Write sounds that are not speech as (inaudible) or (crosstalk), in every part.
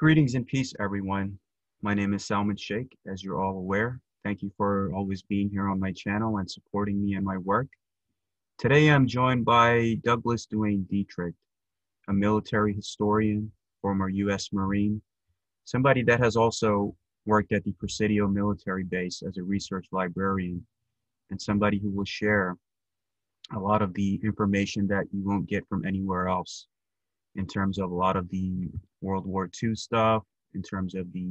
Greetings and peace, everyone. My name is Salman Sheikh, as you're all aware. Thank you for always being here on my channel and supporting me and my work. Today I'm joined by Douglas Duane Dietrich, a military historian, former U.S. Marine, somebody that has also worked at the Presidio military base as a research librarian, and somebody who will share a lot of the information that you won't get from anywhere else in terms of a lot of the World War II stuff, in terms of the,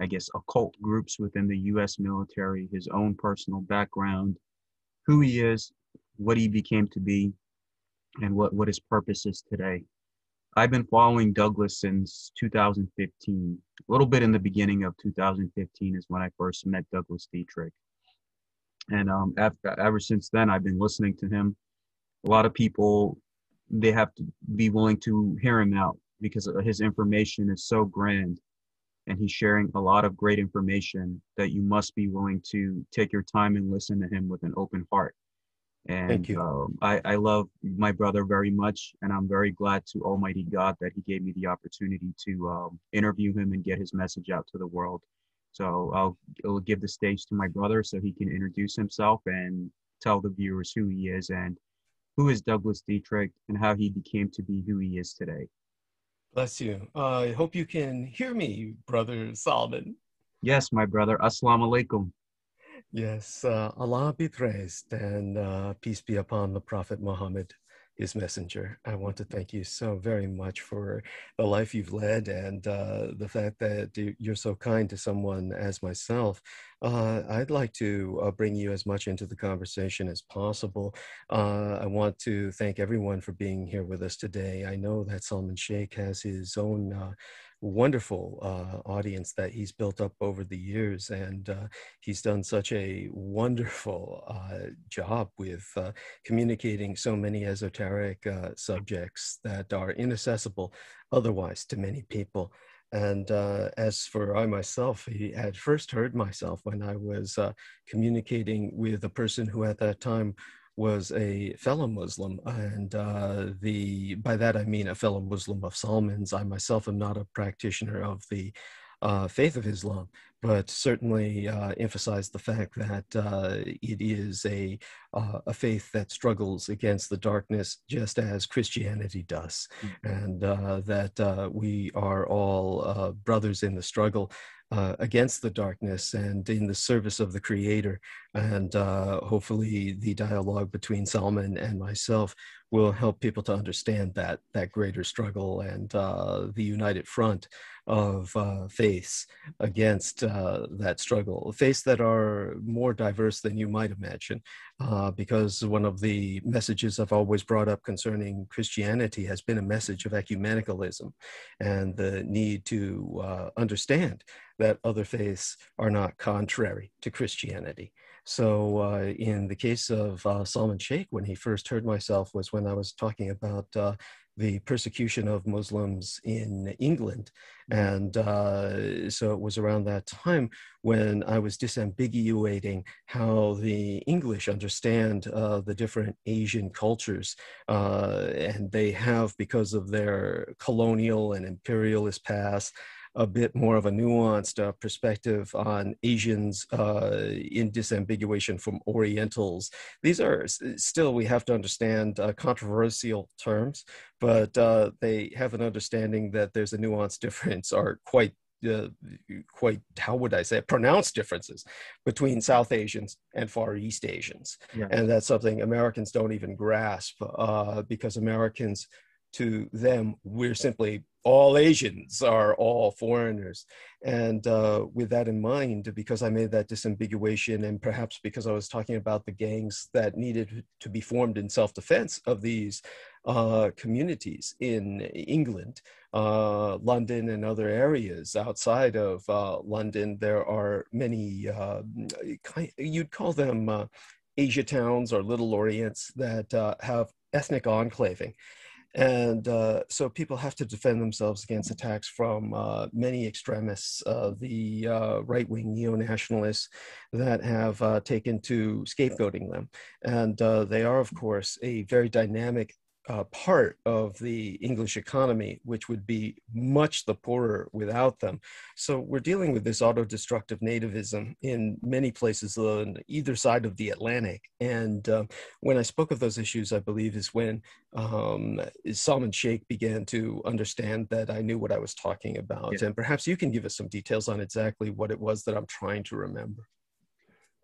I guess, occult groups within the US military, his own personal background, who he is, what he became to be, and what, what his purpose is today. I've been following Douglas since 2015. A little bit in the beginning of 2015 is when I first met Douglas Dietrich. And um, after, ever since then, I've been listening to him. A lot of people they have to be willing to hear him out because his information is so grand and he's sharing a lot of great information that you must be willing to take your time and listen to him with an open heart. And Thank you. Um, I, I love my brother very much, and I'm very glad to Almighty God that He gave me the opportunity to um, interview him and get his message out to the world. So I'll, I'll give the stage to my brother so he can introduce himself and tell the viewers who he is and who is Douglas Dietrich and how he became to be who he is today. Bless you. Uh, I hope you can hear me, Brother Solomon. Yes, my brother. Assalamu alaikum. Yes, uh, Allah be praised and uh, peace be upon the Prophet Muhammad his messenger. I want to thank you so very much for the life you've led and uh, the fact that you're so kind to someone as myself. Uh, I'd like to uh, bring you as much into the conversation as possible. Uh, I want to thank everyone for being here with us today. I know that Salman Sheikh has his own uh, wonderful uh, audience that he's built up over the years. And uh, he's done such a wonderful uh, job with uh, communicating so many esoteric uh, subjects that are inaccessible otherwise to many people. And uh, as for I myself, he had first heard myself when I was communicating with a person who at that time was a fellow Muslim, and uh, the by that I mean a fellow Muslim of Salman's. I myself am not a practitioner of the uh, faith of Islam, but certainly uh, emphasize the fact that uh, it is a uh, a faith that struggles against the darkness, just as Christianity does, mm-hmm. and uh, that uh, we are all brothers in the struggle uh, against the darkness and in the service of the creator. And uh, hopefully the dialogue between Salman and myself will help people to understand that, that greater struggle and uh, the united front of uh, faiths against uh, that struggle, faiths that are more diverse than you might imagine. Uh, because one of the messages I've always brought up concerning Christianity has been a message of ecumenicalism and the need to uh, understand that other faiths are not contrary to Christianity. So, uh, in the case of uh, Salman Sheikh, when he first heard myself, was when I was talking about uh, the persecution of Muslims in England. And uh, so it was around that time when I was disambiguating how the English understand uh, the different Asian cultures. Uh, and they have, because of their colonial and imperialist past, a bit more of a nuanced uh, perspective on Asians uh, in disambiguation from Orientals. These are still, we have to understand, uh, controversial terms, but uh, they have an understanding that there's a nuanced difference, or quite uh, quite how would I say pronounced differences between South Asians and Far East Asians, yeah. and that's something Americans don't even grasp uh, because Americans to them we're simply all Asians are all foreigners. And uh, with that in mind, because I made that disambiguation, and perhaps because I was talking about the gangs that needed to be formed in self defense of these uh, communities in England, uh, London, and other areas outside of uh, London, there are many, uh, you'd call them uh, Asia towns or little Orients that have ethnic enclaving. And uh, so people have to defend themselves against attacks from uh, many extremists, uh, the right wing neo nationalists that have uh, taken to scapegoating them. And uh, they are, of course, a very dynamic uh, part of the English economy, which would be much the poorer without them. So we're dealing with this auto-destructive nativism in many places on either side of the Atlantic. And uh, when I spoke of those issues, I believe is when um, Salman Sheikh began to understand that I knew what I was talking about. Yeah. And perhaps you can give us some details on exactly what it was that I'm trying to remember.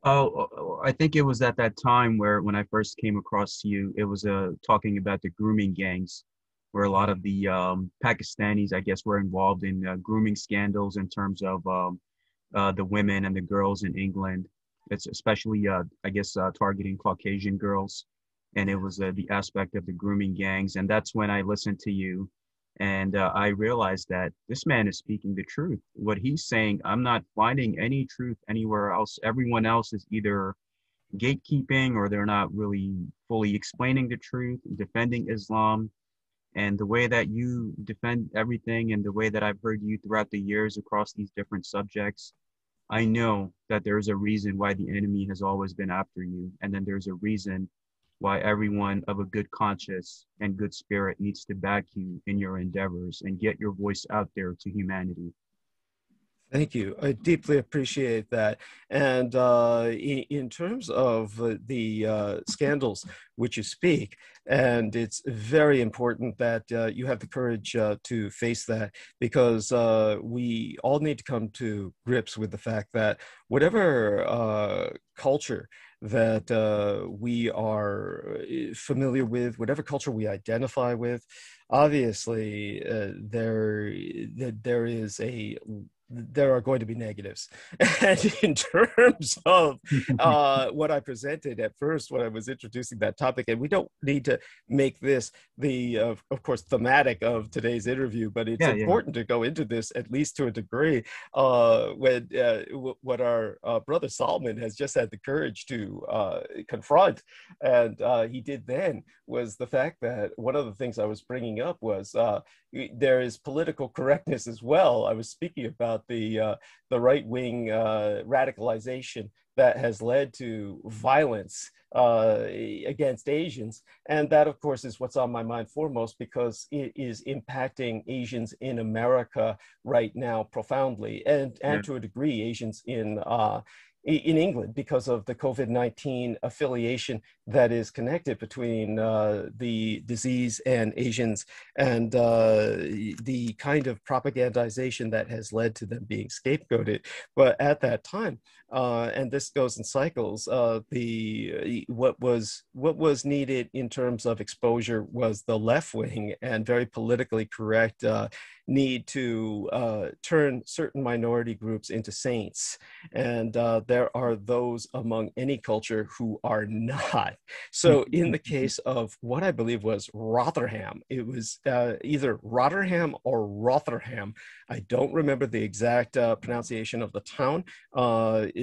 Oh, I think it was at that time where when I first came across you, it was uh, talking about the grooming gangs, where a lot of the um, Pakistanis, I guess, were involved in uh, grooming scandals in terms of um, uh, the women and the girls in England. It's especially, uh, I guess, uh, targeting Caucasian girls, and it was uh, the aspect of the grooming gangs. And that's when I listened to you and uh, I realized that this man is speaking the truth. What he's saying, I'm not finding any truth anywhere else. Everyone else is either gatekeeping or they're not really fully explaining the truth, defending Islam. And the way that you defend everything and the way that I've heard you throughout the years across these different subjects, I know that there's a reason why the enemy has always been after you. And then there's a reason why everyone of a good conscience and good spirit needs to back you in your endeavors and get your voice out there to humanity. Thank you. I deeply appreciate that. And uh, in, in, terms of the uh, scandals which you speak, and it's very important that uh, you have the courage uh, to face that because uh, we all need to come to grips with the fact that whatever culture that uh, we are familiar with, whatever culture we identify with. Obviously, uh, there there is a there are going to be negatives. (laughs) And in terms of (laughs) uh, what I presented at first when I was introducing that topic, and we don't need to make this the, uh, of course, thematic of today's interview, but it's yeah, important yeah. to go into this at least to a degree uh, when uh, w- what our uh, brother Solomon has just had the courage to uh, confront, and he did then, was the fact that one of the things I was bringing up was there is political correctness as well. I was speaking about the uh, the right wing uh, radicalization that has led to violence uh, against Asians, and that, of course, is what's on my mind foremost because it is impacting Asians in America right now profoundly, and and yeah. to a degree, Asians in uh, in England because of the COVID 19 affiliation that is connected between uh, the disease and Asians and uh, the kind of propagandization that has led to them being scapegoated. But at that time, uh, and this goes in cycles. Uh, the what was what was needed in terms of exposure was the left wing and very politically correct uh, need to uh, turn certain minority groups into saints, and uh, there are those among any culture who are not. So, (laughs) in the case of what I believe was Rotherham, it was uh, either Rotherham or Rotherham. I don't remember the exact pronunciation of the town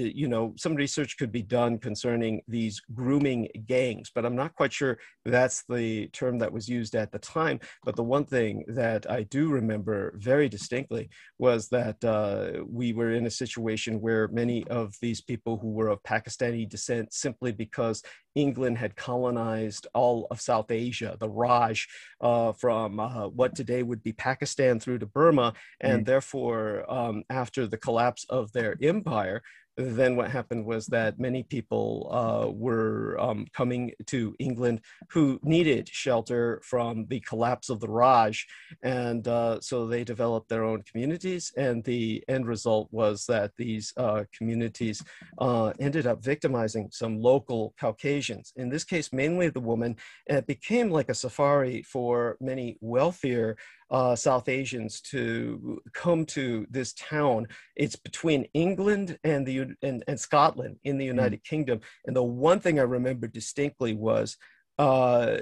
you know, some research could be done concerning these grooming gangs, but I'm not quite sure that's the term that was used at the time. But the one thing that I do remember very distinctly was that uh, we were in a situation where many of these people who were of Pakistani descent, simply because England had colonized all of South Asia, the Raj, uh, from uh, what today would be Pakistan through to Burma. And mm. therefore, um, after the collapse of their empire, then what happened was that many people uh, were um, coming to England who needed shelter from the collapse of the Raj. And uh, so they developed their own communities. And the end result was that these uh, communities uh, ended up victimizing some local Caucasians, in this case, mainly the woman. And it became like a safari for many wealthier uh, South Asians to come to this town. It's between England and the and, and Scotland in the hmm. United mm. Kingdom. And the one thing I remember distinctly was uh,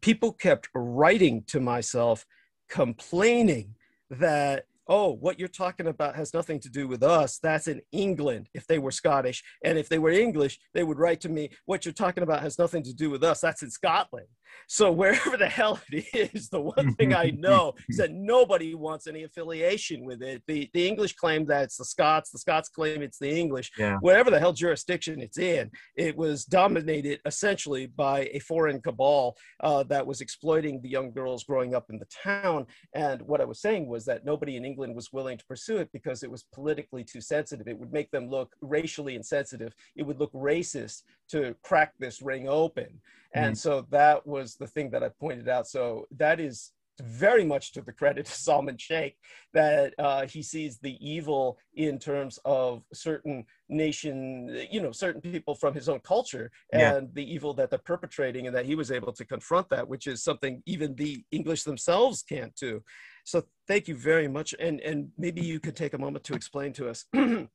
people kept writing to myself, complaining that oh, what you're talking about has nothing to do with us. That's in England if they were Scottish. And if they were English, they would write to me, what you're talking about has nothing to do with us. That's in Scotland. So (laughs) wherever the hell it is, the one thing I know is that nobody wants any affiliation with it. The the English claim that it's the Scots, the Scots claim it's the English. Yeah. Whatever the hell jurisdiction it's in, it was dominated essentially by a foreign cabal uh, that was exploiting the young girls growing up in the town. And what I was saying was that nobody in England was willing to pursue it because it was politically too sensitive. It would make them look racially insensitive. It would look racist to crack this ring open. And mm. so that was the thing that I pointed out. So that is very much to the credit of (laughs) Salman Sheikh that uh, he sees the evil in terms of certain nation, you know, certain people from his own culture and yeah. the evil that they're perpetrating, and that he was able to confront that, which is something even the English themselves can't do. So thank you very much, and and maybe you could take a moment to explain to us. (clears throat)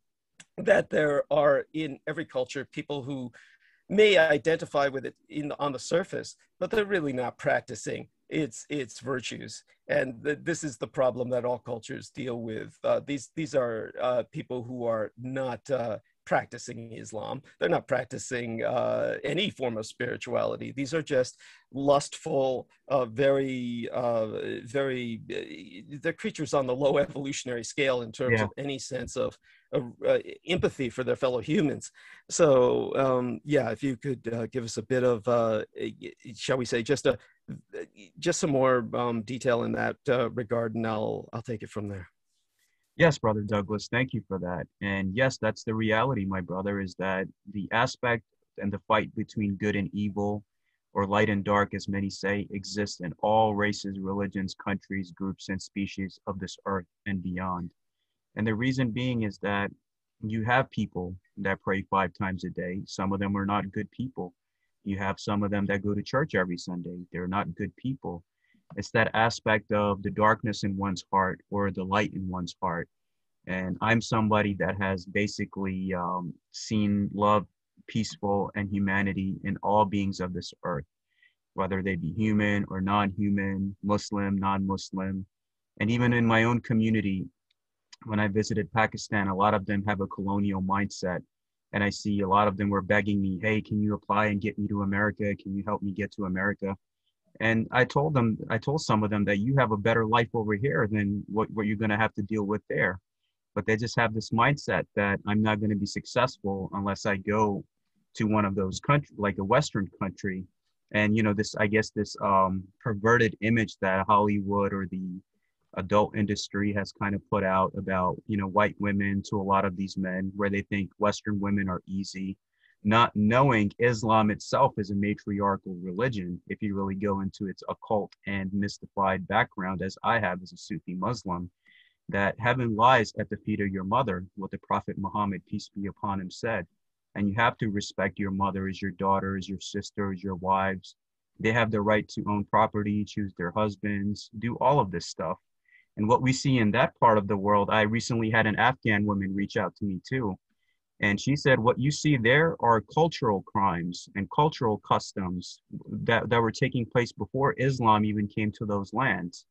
that there are in every culture people who may identify with it in on the surface, but they're really not practicing its its virtues. And the, this is the problem that all cultures deal with. Uh, these these are uh, people who are not uh, practicing Islam. They're not practicing uh, any form of spirituality. These are just lustful, uh, very, uh, very, uh, they're creatures on the low (laughs) evolutionary scale in terms yeah. of any sense of uh, empathy for their fellow humans. So, um, yeah, if you could uh, give us a bit of, shall we say, just a, just some more um, detail in that regard, and I'll, I'll take it from there. Yes, brother Douglas, thank you for that. And yes, that's the reality, my brother, is that the aspect and the fight between good and evil, or light and dark, as many say, exists in all races, religions, countries, groups, and species of this earth and beyond. And the reason being is that you have people that pray five times a day. Some of them are not good people. You have some of them that go to church every Sunday. They're not good people. It's that aspect of the darkness in one's heart or the light in one's heart. And I'm somebody that has basically um, seen love, peaceful, and humanity in all beings of this earth, whether they be human or non human, Muslim, non Muslim. And even in my own community, when I visited Pakistan, a lot of them have a colonial mindset. And I see a lot of them were begging me, hey, can you apply and get me to America? Can you help me get to America? And I told them, I told some of them that you have a better life over here than what, what you're going to have to deal with there. But they just have this mindset that I'm not going to be successful unless I go to one of those countries, like a Western country. And, you know, this, I guess, this um, perverted image that Hollywood or the adult industry has kind of put out about, you know, white women to a lot of these men, where they think Western women are easy not knowing Islam itself is a matriarchal religion, if you really go into its occult and mystified background, as I have as a Sufi Muslim, that heaven lies at the feet of your mother, what the Prophet Muhammad, peace be upon him, said. And you have to respect your mother as your daughters, your sisters, your wives. They have the right to own property, choose their husbands, do all of this stuff. And what we see in that part of the world, I recently had an Afghan woman reach out to me too and she said, what you see there are cultural crimes and cultural customs that, that were taking place before Islam even came to those lands.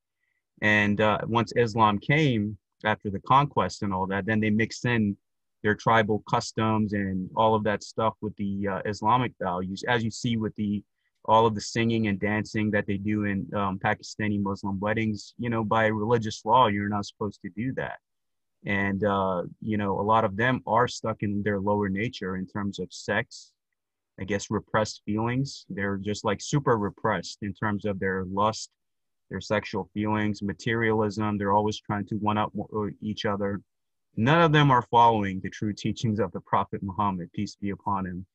And uh, once Islam came after the conquest and all that, then they mixed in their tribal customs and all of that stuff with the uh, Islamic values, as you see with the all of the singing and dancing that they do in um, Pakistani Muslim weddings. You know, by religious law, you're not supposed to do that. And uh, you know a lot of them are stuck in their lower nature in terms of sex i guess repressed feelings. They're just like super repressed in terms of their lust their sexual feelings materialism. They're always trying to one up each other. None of them are following the true teachings of the prophet muhammad peace be upon him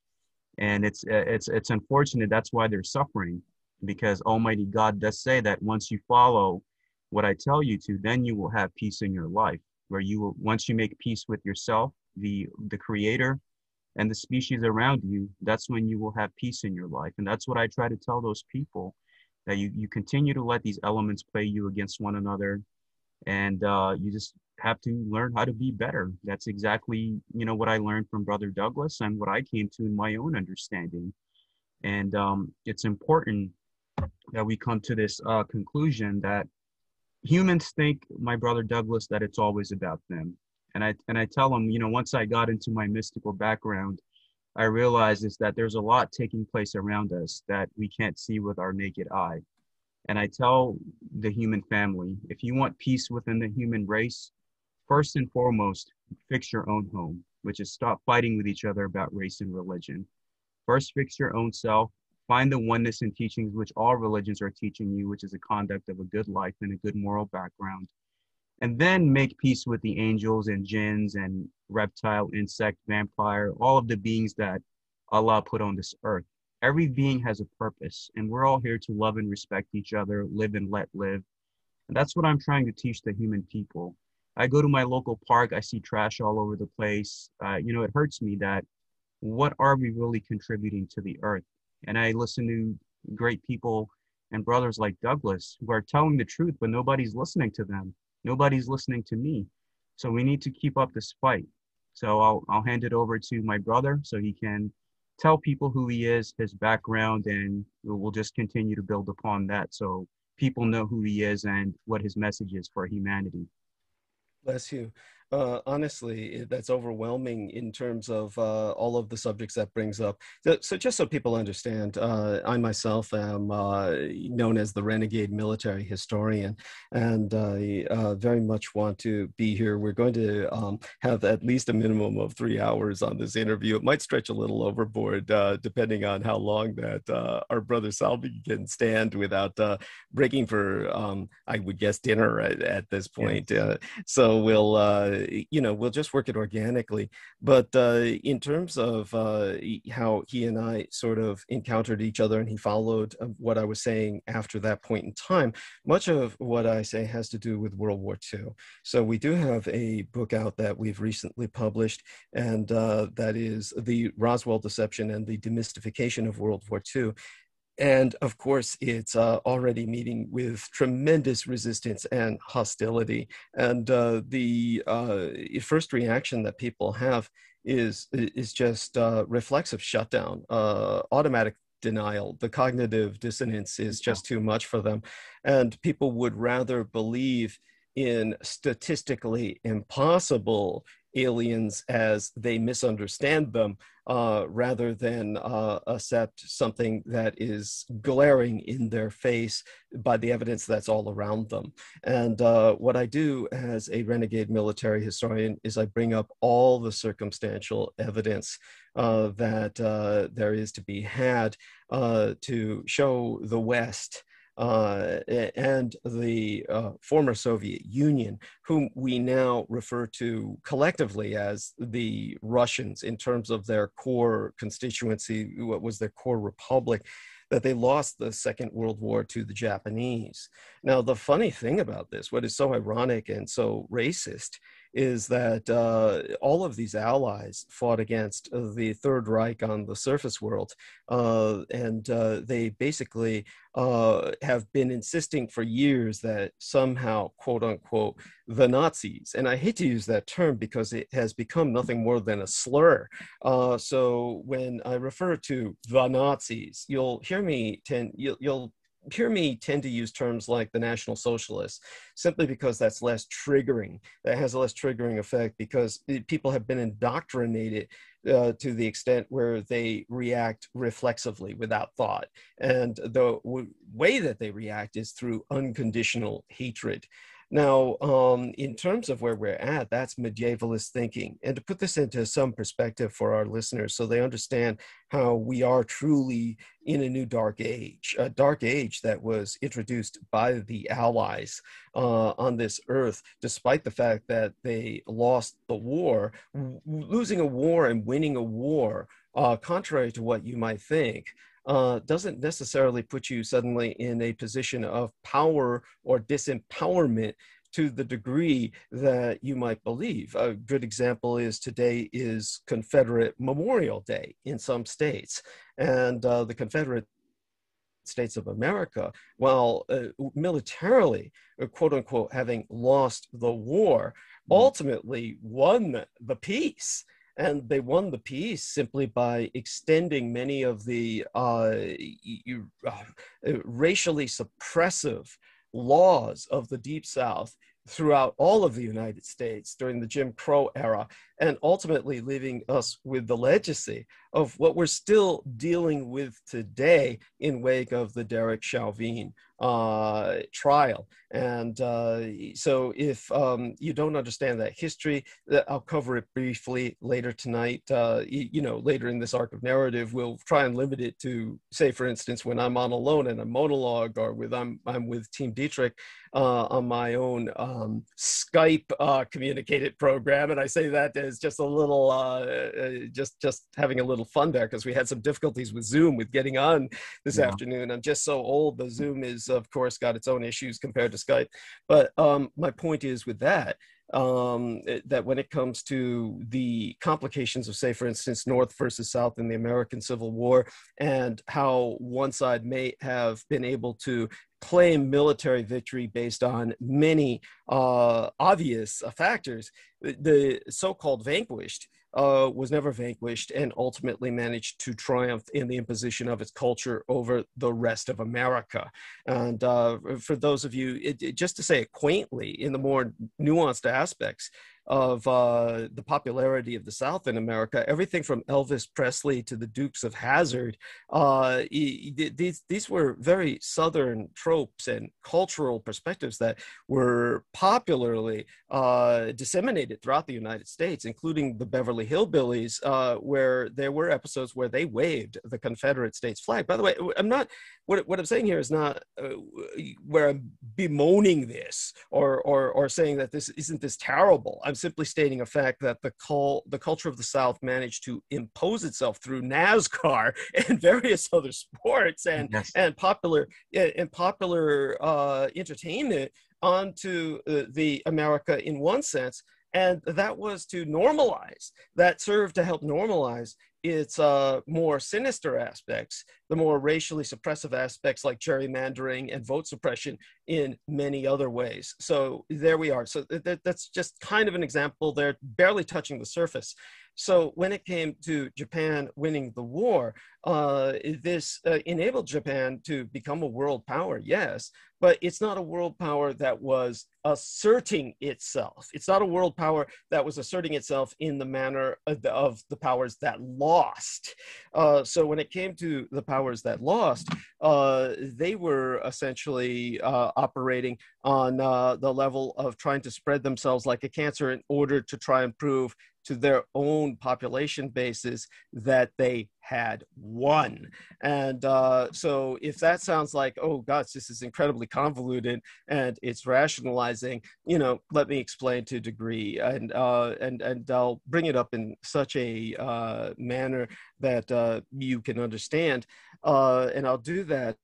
and it's it's it's unfortunate that's why they're suffering because almighty god does say that once you follow what i tell you to then you will have peace in your life where you will once you make peace with yourself the the creator and the species around you that's when you will have peace in your life. And that's what i try to tell those people that you you continue to let these elements play you against one another. And uh, you just have to learn how to be better that's exactly you know what i learned from brother douglas and what i came to in my own understanding and um, it's important that we come to this uh, conclusion that humans think, my brother Douglas, that it's always about them. And I and I tell them, you know, once I got into my mystical background, I realize is that there's a lot taking place around us that we can't see with our naked eye. And I tell the human family if you want peace within the human race, first and foremost, fix your own home, which is stop fighting with each other about race and religion. First, fix your own self. Find the oneness and teachings which all religions are teaching you, which is a conduct of a good life and a good moral background. And then make peace with the angels and jinns and reptile, insect, vampire, all of the beings that Allah put on this earth. Every being has a purpose, and we're all here to love and respect each other, live and let live. And that's what I'm trying to teach the human people. I go to my local park, I see trash all over the place. Uh, you know, it hurts me that what are we really contributing to the earth? And I listen to great people and brothers like Douglas who are telling the truth, but nobody's listening to them. Nobody's listening to me. So we need to keep up this fight. So I'll, I'll hand it over to my brother so he can tell people who he is, his background, and we'll just continue to build upon that so people know who he is and what his message is for humanity. Bless you. Uh, honestly, that's overwhelming in terms of uh, all of the subjects that brings up. So, so just so people understand, uh, I myself am uh, known as the renegade military historian, and I uh, very much want to be here. We're going to um, have at least a minimum of three hours on this interview. It might stretch a little overboard, uh, depending on how long that our brother Salvi can stand without breaking for, um, I would guess, dinner at, at this point. So we'll you know, we'll just work it organically. But uh, in terms of uh, how he and I sort of encountered each other and he followed uh, what I was saying after that point in time, much of what I say has to do with World War II. So we do have a book out that we've recently published, and uh, that is The Roswell Deception and the Demystification of World War II and of course it's uh, already meeting with tremendous resistance and hostility. And uh, the uh, first reaction that people have is is just uh, reflexive shutdown uh, automatic denial. The cognitive dissonance is just too much for them. And people would rather believe in statistically impossible aliens as they misunderstand them uh, rather than uh, accept something that is glaring in their face by the evidence that's all around them. And uh, what I do as a renegade military historian is I bring up all the circumstantial evidence uh, that uh, there is to be had uh, to show the West uh, and the uh, former Soviet Union, whom we now refer to collectively as the Russians in terms of their core constituency, what was their core republic, that they lost the Second World War to the Japanese. Now, the funny thing about this, what is so ironic and so racist, is that uh, all of these allies fought against the Third Reich on the surface world. Uh, and uh, they basically uh, have been insisting for years that somehow, quote unquote, the Nazis, and I hate to use that term because it has become nothing more than a slur. Uh, so when I refer to the Nazis, you'll hear me tend, you'll, you'll hear me tend to use terms like the National Socialists simply because that's less triggering. That has a less triggering effect because people have been indoctrinated uh, to the extent where they react reflexively without thought. And the way that they react is through unconditional hatred. Now, um, in terms of where we're at, that's medievalist thinking. And to put this into some perspective for our listeners so they understand how we are truly in a new dark age, a dark age that was introduced by the Allies uh, on this earth, despite the fact that they lost the war. W- losing a war and winning a war, uh, contrary to what you might think, uh, doesn't necessarily put you suddenly in a position of power or disempowerment to the degree that you might believe. A good example is today is Confederate Memorial Day in some states, and uh, the Confederate States of America, while uh, militarily, uh, quote unquote, having lost the war, mm-hmm. ultimately won the peace and they won the peace simply by extending many of the uh, uh, racially suppressive laws of the Deep South throughout all of the United States during the Jim Crow era and ultimately leaving us with the legacy of what we're still dealing with today in wake of the Derek Chauvin uh, trial. And uh, so, if um, you don't understand that history, I'll cover it briefly later tonight. Uh, you, you, know, later in this arc of narrative, we'll try and limit it to, say, for instance, when I'm on alone and a monologue, or with I'm I'm with Team Dietrich uh, on my own um, Skype uh, communicated program, and I say that as just a little, uh, just just having a little fun there because we had some difficulties with Zoom with getting on this yeah. afternoon. I'm just so old. The Zoom is, of course, got its own issues compared to Skype. But um, my point is with that, um, that when it comes to the complications of, say, for instance, North versus South in the American Civil War, and how one side may have been able to claim military victory based on many uh, obvious factors, the so called vanquished uh, was never vanquished and ultimately managed to triumph in the imposition of its culture over the rest of America. And uh, for those of you, it, it, just to say it quaintly, in the more nuanced aspects, of uh, the popularity of the South in America, everything from Elvis Presley to the Dukes of Hazzard, uh, these these were very Southern tropes and cultural perspectives that were popularly uh, disseminated throughout the United States, including the Beverly Hillbillies, uh, where there were episodes where they waved the Confederate States flag. By the way, I'm not what what I'm saying here is not uh, where I'm bemoaning this or or or saying that this isn't this terrible. I'm simply stating a fact that the call the culture of the South managed to impose itself through NASCAR (laughs) and various other sports and yes. and popular and popular uh, entertainment onto uh, the America in one sense and that was to normalize that served to help normalize its uh, more sinister aspects, the more racially suppressive aspects like gerrymandering and vote suppression in many other ways. So there we are. So th- that's just kind of an example there, barely touching the surface. So when it came to Japan winning the war, uh, this uh, enabled Japan to become a world power, yes, but it's not a world power that was asserting itself. It's not a world power that was asserting itself in the manner of the, of the powers that lost. Uh, so when it came to the powers that lost, uh, they were essentially uh, operating on uh, the level of trying to spread themselves like a cancer in order to try and prove to their own population bases that they had won. And uh, so, if that sounds like, oh gosh, this is incredibly convoluted and it's rationalizing, you know, let me explain to a degree, and uh, and and I'll bring it up in such a uh, manner that uh, you can understand, uh, and I'll do that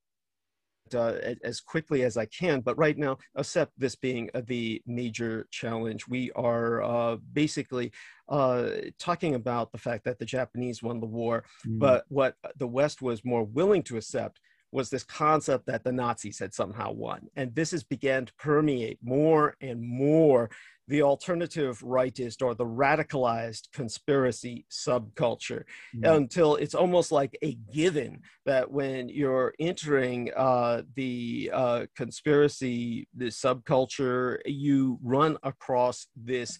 uh, as quickly as I can. But right now, except this being uh, the major challenge, we are uh, basically uh, talking about the fact that the Japanese won the war, mm. but what the West was more willing to accept was this concept that the Nazis had somehow won. And this has began to permeate more and more the alternative rightist or the radicalized conspiracy subculture mm-hmm. until it's almost like a given that when you're entering uh, the uh, conspiracy, the subculture, you run across this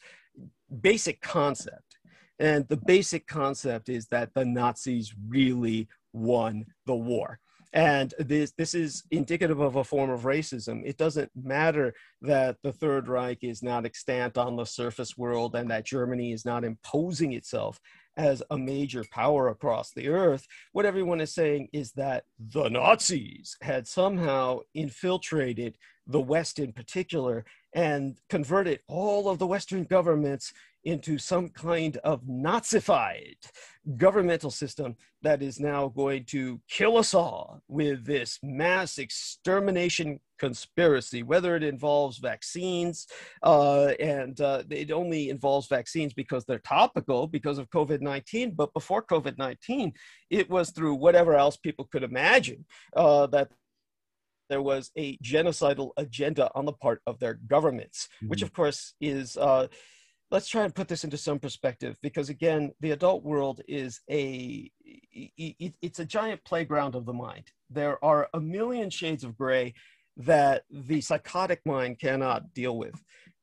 basic concept. And the basic concept is that the Nazis really won the war and this this is indicative of a form of racism. It doesn't matter that the third reich is not extant on the surface world and that germany is not imposing itself as a major power across the earth. What everyone is saying is that the nazis had somehow infiltrated the west in particular and converted all of the western governments into some kind of Nazified governmental system that is now going to kill us all with this mass extermination conspiracy, whether it involves vaccines, uh, and uh, it only involves vaccines because they're topical because of COVID 19. But before COVID 19, it was through whatever else people could imagine uh, that there was a genocidal agenda on the part of their governments, mm-hmm. which of course is uh, let's try and put this into some perspective because again the adult world is a it's a giant playground of the mind. There are a million shades of gray that the psychotic mind cannot deal with.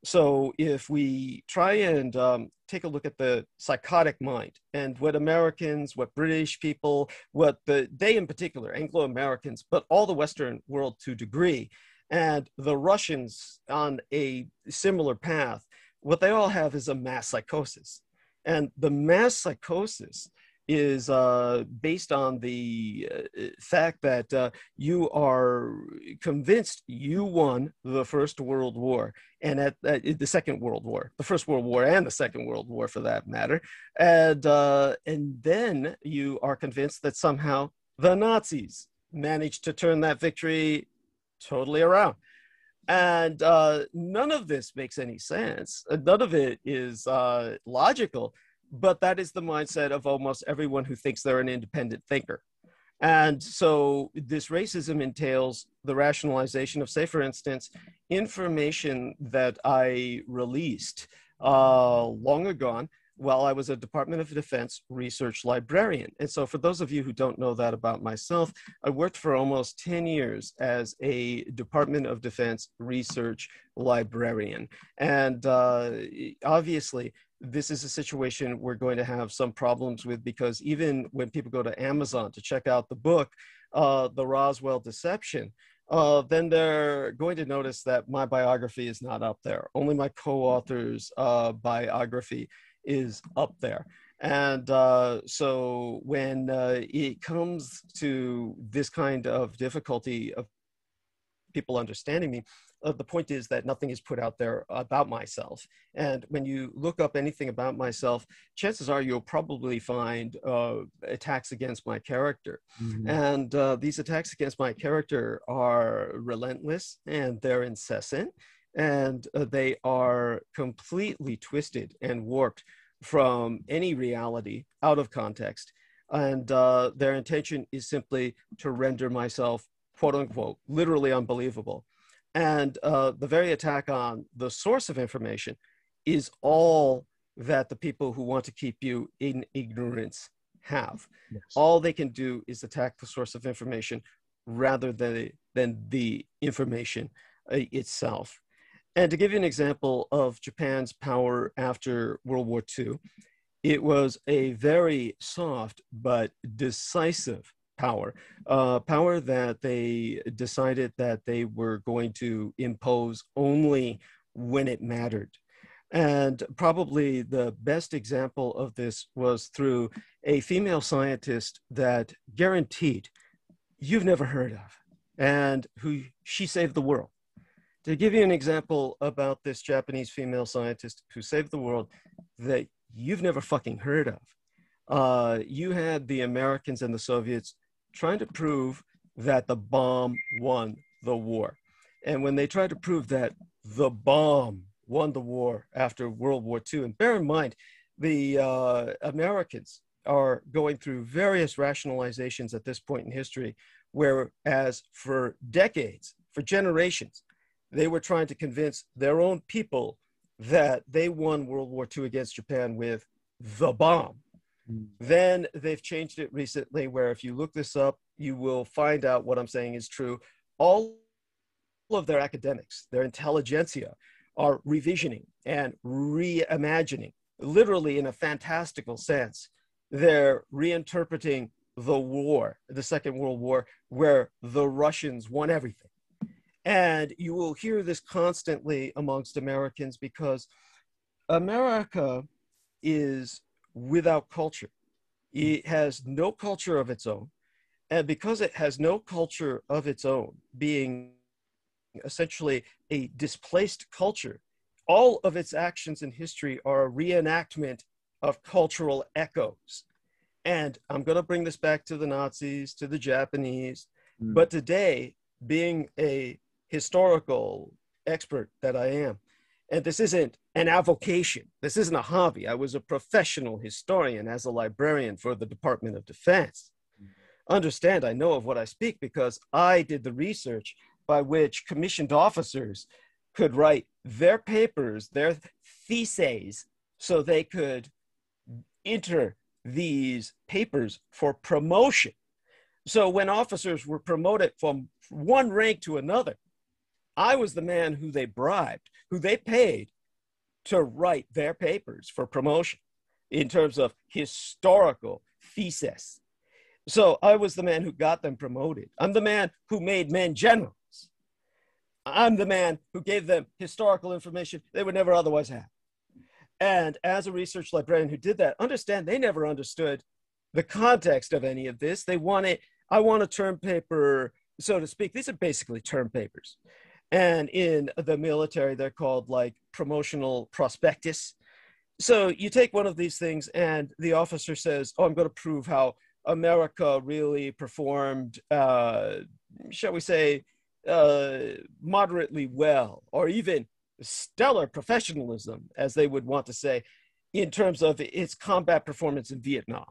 So if we try and um, take a look at the psychotic mind and what Americans, what British people, what the they in particular, Anglo Americans, but all the Western world to degree, and the Russians on a similar path, what they all have is a mass psychosis. And the mass psychosis is uh, based on the uh, fact that uh, you are convinced you won the First World War and at, the Second World War, the First World War and the Second World War for that matter, and uh, and then you are convinced that somehow the Nazis managed to turn that victory totally around. And uh, none of this makes any sense. None of it is uh, logical but that is the mindset of almost everyone who thinks they're an independent thinker. And so this racism entails the rationalization of, say, for instance, information that I released uh, long ago while I was a Department of Defense research librarian. And so, for those of you who don't know that about myself, I worked for almost 10 years as a Department of Defense research librarian. And uh, obviously, this is a situation we're going to have some problems with because even when people go to Amazon to check out the book, uh, The Roswell Deception, uh, then they're going to notice that my biography is not up there. Only my co author's uh, biography is up there. And uh, so when uh, it comes to this kind of difficulty of people understanding me, uh, the point is that nothing is put out there about myself. And when you look up anything about myself, chances are you'll probably find uh, attacks against my character. Mm-hmm. And uh, these attacks against my character are relentless and they're incessant and uh, they are completely twisted and warped from any reality out of context. And uh, their intention is simply to render myself, quote unquote, literally unbelievable. And uh, the very attack on the source of information is all that the people who want to keep you in ignorance have. Yes. All they can do is attack the source of information rather than, than the information uh, itself. And to give you an example of Japan's power after World War II, it was a very soft but decisive power, uh, power that they decided that they were going to impose only when it mattered. And probably the best example of this was through a female scientist that guaranteed you've never heard of, and who she saved the world. To give you an example about this Japanese female scientist who saved the world that you've never fucking heard of, uh, you had the Americans and the Soviets trying to prove that the bomb won the war. And when they tried to prove that the bomb won the war after World War II, and bear in mind, the uh, Americans are going through various rationalizations at this point in history, whereas for decades, for generations, they were trying to convince their own people that they won World War II against Japan with the bomb. Mm. Then they've changed it recently, where if you look this up, you will find out what I'm saying is true. All of their academics, their intelligentsia, are revisioning and reimagining, literally in a fantastical sense. They're reinterpreting the war, the Second World War, where the Russians won everything. And you will hear this constantly amongst Americans because America is without culture. It has no culture of its own. And because it has no culture of its own, being essentially a displaced culture, all of its actions in history are a reenactment of cultural echoes. And I'm going to bring this back to the Nazis, to the Japanese. Mm. But today, being a historical expert that I am. And this isn't an avocation. This isn't a hobby. I was a professional historian as a librarian for the Department of Defense. Understand, I know of what I speak because I did the research by which commissioned officers could write their papers, their theses, so they could enter these papers for promotion. So when officers were promoted from one rank to another, I was the man who they bribed, who they paid to write their papers for promotion in terms of historical thesis. So I was the man who got them promoted. I'm the man who made men generals. I'm the man who gave them historical information they would never otherwise have. And as a research librarian who did that, understand they never understood the context of any of this. They wanted, I want a term paper, so to speak. These are basically term papers. And in the military, they're called like promotional prospectus. So you take one of these things, and the officer says, Oh, I'm going to prove how America really performed, uh, shall we say, uh, moderately well, or even stellar professionalism, as they would want to say, in terms of its combat performance in Vietnam.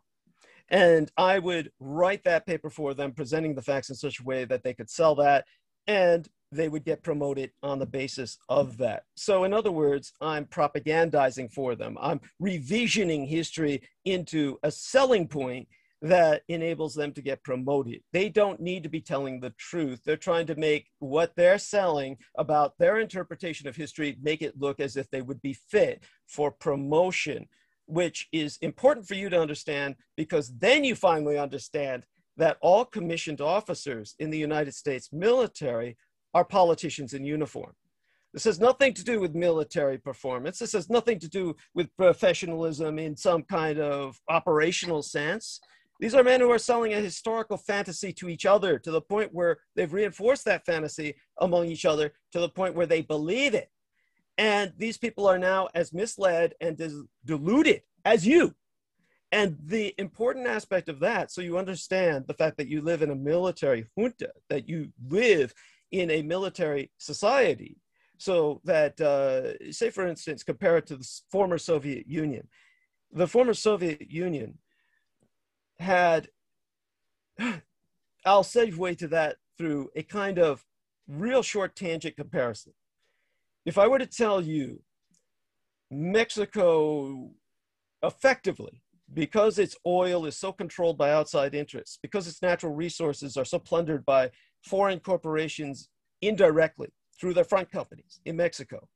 And I would write that paper for them, presenting the facts in such a way that they could sell that and they would get promoted on the basis of that. So, in other words, I'm propagandizing for them. I'm revisioning history into a selling point that enables them to get promoted. They don't need to be telling the truth. They're trying to make what they're selling about their interpretation of history make it look as if they would be fit for promotion, which is important for you to understand because then you finally understand that all commissioned officers in the United States military are politicians in uniform. This has nothing to do with military performance. This has nothing to do with professionalism in some kind of operational sense. These are men who are selling a historical fantasy to each other to the point where they've reinforced that fantasy among each other to the point where they believe it. And these people are now as misled and as deluded as you. And the important aspect of that, so you understand the fact that you live in a military junta, that you live in a military society, so that, uh, say, for instance, compare it to the former Soviet Union. The former Soviet Union had, I'll segue to that through a kind of real short tangent comparison. If I were to tell you Mexico effectively, because its oil is so controlled by outside interests, because its natural resources are so plundered by foreign corporations indirectly through their front companies in Mexico,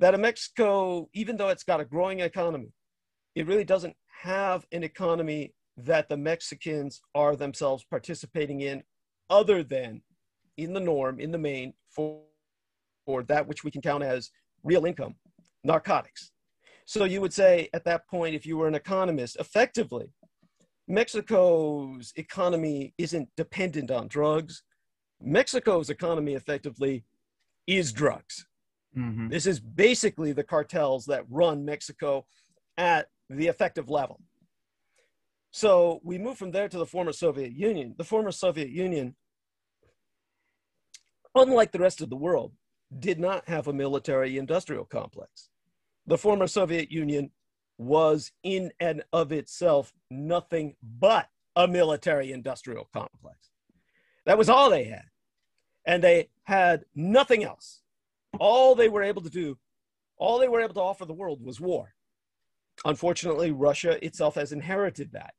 that in Mexico, even though it's got a growing economy, it really doesn't have an economy that the Mexicans are themselves participating in, other than in the norm, in the main, for, for that which we can count as real income, narcotics. So you would say at that point, if you were an economist, effectively, Mexico's economy isn't dependent on drugs. Mexico's economy effectively is drugs. Mm-hmm. This is basically the cartels that run Mexico at the effective level. So we move from there to the former Soviet Union. The former Soviet Union, unlike the rest of the world, did not have a military industrial complex. The former Soviet Union was in and of itself nothing but a military industrial complex. That was all they had. And they had nothing else. All they were able to do, all they were able to offer the world was war. Unfortunately, Russia itself has inherited that.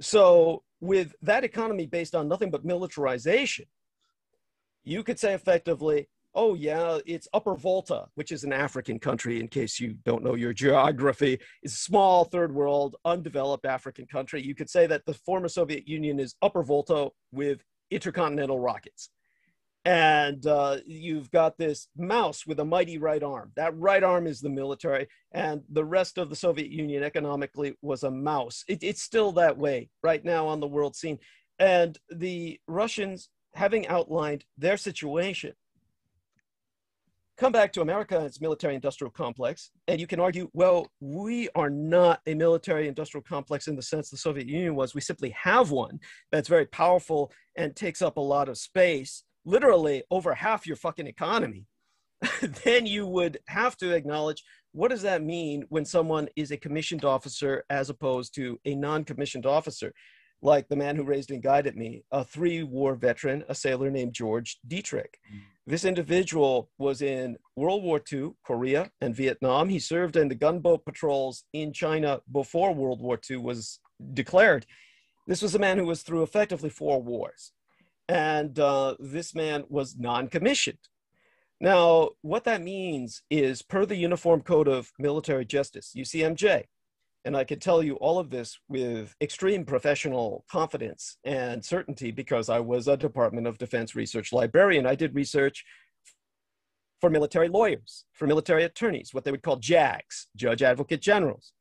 So, with that economy based on nothing but militarization, you could say effectively, oh, yeah, it's Upper Volta, which is an African country, in case you don't know your geography. It's a small third world, undeveloped African country. You could say that the former Soviet Union is Upper Volta with intercontinental rockets and uh, you've got this mouse with a mighty right arm. That right arm is the military, and the rest of the Soviet Union economically was a mouse. It, it's still that way right now on the world scene. And the Russians, having outlined their situation, come back to America and its military industrial complex, and you can argue, well, we are not a military industrial complex in the sense the Soviet Union was. We simply have one that's very powerful and takes up a lot of space literally over half your fucking economy, (laughs) then you would have to acknowledge what does that mean when someone is a commissioned officer as opposed to a non-commissioned officer? Like the man who raised and guided me a three-war veteran a sailor named george dietrich. Mm. this individual was in world war ii korea and vietnam. He served in the gunboat patrols in china before world war ii was declared. This was a man who was through effectively four wars and uh, this man was non commissioned. Now, what that means is per the Uniform Code of Military Justice, UCMJ, and I can tell you all of this with extreme professional confidence and certainty because I was a Department of Defense research librarian. I did research for military lawyers, for military attorneys, what they would call JAGs, Judge Advocate Generals.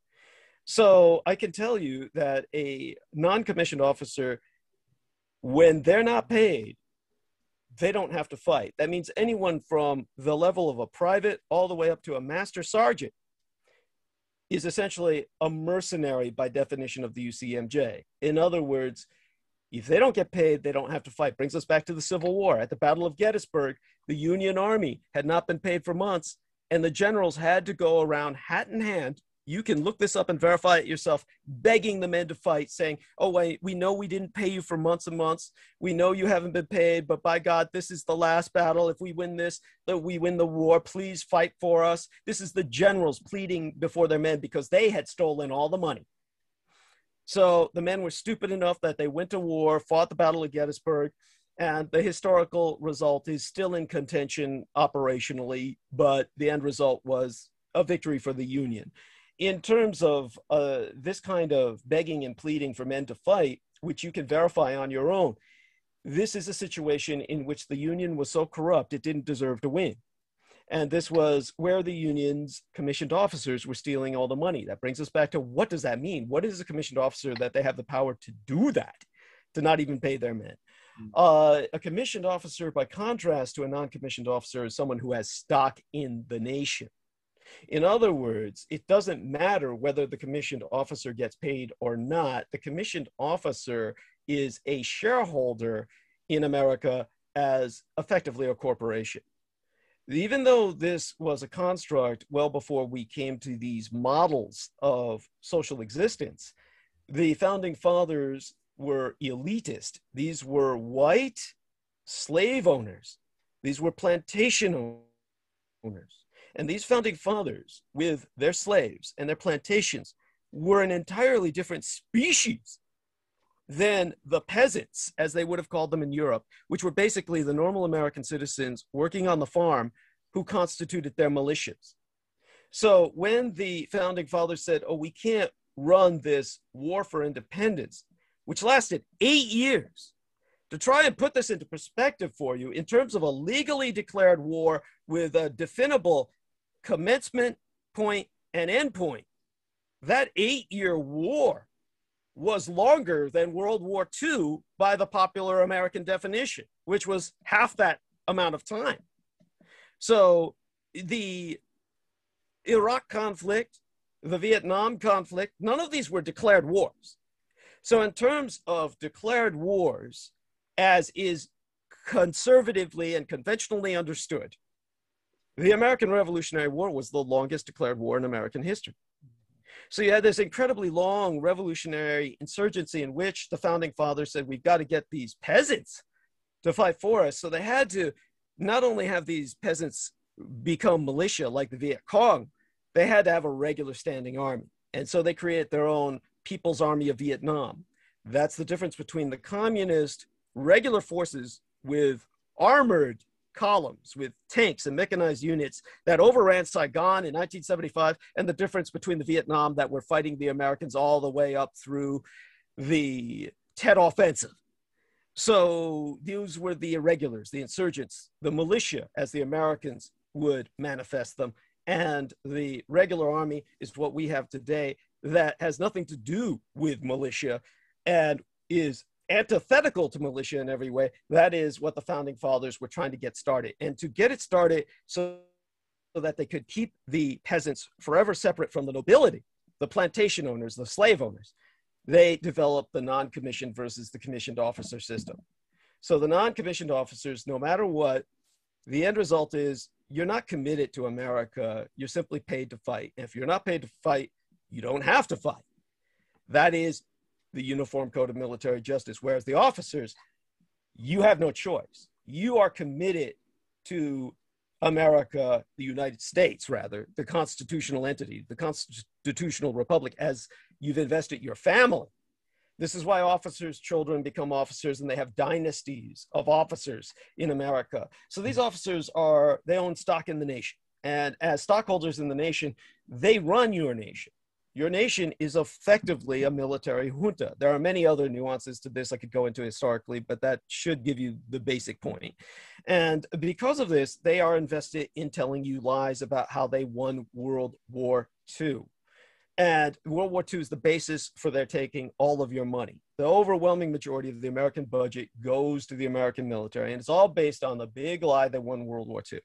So I can tell you that a non commissioned officer, when they're not paid, they don't have to fight. That means anyone from the level of a private all the way up to a master sergeant is essentially a mercenary by definition of the UCMJ. In other words, if they don't get paid, they don't have to fight. Brings us back to the Civil War. At the Battle of Gettysburg, the Union Army had not been paid for months, and the generals had to go around hat in hand you can look this up and verify it yourself, begging the men to fight, saying, Oh, wait, we know we didn't pay you for months and months. We know you haven't been paid, but by God, this is the last battle. If we win this, that we win the war, please fight for us. This is the generals pleading before their men because they had stolen all the money. So the men were stupid enough that they went to war, fought the Battle of Gettysburg, and the historical result is still in contention operationally, but the end result was a victory for the Union in terms of uh, this kind of begging and pleading for men to fight, which you can verify on your own, this is a situation in which the union was so corrupt it didn't deserve to win. And this was where the union's commissioned officers were stealing all the money. That brings us back to what does that mean? What is a commissioned officer that they have the power to do that, to not even pay their men? Hmm. Uh, a commissioned officer, by contrast to a non commissioned officer, is someone who has stock in the nation. In other words, it doesn't matter whether the commissioned officer gets paid or not. The commissioned officer is a shareholder in America as effectively a corporation. Even though this was a construct well before we came to these models of social existence, the founding fathers were elitist. These were white slave owners, these were plantation owners. And these founding fathers, with their slaves and their plantations, were an entirely different species than the peasants, as they would have called them in Europe, which were basically the normal American citizens working on the farm who constituted their militias. So when the founding fathers said, oh, we can't run this war for independence, which lasted eight years, to try and put this into perspective for you, in terms of a legally declared war with a definable commencement point and end point. That eight year war was longer than World War II by the popular American definition, which was half that amount of time. So the Iraq conflict, the Vietnam conflict, none of these were declared wars. So, in terms of declared wars, as is conservatively and conventionally understood, the American Revolutionary War was the longest declared war in American history. So you had this incredibly long revolutionary insurgency in which the founding fathers said, we've got to get these peasants to fight for us. So they had to not only have these peasants become militia like the Viet Cong, they had to have a regular standing army. And so they create their own People's Army of Vietnam. That's the difference between the communist regular forces with armored columns with tanks and mechanized units that overran Saigon in 1975, and the difference between the Vietnam that were fighting the Americans all the way up through the Tet Offensive. So these were the irregulars, the insurgents, the militia, as the Americans would manifest them. And the regular army is what we have today that has nothing to do with militia and is antithetical to militia in every way. That is what the founding fathers were trying to get started. And to get it started so, that they could keep the peasants forever separate from the nobility, the plantation owners, the slave owners, they developed the non commissioned versus the commissioned officer system. So the non commissioned officers, no matter what, the end result is you're not committed to America. You're simply paid to fight. If you're not paid to fight, you don't have to fight. That is the Uniform Code of Military Justice. Whereas the officers, you have no choice. You are committed to America, the United States, rather, the constitutional entity, the constitutional republic, as you've invested your family. This is why officers' children become officers and they have dynasties of officers in America. So these officers are, they own stock in the nation. And as stockholders in the nation, they run your nation. Your nation is effectively a military junta. There are many other nuances to this I could go into historically, but that should give you the basic point. And because of this, they are invested in telling you lies about how they won World War II. And World War II is the basis for their taking all of your money. The overwhelming majority of the American budget goes to the American military, and it's all based on the big lie they won World War II,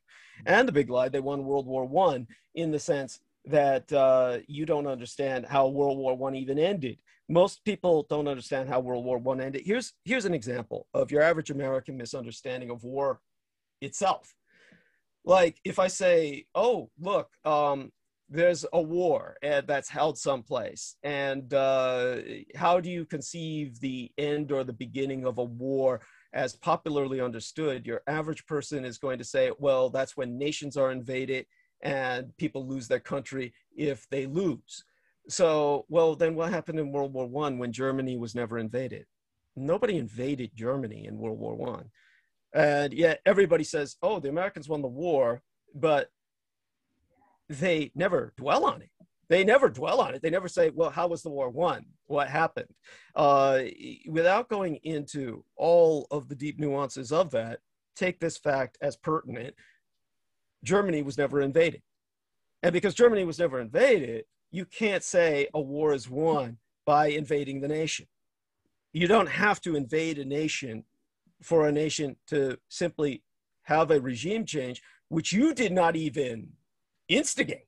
and the big lie they won World War One, in the sense that uh, you don't understand how World War One even ended. Most people don't understand how World War One ended. Here's here's an example of your average American misunderstanding of war itself. Like if I say, "Oh, look, um, there's a war and that's held someplace and uh, how do you conceive the end or the beginning of a war as popularly understood your average person is going to say well that's when nations are invaded and people lose their country if they lose so well then what happened in world war one when germany was never invaded nobody invaded germany in world war one and yet everybody says oh the americans won the war but they never dwell on it. They never dwell on it. They never say, well, how was the war won? What happened? Uh, without going into all of the deep nuances of that, take this fact as pertinent. Germany was never invaded. And because Germany was never invaded, you can't say a war is won by invading the nation. You don't have to invade a nation for a nation to simply have a regime change, which you did not even instigate.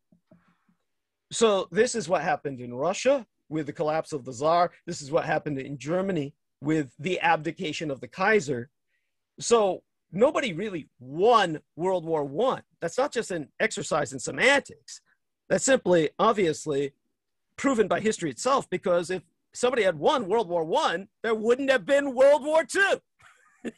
So this is what happened in Russia with the collapse of the Tsar. This is what happened in Germany with the abdication of the Kaiser. So nobody really won World War One. That's not just an exercise in semantics. That's simply, obviously, proven by history itself. Because if somebody had won World War One, there wouldn't have been World War Two. (laughs)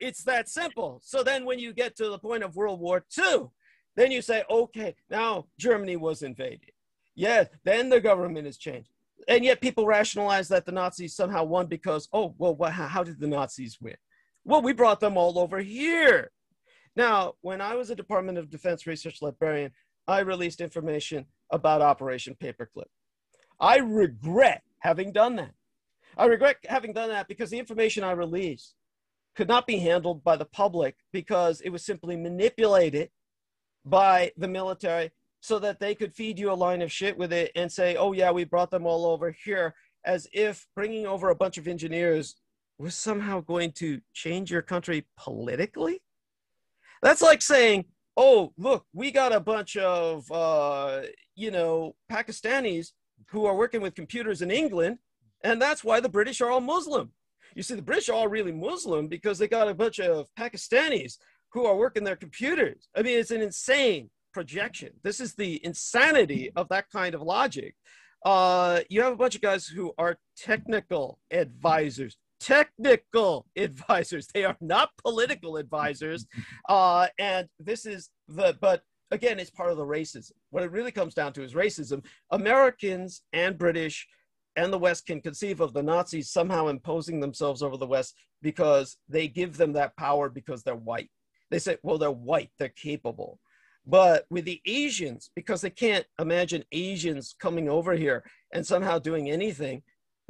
it's that simple. So then, when you get to the point of World War Two, then you say, okay, now Germany was invaded. Yeah, then the government has changed. And yet people rationalize that the Nazis somehow won because, oh, well, how did the Nazis win? Well, we brought them all over here. Now, when I was a Department of Defense research librarian, I released information about Operation Paperclip. I regret having done that. I regret having done that because the information I released could not be handled by the public because it was simply manipulated by the military so that they could feed you a line of shit with it and say, oh, yeah, we brought them all over here, as if bringing over a bunch of engineers was somehow going to change your country politically. That's like saying, oh, look, we got a bunch of, uh, you know, Pakistanis who are working with computers in England, and that's why the British are all Muslim. You see, the British are all really Muslim because they got a bunch of Pakistanis who are working their computers. I mean, it's an insane projection. This is the insanity of that kind of logic. Uh, you have a bunch of guys who are technical advisors. Technical (laughs) advisors. They are not political advisors. Uh, and this is the, but again, it's part of the racism. What it really comes down to is racism. Americans and British and the West can conceive of the Nazis somehow imposing themselves over the West because they give them that power because they're white they say, well, they're white, they're capable. But with the Asians, because they can't imagine Asians coming over here and somehow doing anything,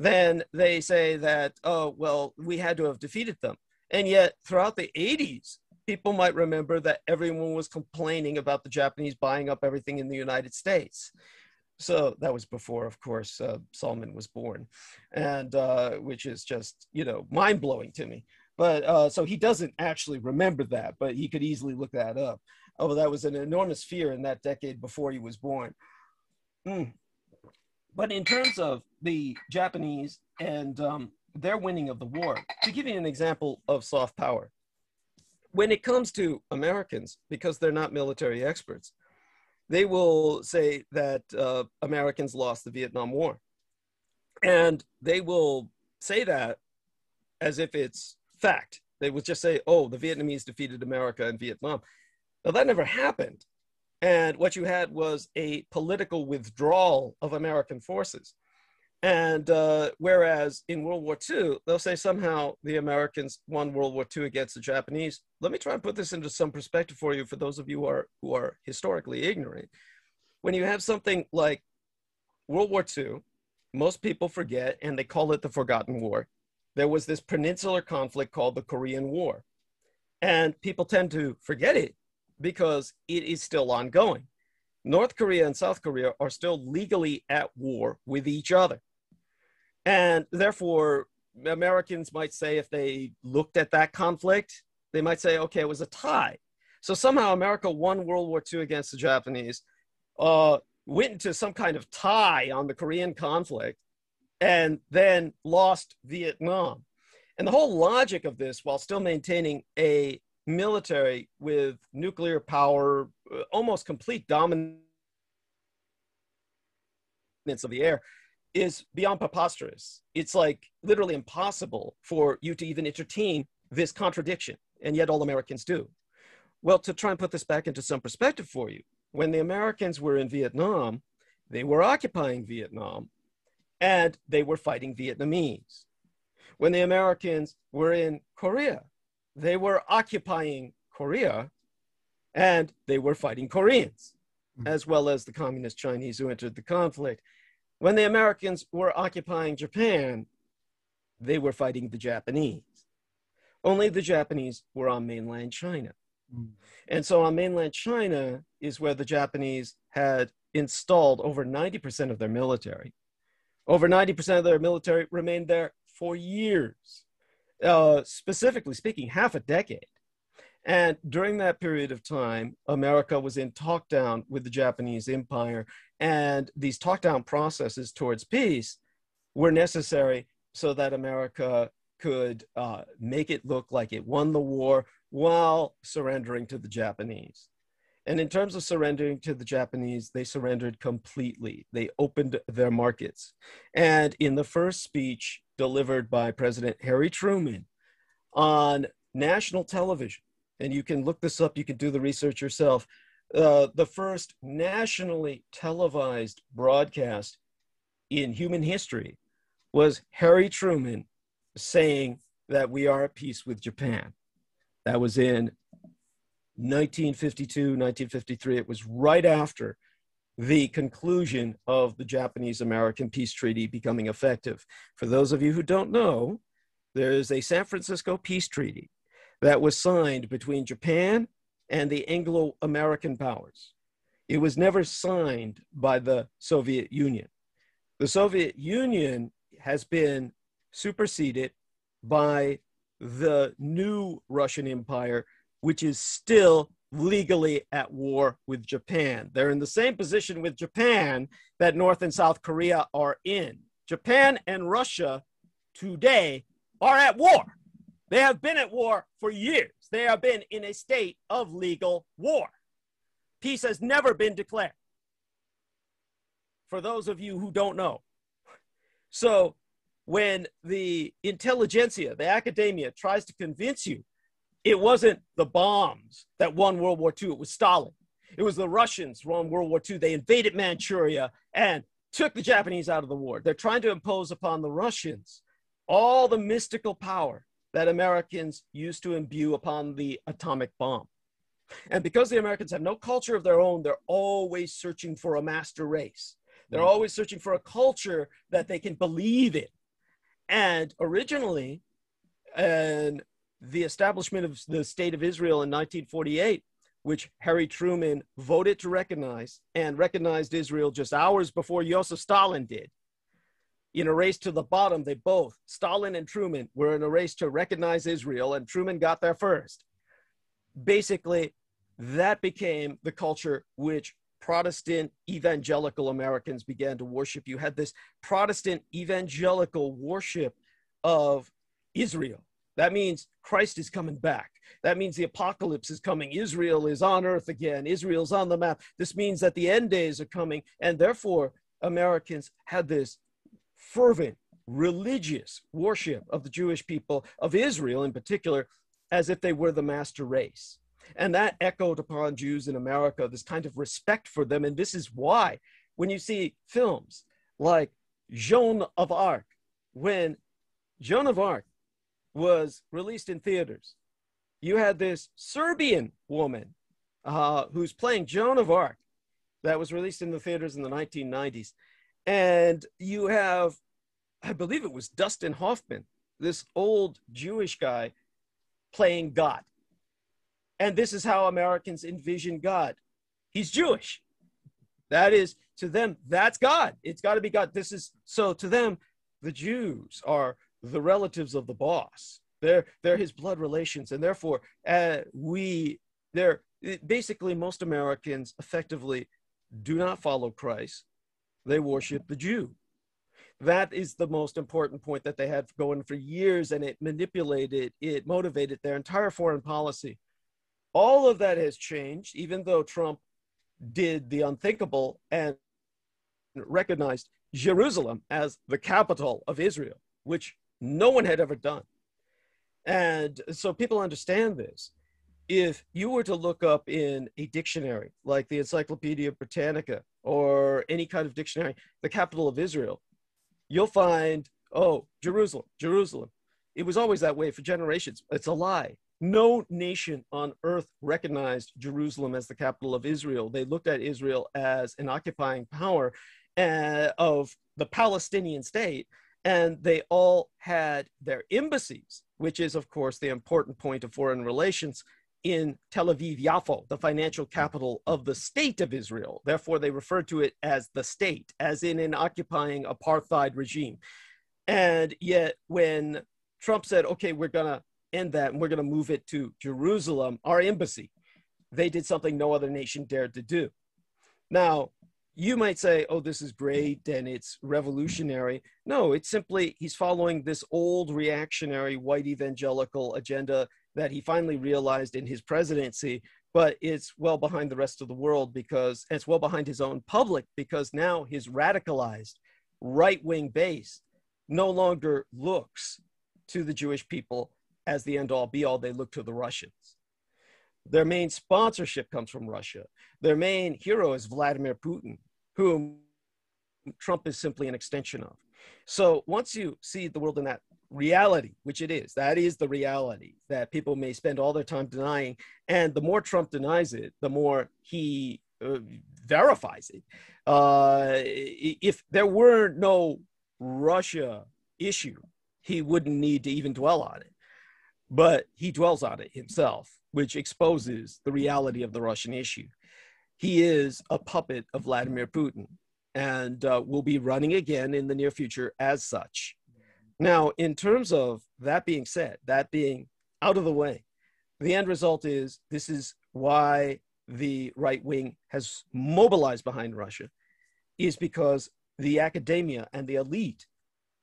then they say that, oh, well, we had to have defeated them. And yet, throughout the 80s, people might remember that everyone was complaining about the Japanese buying up everything in the United States. So that was before, of course, uh, Salman was born, and uh, which is just, you know, mind blowing to me. But uh, so he doesn't actually remember that, but he could easily look that up. Oh, that was an enormous fear in that decade before he was born. Mm. But in terms of the Japanese and um, their winning of the war, to give you an example of soft power, when it comes to Americans, because they're not military experts, they will say that uh, Americans lost the Vietnam War. And they will say that as if it's fact. They would just say, oh, the Vietnamese defeated America in Vietnam. Now, that never happened. And what you had was a political withdrawal of American forces. And uh, whereas in World War II, they'll say somehow the Americans won World War II against the Japanese. Let me try and put this into some perspective for you, for those of you who are who are historically ignorant. When you have something like World War II, most people forget, and they call it the Forgotten War. There was this peninsular conflict called the Korean War, and people tend to forget it because it is still ongoing. North Korea and South Korea are still legally at war with each other. And therefore, Americans might say, if they looked at that conflict, they might say, okay, it was a tie. So somehow America won World War II against the Japanese, uh, went into some kind of tie on the Korean conflict, and then lost Vietnam. And the whole logic of this, while still maintaining a military with nuclear power, uh, almost complete dominance of the air, is beyond preposterous. It's like literally impossible for you to even entertain this contradiction, and yet all Americans do. Well, to try and put this back into some perspective for you, when the Americans were in Vietnam, they were occupying Vietnam and they were fighting Vietnamese. When the Americans were in Korea, they were occupying Korea and they were fighting Koreans, mm-hmm. as well as the communist Chinese who entered the conflict. When the Americans were occupying Japan, they were fighting the Japanese. Only the Japanese were on mainland China. Mm. And so on mainland China is where the Japanese had installed over 90% of their military. Over 90% of their military remained there for years. Uh, specifically speaking, half a decade. And during that period of time, America was in talk down with the Japanese Empire and these talk down processes towards peace were necessary so that America could uh, make it look like it won the war while surrendering to the Japanese. And in terms of surrendering to the Japanese, they surrendered completely. They opened their markets. And in the first speech delivered by President Harry Truman on national television, and you can look this up, you can do the research yourself, uh, the first nationally televised broadcast in human history was Harry Truman saying that we are at peace with Japan. That was in 1952, 1953. It was right after the conclusion of the Japanese American Peace Treaty becoming effective. For those of you who don't know, there is a San Francisco Peace Treaty that was signed between Japan and the Anglo American powers. It was never signed by the Soviet Union. The Soviet Union has been superseded by the new Russian Empire, which is still legally at war with Japan. They're in the same position with Japan that North and South Korea are in. Japan and Russia today are at war. They have been at war for years. They have been in a state of legal war. Peace has never been declared. For those of you who don't know. So, when the intelligentsia, the academia, tries to convince you it wasn't the bombs that won World War II, it was Stalin. It was the Russians who won World War II. They invaded Manchuria and took the Japanese out of the war. They're trying to impose upon the Russians all the mystical power that Americans used to imbue upon the atomic bomb. And because the Americans have no culture of their own, they're always searching for a master race. They're mm. always searching for a culture that they can believe in. And originally, and the establishment of the state of Israel in 1948, which Harry Truman voted to recognize and recognized Israel just hours before Joseph Stalin did in a race to the bottom, they both, Stalin and Truman, were in a race to recognize Israel, and Truman got there first. Basically, that became the culture which Protestant evangelical Americans began to worship. You had this Protestant evangelical worship of Israel. That means Christ is coming back. That means the apocalypse is coming. Israel is on earth again. Israel's on the map. This means that the end days are coming. And therefore, Americans had this fervent religious worship of the Jewish people of Israel in particular as if they were the master race. And that echoed upon Jews in America, this kind of respect for them. And this is why, when you see films like Joan of Arc. When Joan of Arc was released in theaters, you had this Serbian woman uh, who's playing Joan of Arc that was released in the theaters in the 1990s. And you have, I believe it was Dustin Hoffman, this old Jewish guy playing God. And this is how Americans envision God. He's Jewish. That is, to them, that's God. It's got to be God. This is so to them, the Jews are the relatives of the boss. They're they're his blood relations, and therefore, uh, we they're basically most Americans effectively do not follow Christ. They worship the Jew. That is the most important point that they had going for years, and it manipulated, it motivated their entire foreign policy. All of that has changed, even though Trump did the unthinkable and recognized Jerusalem as the capital of Israel, which no one had ever done. And so people understand this. If you were to look up in a dictionary like the Encyclopedia Britannica or any kind of dictionary, the capital of Israel, you'll find, oh, Jerusalem, Jerusalem. It was always that way for generations. It's a lie. No nation on earth recognized Jerusalem as the capital of Israel. They looked at Israel as an occupying power uh, of the Palestinian state, and they all had their embassies, which is, of course, the important point of foreign relations in Tel Aviv Yafo, the financial capital of the state of Israel. Therefore, they referred to it as the state, as in an occupying apartheid regime. And yet, when Trump said, okay, we're going to end that and we're going to move it to Jerusalem, our embassy. They did something no other nation dared to do. Now, you might say, oh, this is great and it's revolutionary. No, it's simply he's following this old reactionary white evangelical agenda that he finally realized in his presidency, but it's well behind the rest of the world because it's well behind his own public because now his radicalized right wing base no longer looks to the Jewish people as the end all be all, they look to the Russians. Their main sponsorship comes from Russia. Their main hero is Vladimir Putin, whom Trump is simply an extension of. So once you see the world in that reality, which it is, that is the reality that people may spend all their time denying. And the more Trump denies it, the more he uh, verifies it. Uh, if there were no Russia issue, he wouldn't need to even dwell on it but he dwells on it himself, which exposes the reality of the Russian issue. He is a puppet of Vladimir Putin and uh, will be running again in the near future as such. Now, in terms of that being said, that being out of the way, the end result is this is why the right wing has mobilized behind Russia, is because the academia and the elite,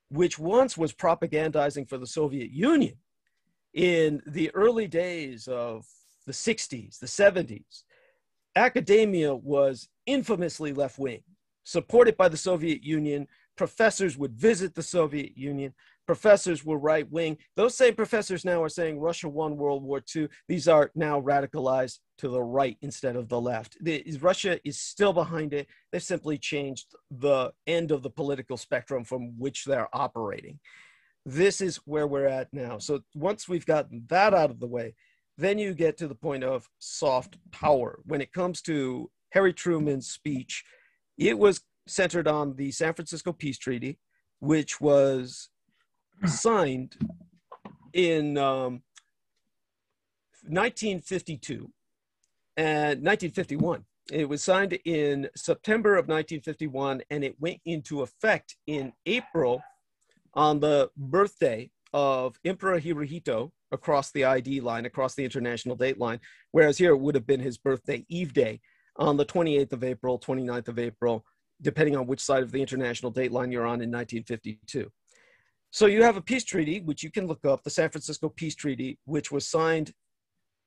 which once was propagandizing for the Soviet Union, in the early days of the 60s, the 70s, academia was infamously left wing, supported by the Soviet Union. Professors would visit the Soviet Union. Professors were right wing. Those same professors now are saying Russia won World War II. These are now radicalized to the right instead of the left. The, Russia is still behind it. They've simply changed the end of the political spectrum from which they're operating this is where we're at now. So once we've gotten that out of the way, then you get to the point of soft power. When it comes to Harry Truman's speech, it was centered on the San Francisco Peace Treaty, which was signed in um, 1952 and 1951. It was signed in September of 1951 and it went into effect in April on the birthday of Emperor Hirohito across the ID line, across the international date line, whereas here it would have been his birthday eve day on the 28th of April, 29th of April, depending on which side of the international date line you're on in 1952. So you have a peace treaty, which you can look up, the San Francisco Peace Treaty, which was signed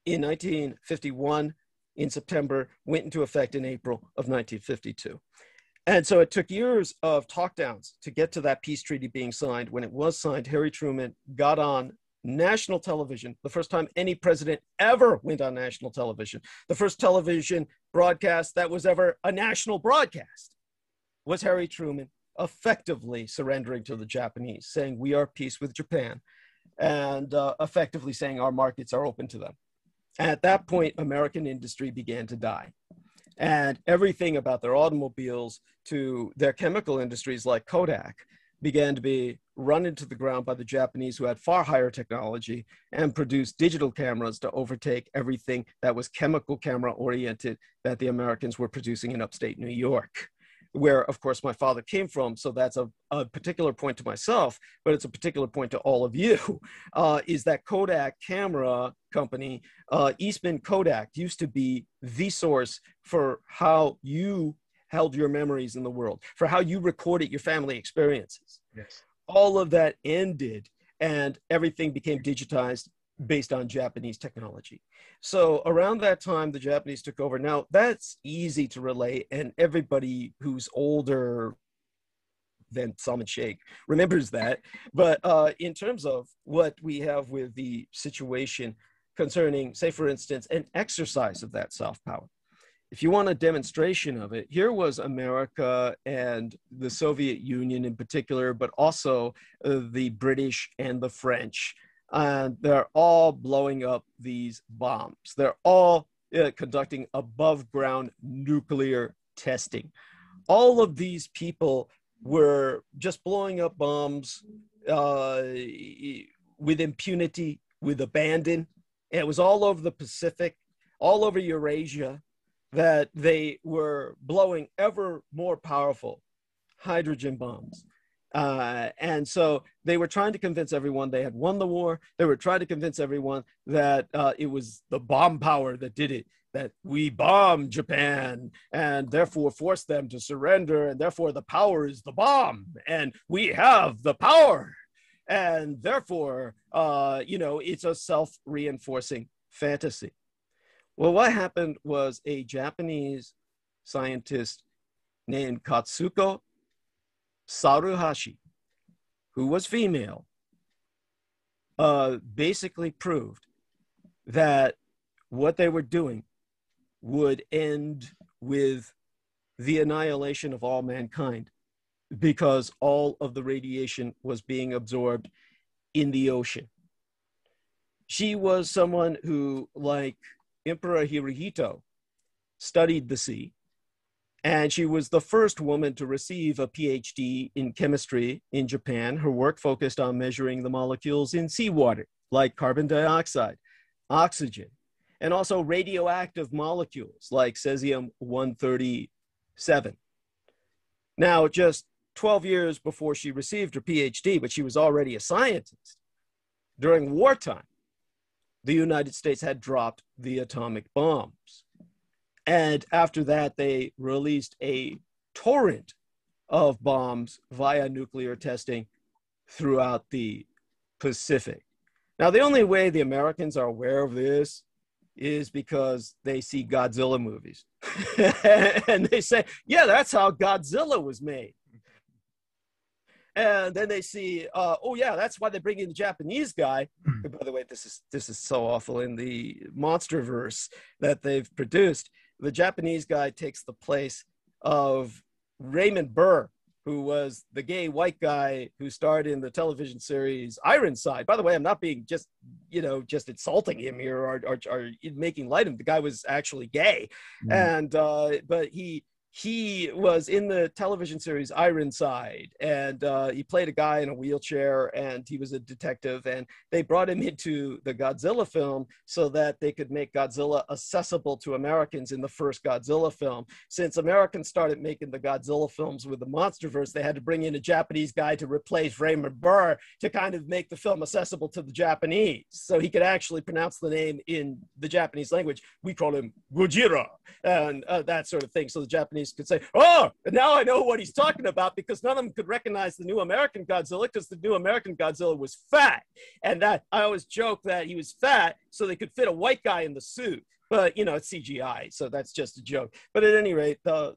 in 1951 in September, went into effect in April of 1952. And so it took years of talk downs to get to that peace treaty being signed. When it was signed, Harry Truman got on national television, the first time any president ever went on national television. The first television broadcast that was ever a national broadcast was Harry Truman effectively surrendering to the Japanese, saying we are peace with Japan, and uh, effectively saying our markets are open to them. At that point, American industry began to die. And everything about their automobiles to their chemical industries like Kodak began to be run into the ground by the Japanese, who had far higher technology and produced digital cameras to overtake everything that was chemical camera oriented that the Americans were producing in upstate New York where of course my father came from so that's a, a particular point to myself but it's a particular point to all of you (laughs) uh, is that kodak camera company uh, eastman kodak used to be the source for how you held your memories in the world for how you recorded your family experiences. Yes. All of that ended and everything became digitized based on Japanese technology. So around that time, the Japanese took over. Now that's easy to relate, and everybody who's older than Salman Sheikh remembers that. But uh, in terms of what we have with the situation concerning, say, for instance, an exercise of that soft power. If you want a demonstration of it, here was America and the Soviet Union in particular, but also uh, the British and the French and they're all blowing up these bombs. They're all uh, conducting above ground nuclear testing. All of these people were just blowing up bombs uh, with impunity, with abandon. And it was all over the Pacific, all over Eurasia, that they were blowing ever more powerful hydrogen bombs. Uh, and so they were trying to convince everyone they had won the war. They were trying to convince everyone that uh, it was the bomb power that did it, that we bombed Japan and therefore forced them to surrender. And therefore the power is the bomb. And we have the power. And therefore, uh, you know, it's a self reinforcing fantasy. Well, what happened was a Japanese scientist named Katsuko Saruhashi, who was female, uh, basically proved that what they were doing would end with the annihilation of all mankind because all of the radiation was being absorbed in the ocean. She was someone who, like Emperor Hirohito, studied the sea and she was the first woman to receive a PhD in chemistry in Japan. Her work focused on measuring the molecules in seawater, like carbon dioxide, oxygen, and also radioactive molecules like cesium 137. Now, just 12 years before she received her PhD, but she was already a scientist, during wartime, the United States had dropped the atomic bombs. And after that, they released a torrent of bombs via nuclear testing throughout the Pacific. Now, the only way the Americans are aware of this is because they see Godzilla movies. (laughs) and they say, yeah, that's how Godzilla was made. And then they see, uh, oh yeah, that's why they bring in the Japanese guy. Hmm. By the way, this is this is so awful in the monster verse that they've produced the Japanese guy takes the place of Raymond Burr, who was the gay white guy who starred in the television series Ironside. By the way, I'm not being just, you know, just insulting him here or, or, or making light of him. The guy was actually gay. Mm. And, uh, but he, he was in the television series Ironside, and uh, he played a guy in a wheelchair, and he was a detective. And they brought him into the Godzilla film so that they could make Godzilla accessible to Americans in the first Godzilla film. Since Americans started making the Godzilla films with the MonsterVerse, they had to bring in a Japanese guy to replace Raymond Burr to kind of make the film accessible to the Japanese, so he could actually pronounce the name in the Japanese language. We call him Gojira, and uh, that sort of thing. So the Japanese companies could say, oh, now I know what he's talking about because none of them could recognize the new American Godzilla because the new American Godzilla was fat. And that I always joke that he was fat so they could fit a white guy in the suit. But you know, it's CGI, so that's just a joke. But at any rate, uh,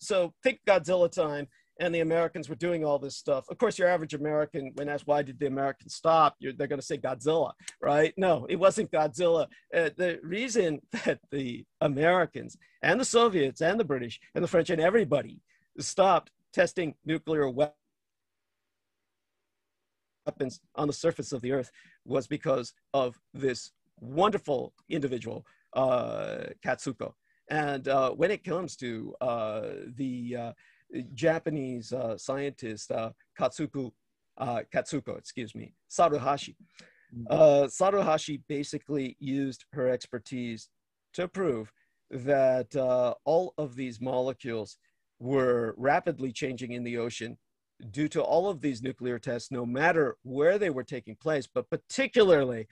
so think Godzilla time and the Americans were doing all this stuff. Of course, your average American, when asked why did the Americans stop, they're going to say Godzilla, right? No, it wasn't Godzilla. Uh, the reason (laughs) that the Americans and the Soviets and the British and the French and everybody stopped testing nuclear weapons on the surface of the earth was because of this wonderful individual, uh, Katsuko. And uh, when it comes to uh, the uh, Japanese uh, scientist uh, Katsuku, Katsuko, excuse me, Saruhashi, mm-hmm. Saruhashi basically used her expertise to prove that all of these molecules were rapidly changing in the ocean due to all of these nuclear tests, no matter where they were taking place, but particularly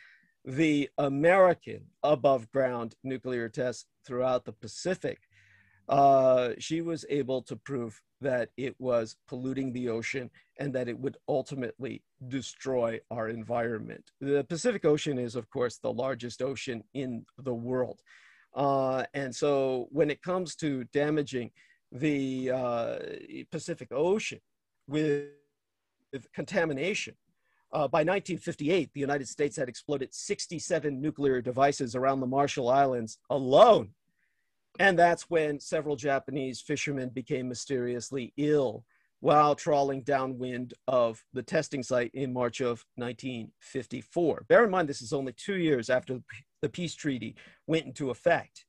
the American above ground nuclear tests throughout the Pacific, uh, she was able to prove that it was polluting the ocean and that it would ultimately destroy our environment. The Pacific Ocean is, of course, the largest ocean in the world. Uh, and so when it comes to damaging the uh, Pacific Ocean with, with contamination, uh, by 1958, the United States had exploded 67 nuclear devices around the Marshall Islands alone. And that's when several Japanese fishermen became mysteriously ill while trawling downwind of the testing site in March of 1954. Bear in mind, this is only two years after the peace treaty went into effect.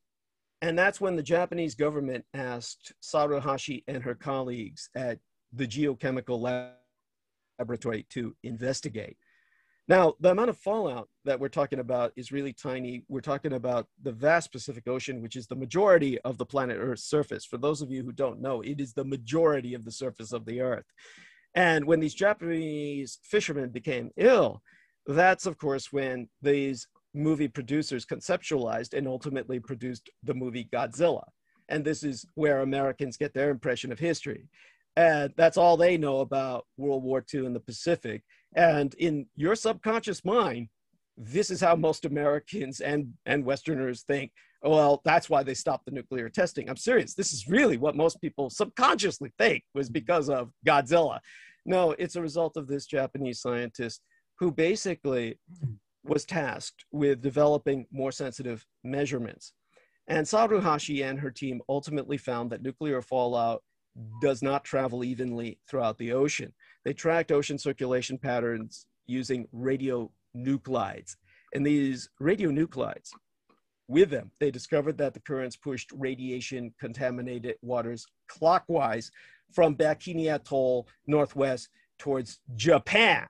And that's when the Japanese government asked Saruhashi and her colleagues at the geochemical lab laboratory to investigate. Now, the amount of fallout that we're talking about is really tiny. We're talking about the vast Pacific Ocean, which is the majority of the planet Earth's surface. For those of you who don't know, it is the majority of the surface of the Earth. And when these Japanese fishermen became ill, that's, of course, when these movie producers conceptualized and ultimately produced the movie Godzilla. And this is where Americans get their impression of history. And that's all they know about World War II in the Pacific. And in your subconscious mind, this is how most Americans and, and Westerners think. Well, that's why they stopped the nuclear testing. I'm serious. This is really what most people subconsciously think was because of Godzilla. No, it's a result of this Japanese scientist who basically was tasked with developing more sensitive measurements. And Saruhashi and her team ultimately found that nuclear fallout does not travel evenly throughout the ocean. They tracked ocean circulation patterns using radionuclides. And these radionuclides, with them, they discovered that the currents pushed radiation contaminated waters clockwise from Bikini Atoll northwest towards Japan.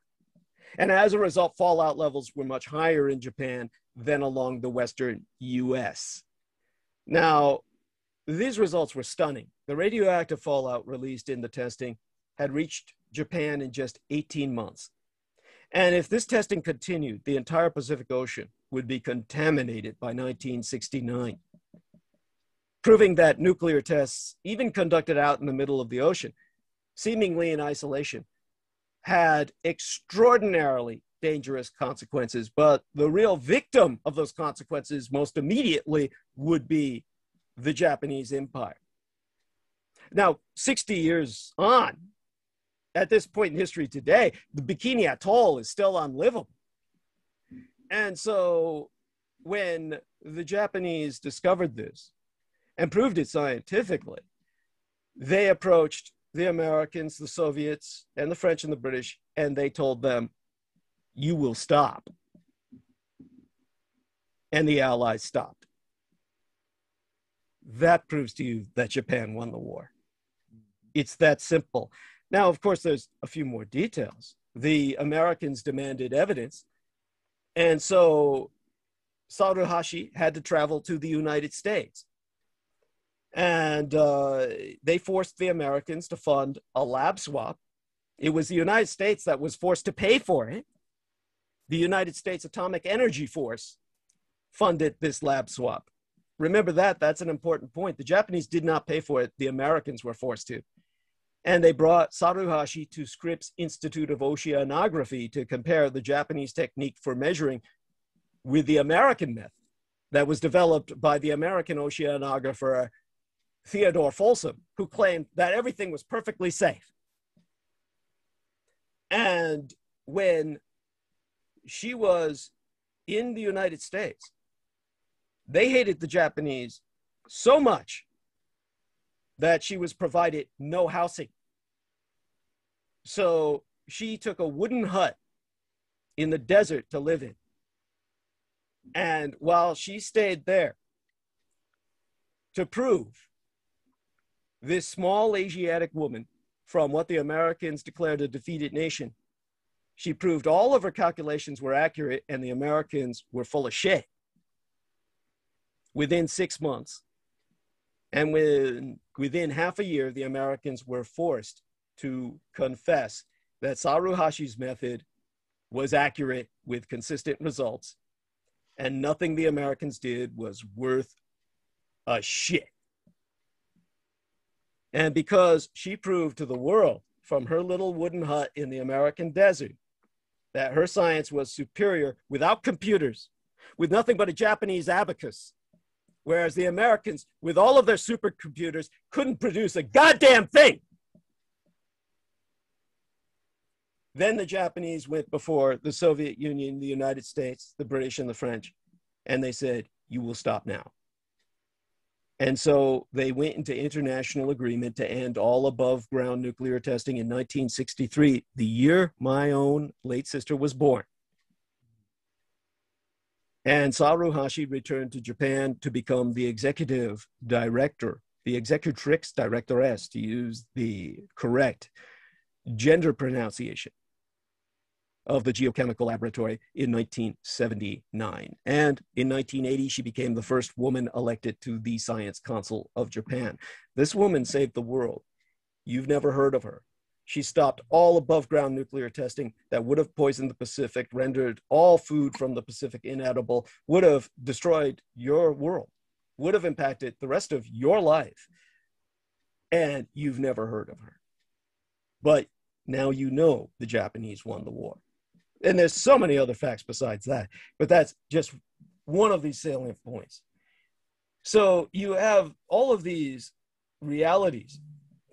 And as a result, fallout levels were much higher in Japan than along the western US. Now, these results were stunning. The radioactive fallout released in the testing had reached Japan in just 18 months. And if this testing continued, the entire Pacific Ocean would be contaminated by 1969, proving that nuclear tests, even conducted out in the middle of the ocean, seemingly in isolation, had extraordinarily dangerous consequences. But the real victim of those consequences, most immediately, would be the Japanese Empire. Now, 60 years on, at this point in history today, the Bikini Atoll is still unlivable. And so when the Japanese discovered this and proved it scientifically, they approached the Americans, the Soviets, and the French and the British, and they told them, You will stop. And the Allies stopped that proves to you that Japan won the war. It's that simple. Now, of course, there's a few more details. The Americans demanded evidence. And so Saruhashi had to travel to the United States. And uh, they forced the Americans to fund a lab swap. It was the United States that was forced to pay for it. The United States Atomic Energy Force funded this lab swap. Remember that, that's an important point. The Japanese did not pay for it, the Americans were forced to. And they brought Saruhashi to Scripps Institute of Oceanography to compare the Japanese technique for measuring with the American method that was developed by the American oceanographer Theodore Folsom, who claimed that everything was perfectly safe. And when she was in the United States, they hated the Japanese so much that she was provided no housing So she took a wooden hut in the desert to live in. And while she stayed there to prove this small Asiatic woman from what the Americans declared a defeated nation, she proved all of her calculations were accurate and the Americans were full of shit within six months. And when, within half a year, the Americans were forced to confess that Saruhashi's method was accurate with consistent results, and nothing the Americans did was worth a shit. And because she proved to the world from her little wooden hut in the American desert that her science was superior without computers, with nothing but a Japanese abacus, whereas the Americans, with all of their supercomputers, couldn't produce a goddamn thing. Then the Japanese went before the Soviet Union, the United States, the British, and the French, and they said, You will stop now. And so they went into international agreement to end all above ground nuclear testing in 1963, the year my own late sister was born. And Saruhashi returned to Japan to become the executive director, the executrix directoress, to use the correct gender pronunciation of the geochemical laboratory in 1979. And in 1980, she became the first woman elected to the Science Council of Japan. This woman saved the world. You've never heard of her. She stopped all above ground nuclear testing that would have poisoned the Pacific, rendered all food from the Pacific inedible, would have destroyed your world, would have impacted the rest of your life. And you've never heard of her. But now you know the Japanese won the war and there's so many other facts besides that but that's just one of these salient points so you have all of these realities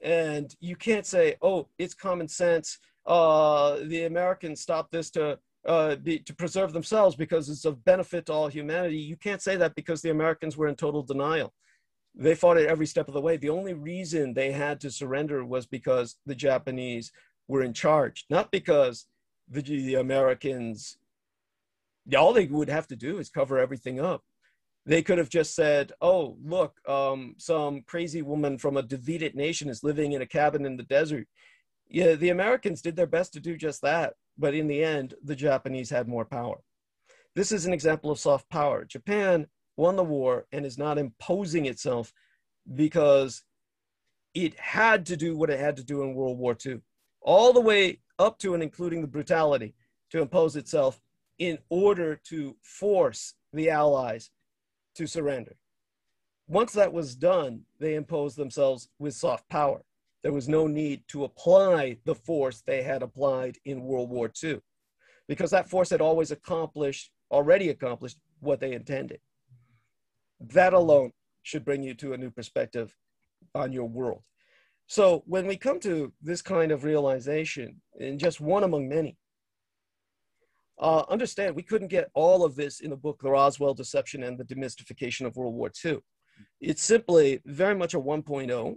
and you can't say oh it's common sense uh, the americans stopped this to uh, be, to preserve themselves because it's of benefit to all humanity. You can't say that because the americans were in total denial. They fought it every step of the way. The only reason they had to surrender was because the japanese were in charge not because the, the Americans, all they would have to do is cover everything up. They could have just said, "Oh, look, um, some crazy woman from a defeated nation is living in a cabin in the desert." Yeah, the Americans did their best to do just that, but in the end, the Japanese had more power. This is an example of soft power. Japan won the war and is not imposing itself because it had to do what it had to do in World War II. All the way up to and including the brutality to impose itself in order to force the Allies to surrender. Once that was done, they imposed themselves with soft power. There was no need to apply the force they had applied in World War II because that force had always accomplished, already accomplished what they intended. That alone should bring you to a new perspective on your world. So when we come to this kind of realization, and just one among many, uh, understand we couldn't get all of this in the book The Roswell Deception and the Demystification of World War II. It's simply very much a 1.0,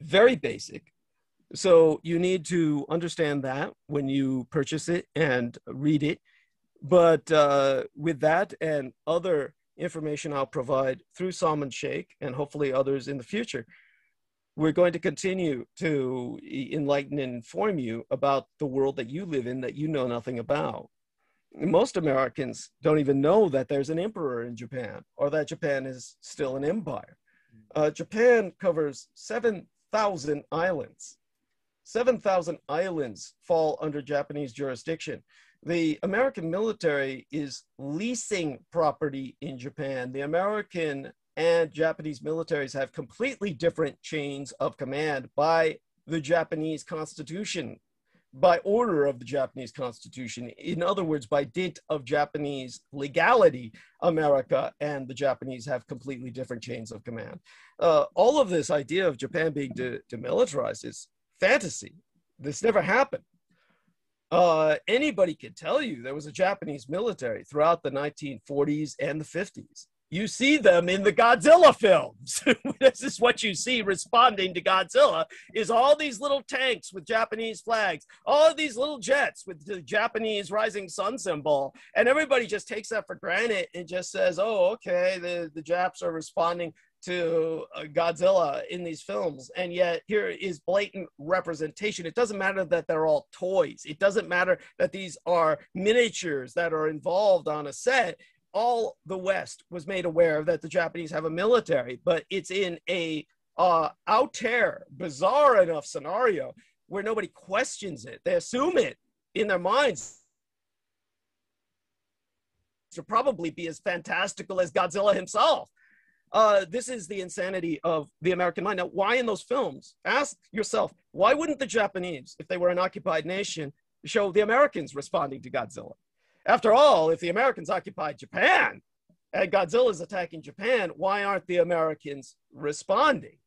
very basic. So you need to understand that when you purchase it and read it. But uh, with that and other information I'll provide through Salman Sheikh and hopefully others in the future, we're going to continue to enlighten and inform you about the world that you live in that you know nothing about. Most Americans don't even know that there's an emperor in Japan or that Japan is still an empire. Uh, Japan covers 7,000 islands. 7,000 islands fall under Japanese jurisdiction. The American military is leasing property in Japan. The American and Japanese militaries have completely different chains of command by the Japanese constitution, by order of the Japanese constitution. In other words, by dint of Japanese legality, America and the Japanese have completely different chains of command. Uh, all of this idea of Japan being de- demilitarized is fantasy. This never happened. Uh, anybody could tell you there was a Japanese military throughout the 1940s and the 50s you see them in the Godzilla films. (laughs) this is what you see responding to Godzilla is all these little tanks with Japanese flags, all these little jets with the Japanese rising sun symbol. And everybody just takes that for granted and just says, oh, okay, the, the Japs are responding to uh, Godzilla in these films. And yet here is blatant representation. It doesn't matter that they're all toys. It doesn't matter that these are miniatures that are involved on a set all the West was made aware that the Japanese have a military, but it's in a uh, out there, bizarre enough scenario where nobody questions it. They assume it in their minds to probably be as fantastical as Godzilla himself. Uh, this is the insanity of the American mind. Now, why in those films? Ask yourself, why wouldn't the Japanese, if they were an occupied nation, show the Americans responding to Godzilla? After all, if the Americans occupied Japan and Godzilla is attacking Japan, why aren't the Americans responding?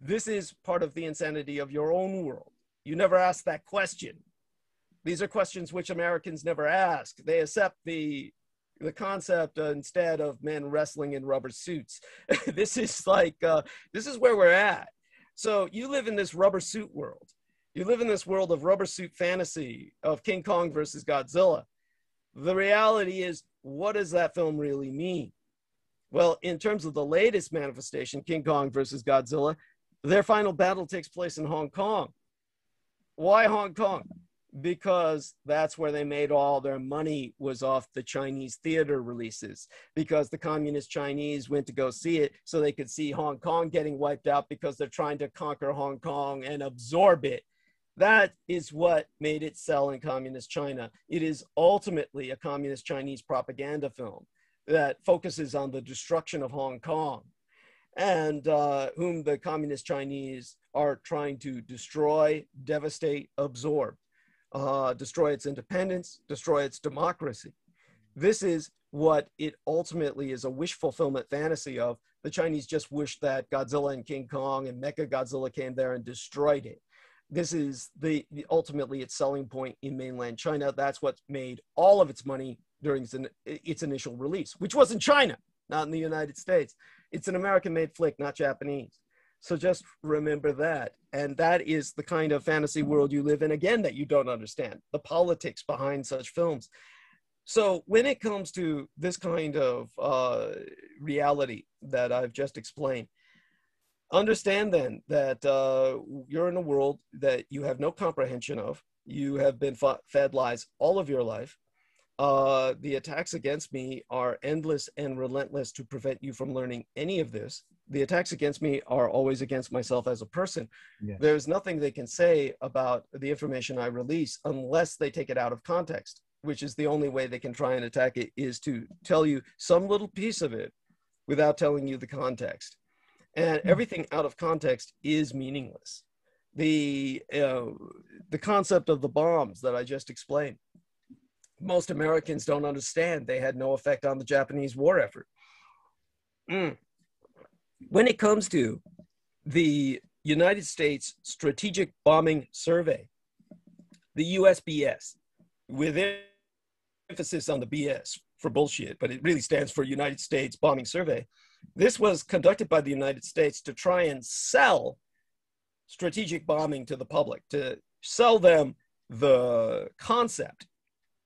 This is part of the insanity of your own world. You never ask that question. These are questions which Americans never ask. They accept the the concept instead of men wrestling in rubber suits. (laughs) this is like uh, this is where we're at. So you live in this rubber suit world. You live in this world of rubber suit fantasy of King Kong versus Godzilla. The reality is, what does that film really mean? Well, in terms of the latest manifestation, King Kong versus Godzilla, their final battle takes place in Hong Kong. Why Hong Kong? Because that's where they made all their money was off the Chinese theater releases. Because the communist Chinese went to go see it so they could see Hong Kong getting wiped out because they're trying to conquer Hong Kong and absorb it. That is what made it sell in communist China. It is ultimately a communist Chinese propaganda film that focuses on the destruction of Hong Kong and uh, whom the communist Chinese are trying to destroy, devastate, absorb, uh, destroy its independence, destroy its democracy. This is what it ultimately is a wish fulfillment fantasy of. The Chinese just wish that Godzilla and King Kong and Mecha Godzilla came there and destroyed it this is the, the, ultimately its selling point in mainland China. That's what made all of its money during its, its initial release, which was in China, not in the United States. It's an American-made flick, not Japanese. So just remember that. And that is the kind of fantasy world you live in, again, that you don't understand the politics behind such films. So when it comes to this kind of uh, reality that I've just explained, understand then that uh, you're in a world that you have no comprehension of. You have been fed lies all of your life. Uh, the attacks against me are endless and relentless to prevent you from learning any of this. The attacks against me are always against myself as a person. Yes. There's nothing they can say about the information I release unless they take it out of context, which is the only way they can try and attack it is to tell you some little piece of it without telling you the context and hmm. everything out of context is meaningless the uh, the concept of the bombs that i just explained most americans don't understand they had no effect on the japanese war effort mm. when it comes to the united states strategic bombing survey the usbs with emphasis on the bs for bullshit but it really stands for united states bombing survey this was conducted by the United States to try and sell strategic bombing to the public, to sell them the concept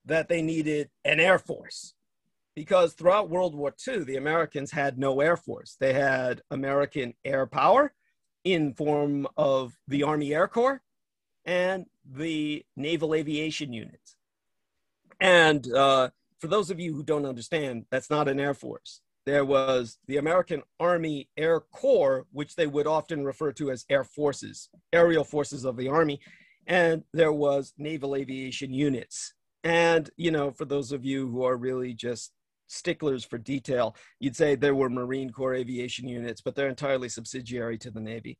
that they needed an air force. Because throughout World War II, the Americans had no air force. They had American air power in form of the Army Air Corps and the Naval Aviation Units. And uh, for those of you who don't understand, that's not an air force there was the American Army Air Corps, which they would often refer to as air forces, aerial forces of the Army, and there was naval aviation units. And, you know, for those of you who are really just sticklers for detail, you'd say there were Marine Corps aviation units, but they're entirely subsidiary to the Navy.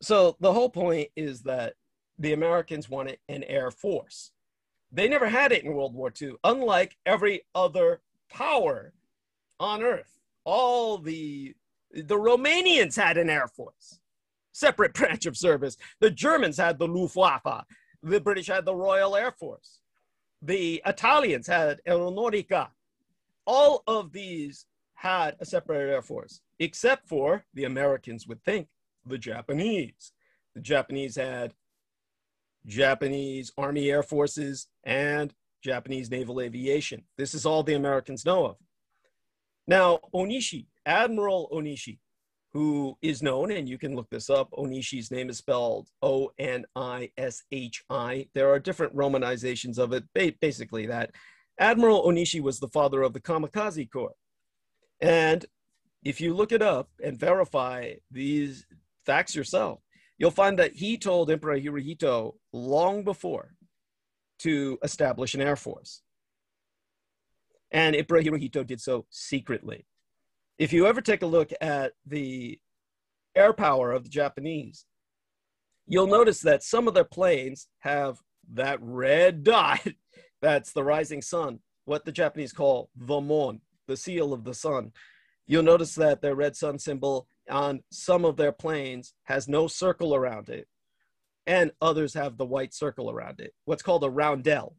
So the whole point is that the Americans wanted an air force. They never had it in World War II, unlike every other power on earth all the the Romanians had an air force, separate (laughs) branch of service. The Germans had the Luftwaffe. The British had the Royal Air Force. The Italians had Aeronautica. All of these had a separate air force, except for the Americans would think the Japanese. The Japanese had Japanese Army Air Forces and Japanese Naval Aviation. This is all the Americans know of. Now, Onishi, Admiral Onishi, who is known, and you can look this up. Onishi's name is spelled O N I S H I. There are different romanizations of it. Basically, that Admiral Onishi was the father of the Kamikaze Corps. And if you look it up and verify these facts yourself, you'll find that he told Emperor Hirohito long before to establish an air force. And Emperor Hirohito did so secretly if you ever take a look at the air power of the Japanese, you'll notice that some of their planes have that red (laughs) dot that's the rising sun, what the Japanese call the mon, the seal of the sun. You'll notice that their red sun symbol on some of their planes has no circle around it, and others have the white circle around it, what's called a roundel.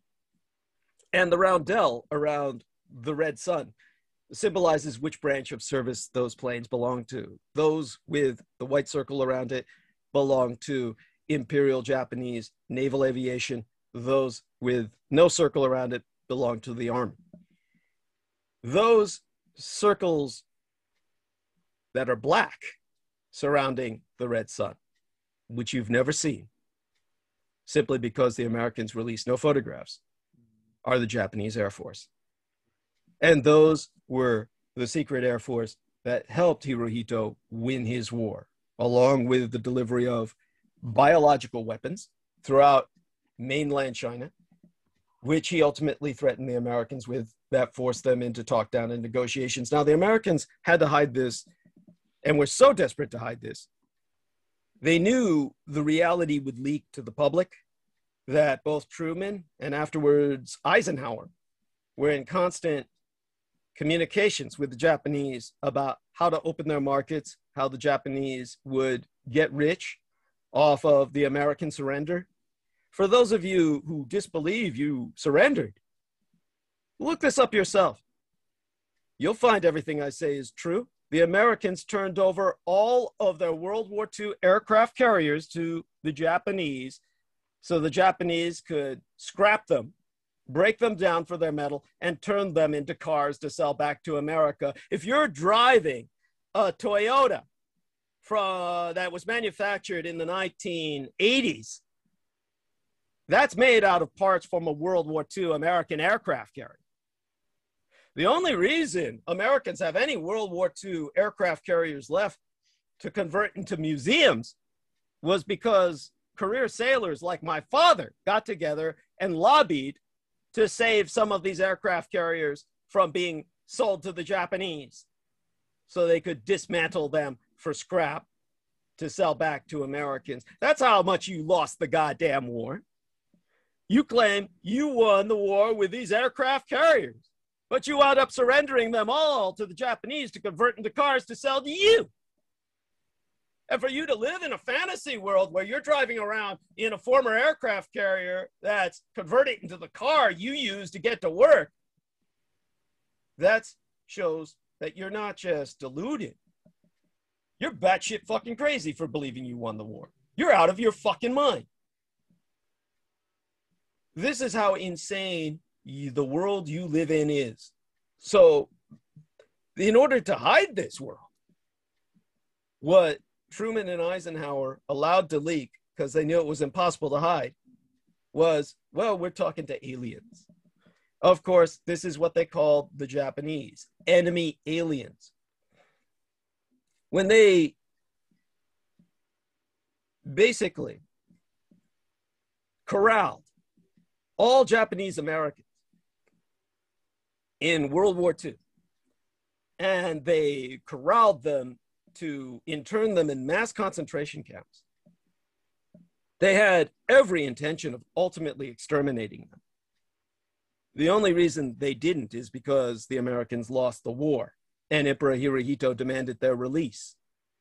And the roundel around the red sun symbolizes which branch of service those planes belong to. Those with the white circle around it belong to Imperial Japanese Naval Aviation. Those with no circle around it belong to the Army. Those circles that are black surrounding the red sun, which you've never seen, simply because the Americans released no photographs, are the Japanese Air Force. And those were the secret air force that helped Hirohito win his war, along with the delivery of biological weapons throughout mainland China, which he ultimately threatened the Americans with, that forced them into talk down and negotiations. Now, the Americans had to hide this and were so desperate to hide this. They knew the reality would leak to the public that both Truman and afterwards Eisenhower were in constant communications with the Japanese about how to open their markets, how the Japanese would get rich off of the American surrender. For those of you who disbelieve you surrendered, look this up yourself. You'll find everything I say is true. The Americans turned over all of their World War II aircraft carriers to the Japanese so the Japanese could scrap them break them down for their metal, and turn them into cars to sell back to America. If you're driving a Toyota from, that was manufactured in the 1980s, that's made out of parts from a World War II American aircraft carrier. The only reason Americans have any World War II aircraft carriers left to convert into museums was because career sailors like my father got together and lobbied to save some of these aircraft carriers from being sold to the Japanese so they could dismantle them for scrap to sell back to Americans. That's how much you lost the goddamn war. You claim you won the war with these aircraft carriers, but you wound up surrendering them all to the Japanese to convert into cars to sell to you. And for you to live in a fantasy world where you're driving around in a former aircraft carrier that's converted into the car you use to get to work, that shows that you're not just deluded. You're batshit fucking crazy for believing you won the war. You're out of your fucking mind. This is how insane you, the world you live in is. So, in order to hide this world, what Truman and Eisenhower allowed to leak because they knew it was impossible to hide was, well, we're talking to aliens. Of course, this is what they called the Japanese enemy aliens. When they basically corralled all Japanese Americans in World War II, and they corralled them to intern them in mass concentration camps. They had every intention of ultimately exterminating them. The only reason they didn't is because the Americans lost the war and Emperor Hirohito demanded their release.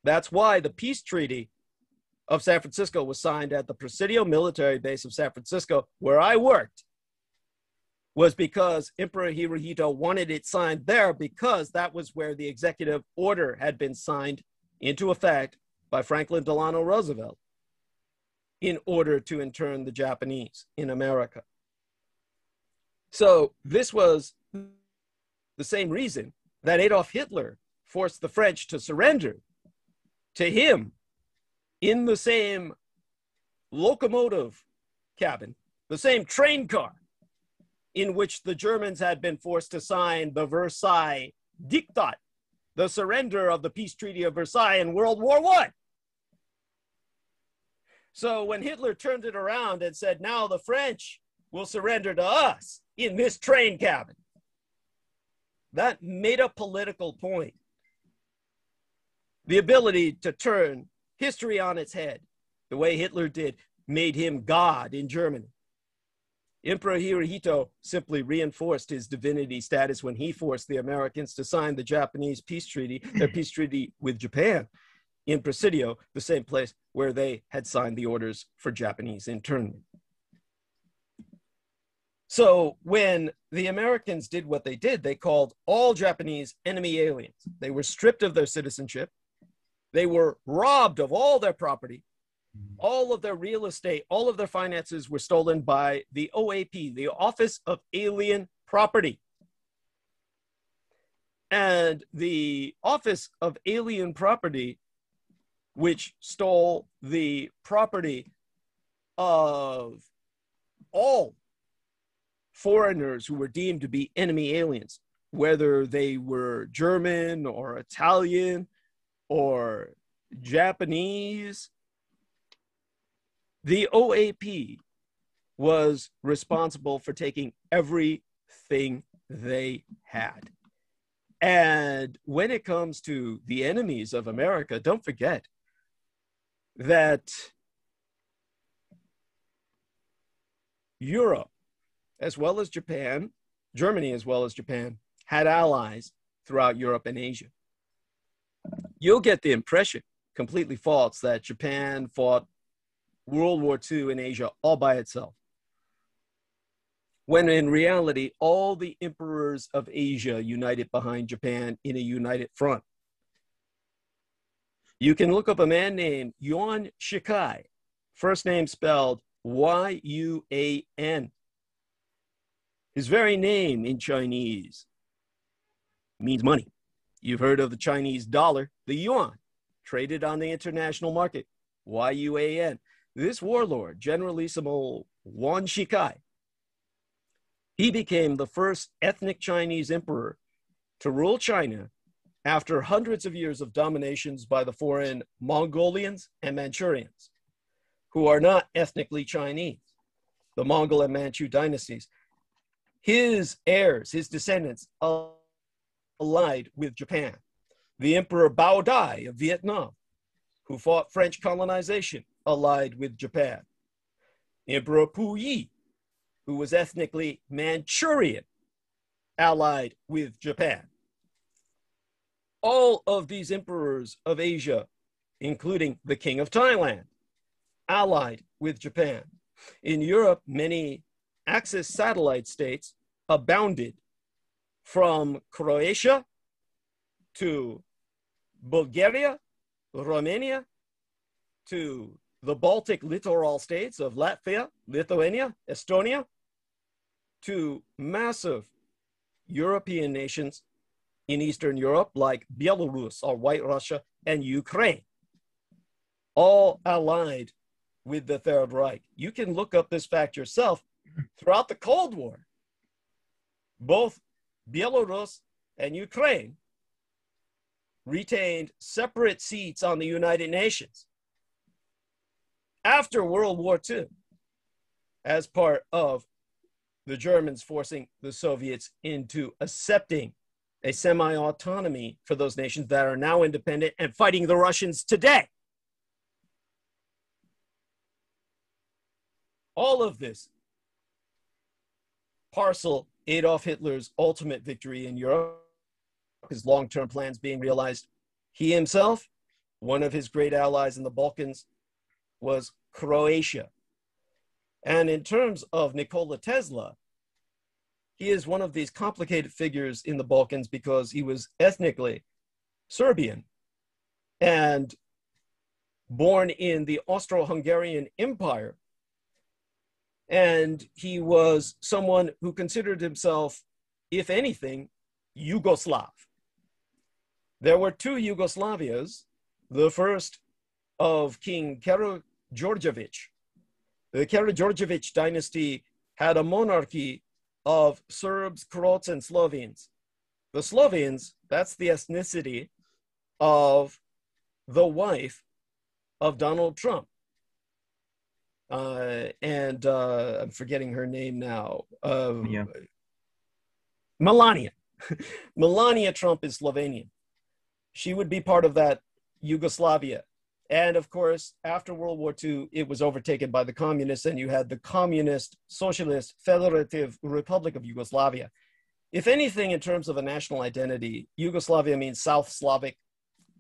That's why the peace treaty of San Francisco was signed at the Presidio military base of San Francisco, where I worked was because Emperor Hirohito wanted it signed there because that was where the executive order had been signed into effect by Franklin Delano Roosevelt in order to intern the Japanese in America. So this was the same reason that Adolf Hitler forced the French to surrender to him in the same locomotive cabin, the same train car in which the Germans had been forced to sign the Versailles Diktat, the surrender of the peace treaty of Versailles in World War I. So when Hitler turned it around and said, now the French will surrender to us in this train cabin, that made a political point. The ability to turn history on its head, the way Hitler did, made him God in Germany. Emperor Hirohito simply reinforced his divinity status when he forced the Americans to sign the Japanese peace treaty, their (clears throat) peace treaty with Japan in Presidio, the same place where they had signed the orders for Japanese internment. So when the Americans did what they did, they called all Japanese enemy aliens. They were stripped of their citizenship. They were robbed of all their property all of their real estate, all of their finances were stolen by the OAP, the Office of Alien Property. And the Office of Alien Property, which stole the property of all foreigners who were deemed to be enemy aliens, whether they were German or Italian or Japanese the OAP was responsible for taking everything they had. And when it comes to the enemies of America, don't forget that Europe, as well as Japan, Germany as well as Japan, had allies throughout Europe and Asia. You'll get the impression, completely false, that Japan fought World War II in Asia all by itself. When in reality, all the emperors of Asia united behind Japan in a united front. You can look up a man named Yuan Shikai, first name spelled Y U A N. His very name in Chinese means money. You've heard of the Chinese dollar, the yuan, traded on the international market, Y U A N. This warlord, Generalissimo Yuan Shikai, he became the first ethnic Chinese emperor to rule China after hundreds of years of dominations by the foreign Mongolians and Manchurians, who are not ethnically Chinese, the Mongol and Manchu dynasties. His heirs, his descendants, allied with Japan. The Emperor Bao Dai of Vietnam, who fought French colonization allied with Japan. Emperor Puyi, who was ethnically Manchurian, allied with Japan. All of these emperors of Asia, including the King of Thailand, allied with Japan. In Europe, many Axis satellite states abounded from Croatia to Bulgaria, Romania, to the Baltic littoral states of Latvia, Lithuania, Estonia, to massive European nations in Eastern Europe like Belarus or White Russia and Ukraine, all allied with the Third Reich. You can look up this fact yourself throughout the Cold War. Both Belarus and Ukraine retained separate seats on the United Nations after World War II as part of the Germans forcing the Soviets into accepting a semi autonomy for those nations that are now independent and fighting the Russians today. All of this parcel Adolf Hitler's ultimate victory in Europe, his long term plans being realized. He himself, one of his great allies in the Balkans, was Croatia. And in terms of Nikola Tesla, he is one of these complicated figures in the Balkans because he was ethnically Serbian and born in the Austro Hungarian Empire. And he was someone who considered himself, if anything, Yugoslav. There were two Yugoslavias. The first of King Karađorđević. The Karađorđević dynasty had a monarchy of Serbs, Croats, and Slovenes. The Slovenes, that's the ethnicity of the wife of Donald Trump. Uh, and uh, I'm forgetting her name now. Uh, yeah. Melania. (laughs) Melania Trump is Slovenian. She would be part of that Yugoslavia. And of course, after World War II, it was overtaken by the communists, and you had the Communist Socialist Federative Republic of Yugoslavia. If anything, in terms of a national identity, Yugoslavia means South Slavic.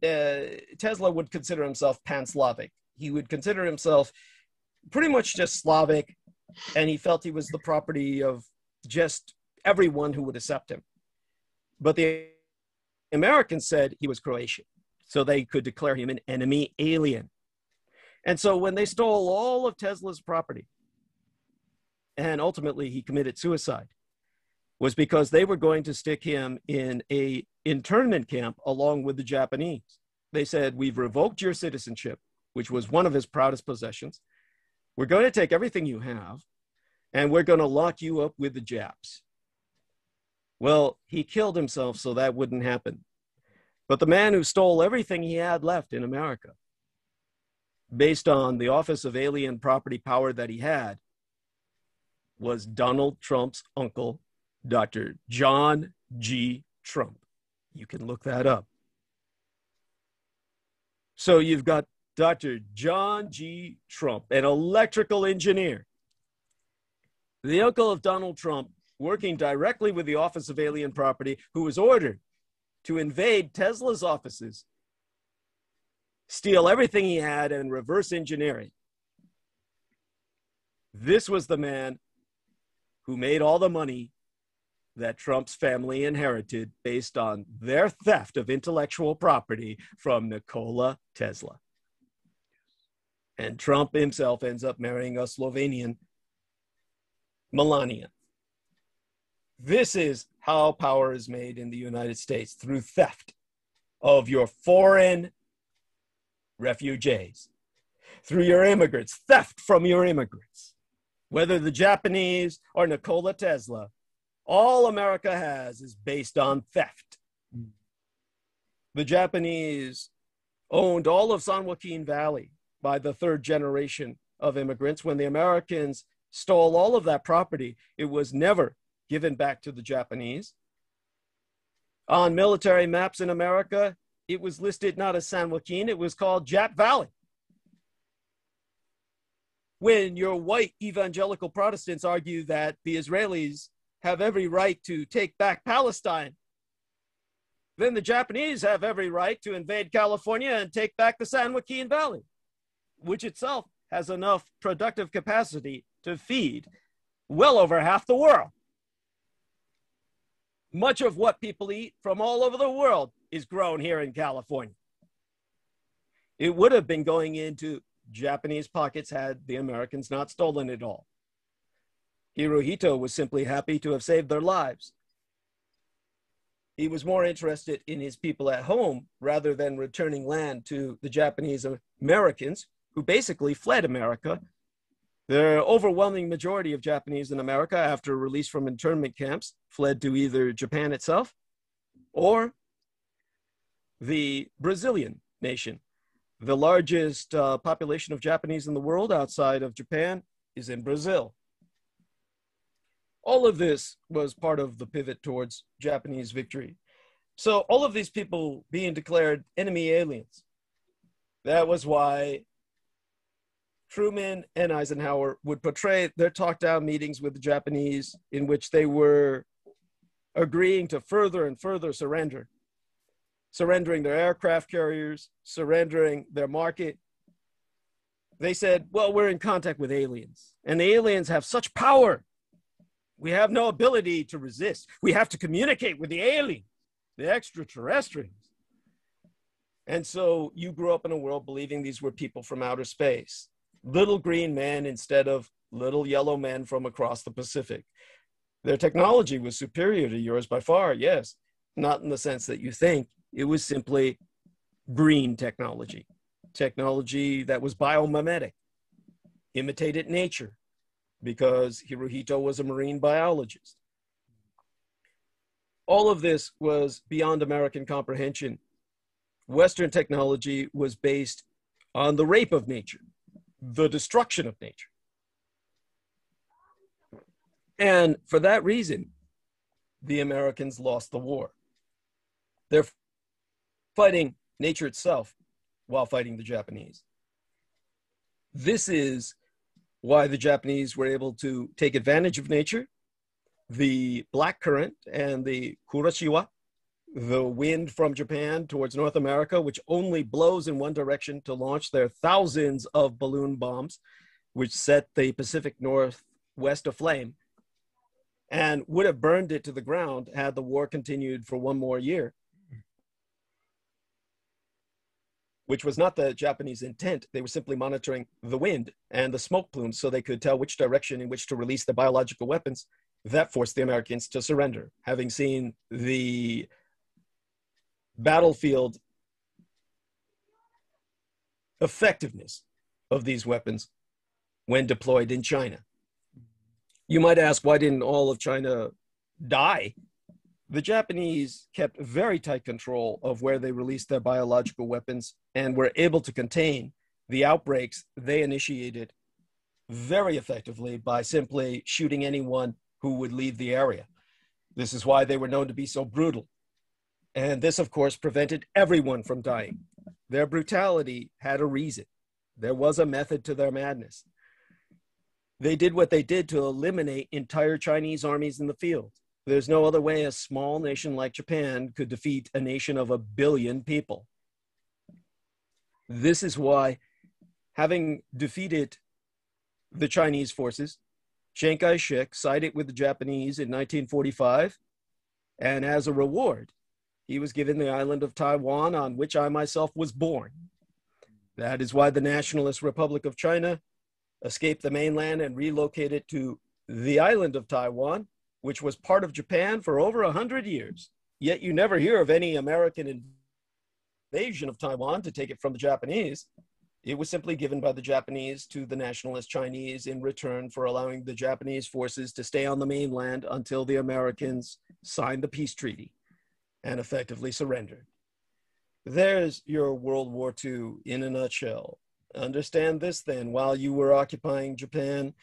Uh, Tesla would consider himself pan Slavic. He would consider himself pretty much just Slavic, and he felt he was the property of just everyone who would accept him. But the Americans said he was Croatian so they could declare him an enemy alien. And so when they stole all of Tesla's property, and ultimately he committed suicide, was because they were going to stick him in a internment camp along with the Japanese. They said, "We've revoked your citizenship, which was one of his proudest possessions. We're going to take everything you have, and we're going to lock you up with the Japs." Well, he killed himself so that wouldn't happen. But the man who stole everything he had left in America, based on the Office of Alien Property Power that he had, was Donald Trump's uncle, Dr. John G. Trump. You can look that up. So you've got Dr. John G. Trump, an electrical engineer, the uncle of Donald Trump, working directly with the Office of Alien Property, who was ordered to invade Tesla's offices, steal everything he had, and reverse engineering. This was the man who made all the money that Trump's family inherited based on their theft of intellectual property from Nikola Tesla. And Trump himself ends up marrying a Slovenian, Melania. This is how power is made in the United States through theft of your foreign refugees, through your immigrants, theft from your immigrants. Whether the Japanese or Nikola Tesla, all America has is based on theft. The Japanese owned all of San Joaquin Valley by the third generation of immigrants. When the Americans stole all of that property, it was never given back to the Japanese. On military maps in America, it was listed not as San Joaquin, it was called Jap Valley. When your white evangelical Protestants argue that the Israelis have every right to take back Palestine, then the Japanese have every right to invade California and take back the San Joaquin Valley, which itself has enough productive capacity to feed well over half the world much of what people eat from all over the world is grown here in California. It would have been going into Japanese pockets had the Americans not stolen it all. Hirohito was simply happy to have saved their lives. He was more interested in his people at home rather than returning land to the Japanese Americans who basically fled America the overwhelming majority of Japanese in America, after release from internment camps, fled to either Japan itself or the Brazilian nation. The largest uh, population of Japanese in the world outside of Japan is in Brazil. All of this was part of the pivot towards Japanese victory. So, all of these people being declared enemy aliens. That was why Truman and Eisenhower would portray their talk down meetings with the Japanese in which they were agreeing to further and further surrender, surrendering their aircraft carriers, surrendering their market. They said, Well, we're in contact with aliens, and the aliens have such power. We have no ability to resist. We have to communicate with the aliens, the extraterrestrials. And so you grew up in a world believing these were people from outer space, little green men instead of little yellow men from across the Pacific. Their technology was superior to yours by far, yes, not in the sense that you think. It was simply green technology, technology that was biomimetic, imitated nature, because Hirohito was a marine biologist. All of this was beyond American comprehension. Western technology was based on the rape of nature, the destruction of nature. And for that reason, the Americans lost the war. They're fighting nature itself while fighting the Japanese. This is why the Japanese were able to take advantage of nature, the black current and the kuroshiwa, the wind from Japan towards North America, which only blows in one direction to launch their thousands of balloon bombs, which set the Pacific Northwest aflame and would have burned it to the ground had the war continued for one more year, which was not the Japanese intent. They were simply monitoring the wind and the smoke plumes so they could tell which direction in which to release the biological weapons. That forced the Americans to surrender, having seen the battlefield effectiveness of these weapons when deployed in China. You might ask, why didn't all of China die? The Japanese kept very tight control of where they released their biological weapons and were able to contain the outbreaks they initiated very effectively by simply shooting anyone who would leave the area. This is why they were known to be so brutal. And this, of course, prevented everyone from dying. Their brutality had a reason. There was a method to their madness. They did what they did to eliminate entire Chinese armies in the field. There's no other way a small nation like Japan could defeat a nation of a billion people. This is why, having defeated the Chinese forces, Chiang Kai shek sided with the Japanese in 1945, and as a reward, he was given the island of Taiwan, on which I myself was born. That is why the Nationalist Republic of China escaped the mainland and relocated to the island of Taiwan, which was part of Japan for over a hundred years. Yet you never hear of any American invasion of Taiwan to take it from the Japanese. It was simply given by the Japanese to the nationalist Chinese in return for allowing the Japanese forces to stay on the mainland until the Americans signed the peace treaty and effectively surrendered. There's your World War II in a nutshell. Understand this then, while you were occupying Japan,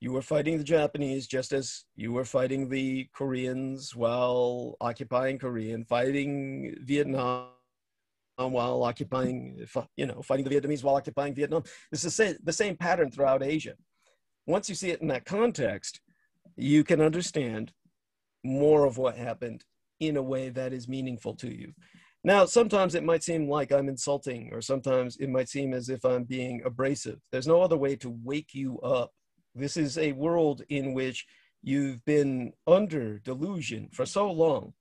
you were fighting the Japanese just as you were fighting the Koreans while occupying Korea, and fighting Vietnam while occupying, you know, fighting the Vietnamese while occupying Vietnam. This is the same pattern throughout Asia. Once you see it in that context, you can understand more of what happened in a way that is meaningful to you. Now, sometimes it might seem like I'm insulting, or sometimes it might seem as if I'm being abrasive. There's no other way to wake you up. This is a world in which you've been under delusion for so long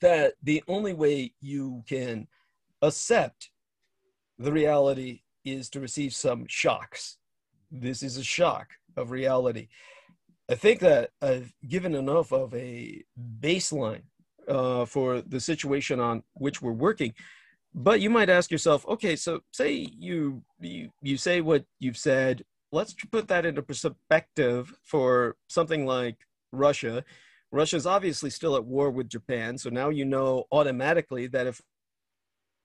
that the only way you can accept the reality is to receive some shocks. This is a shock of reality. I think that I've given enough of a baseline uh, for the situation on which we're working. But you might ask yourself, okay, so say you you you say what you've said. Let's put that into perspective for something like Russia. Russia's obviously still at war with Japan, so now you know automatically that if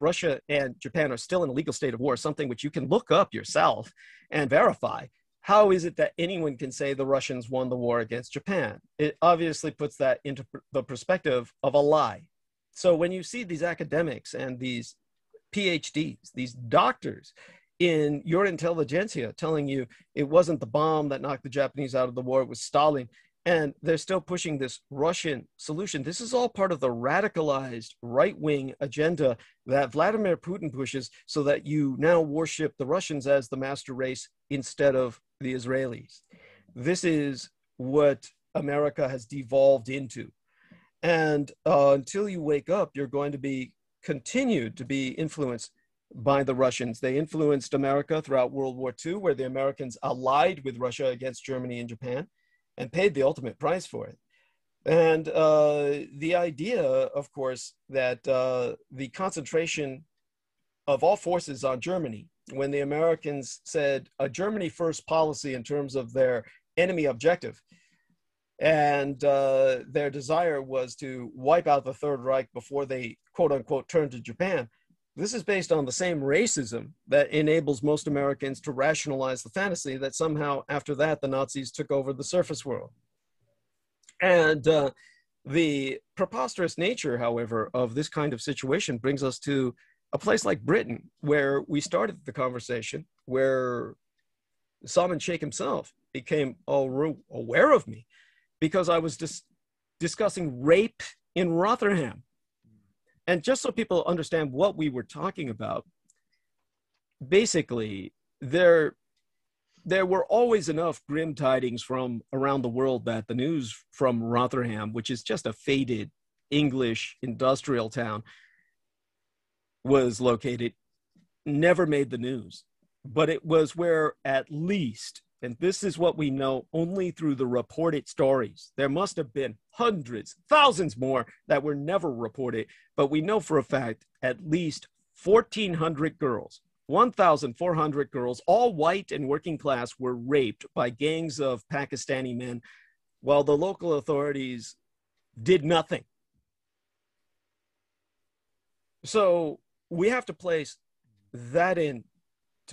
Russia and Japan are still in a legal state of war, something which you can look up yourself and verify, how is it that anyone can say the Russians won the war against Japan? It obviously puts that into the perspective of a lie. So when you see these academics and these PhDs, these doctors in your intelligentsia telling you it wasn't the bomb that knocked the Japanese out of the war, it was Stalin, and they're still pushing this Russian solution. This is all part of the radicalized right wing agenda that Vladimir Putin pushes so that you now worship the Russians as the master race instead of the Israelis. This is what America has devolved into. And uh, until you wake up, you're going to be continued to be influenced by the Russians. They influenced America throughout World War II, where the Americans allied with Russia against Germany and Japan and paid the ultimate price for it. And uh, the idea, of course, that uh, the concentration of all forces on Germany, when the Americans said a Germany first policy in terms of their enemy objective, and uh, their desire was to wipe out the Third Reich before they quote unquote turned to Japan. This is based on the same racism that enables most Americans to rationalize the fantasy that somehow after that the Nazis took over the surface world. And uh, the preposterous nature, however, of this kind of situation brings us to a place like Britain, where we started the conversation, where Salman Sheikh himself became aware of me because I was dis- discussing rape in Rotherham and just so people understand what we were talking about, basically, there there were always enough grim tidings from around the world that the news from Rotherham, which is just a faded English industrial town, was located, never made the news. But it was where at least and this is what we know only through the reported stories. There must have been hundreds, thousands more that were never reported, but we know for a fact at least 1,400 girls, 1,400 girls, all white and working class, were raped by gangs of Pakistani men while the local authorities did nothing. So we have to place that into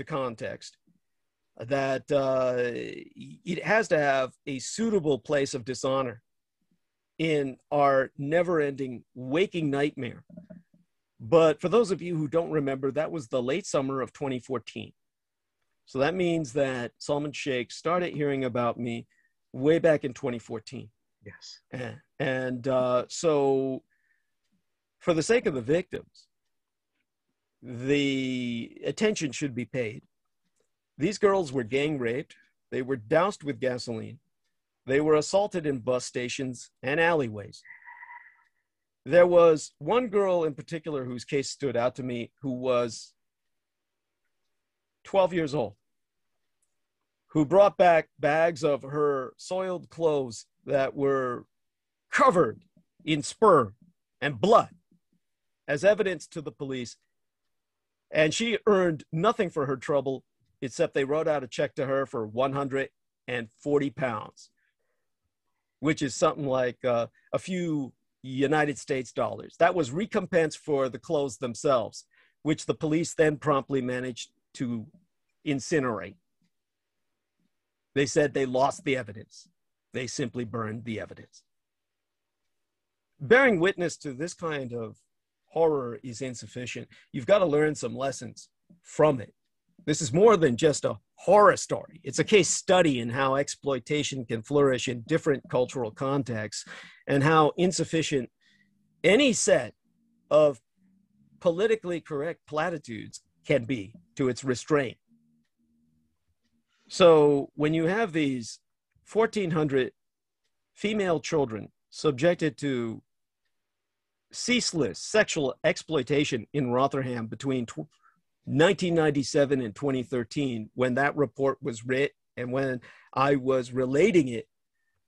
context that uh, it has to have a suitable place of dishonor in our never ending waking nightmare. But for those of you who don't remember, that was the late summer of 2014. So that means that Salman Sheikh started hearing about me way back in 2014. Yes. And, and uh, so, for the sake of the victims, the attention should be paid these girls were gang raped, they were doused with gasoline, they were assaulted in bus stations and alleyways. There was one girl in particular whose case stood out to me who was 12 years old, who brought back bags of her soiled clothes that were covered in sperm and blood as evidence to the police. And she earned nothing for her trouble except they wrote out a check to her for 140 pounds, which is something like uh, a few United States dollars. That was recompense for the clothes themselves, which the police then promptly managed to incinerate. They said they lost the evidence. They simply burned the evidence. Bearing witness to this kind of horror is insufficient. You've got to learn some lessons from it. This is more than just a horror story. It's a case study in how exploitation can flourish in different cultural contexts and how insufficient any set of politically correct platitudes can be to its restraint. So when you have these 1,400 female children subjected to ceaseless sexual exploitation in Rotherham between 1997 and 2013 when that report was writ and when I was relating it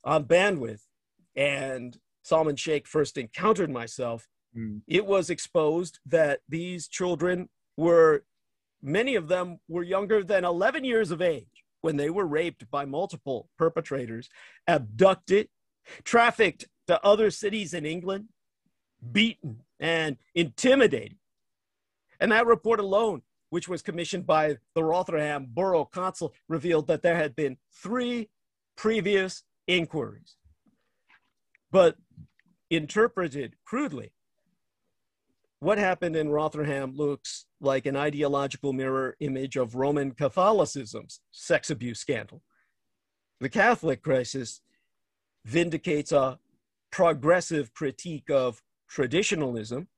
on bandwidth and Salman Sheikh first encountered myself, mm. it was exposed that these children were, many of them were younger than 11 years of age when they were raped by multiple perpetrators, abducted, trafficked to other cities in England, beaten, and intimidated and that report alone, which was commissioned by the Rotherham Borough Council, revealed that there had been three previous inquiries. But interpreted crudely, what happened in Rotherham looks like an ideological mirror image of Roman Catholicism's sex abuse scandal. The Catholic crisis vindicates a progressive critique of traditionalism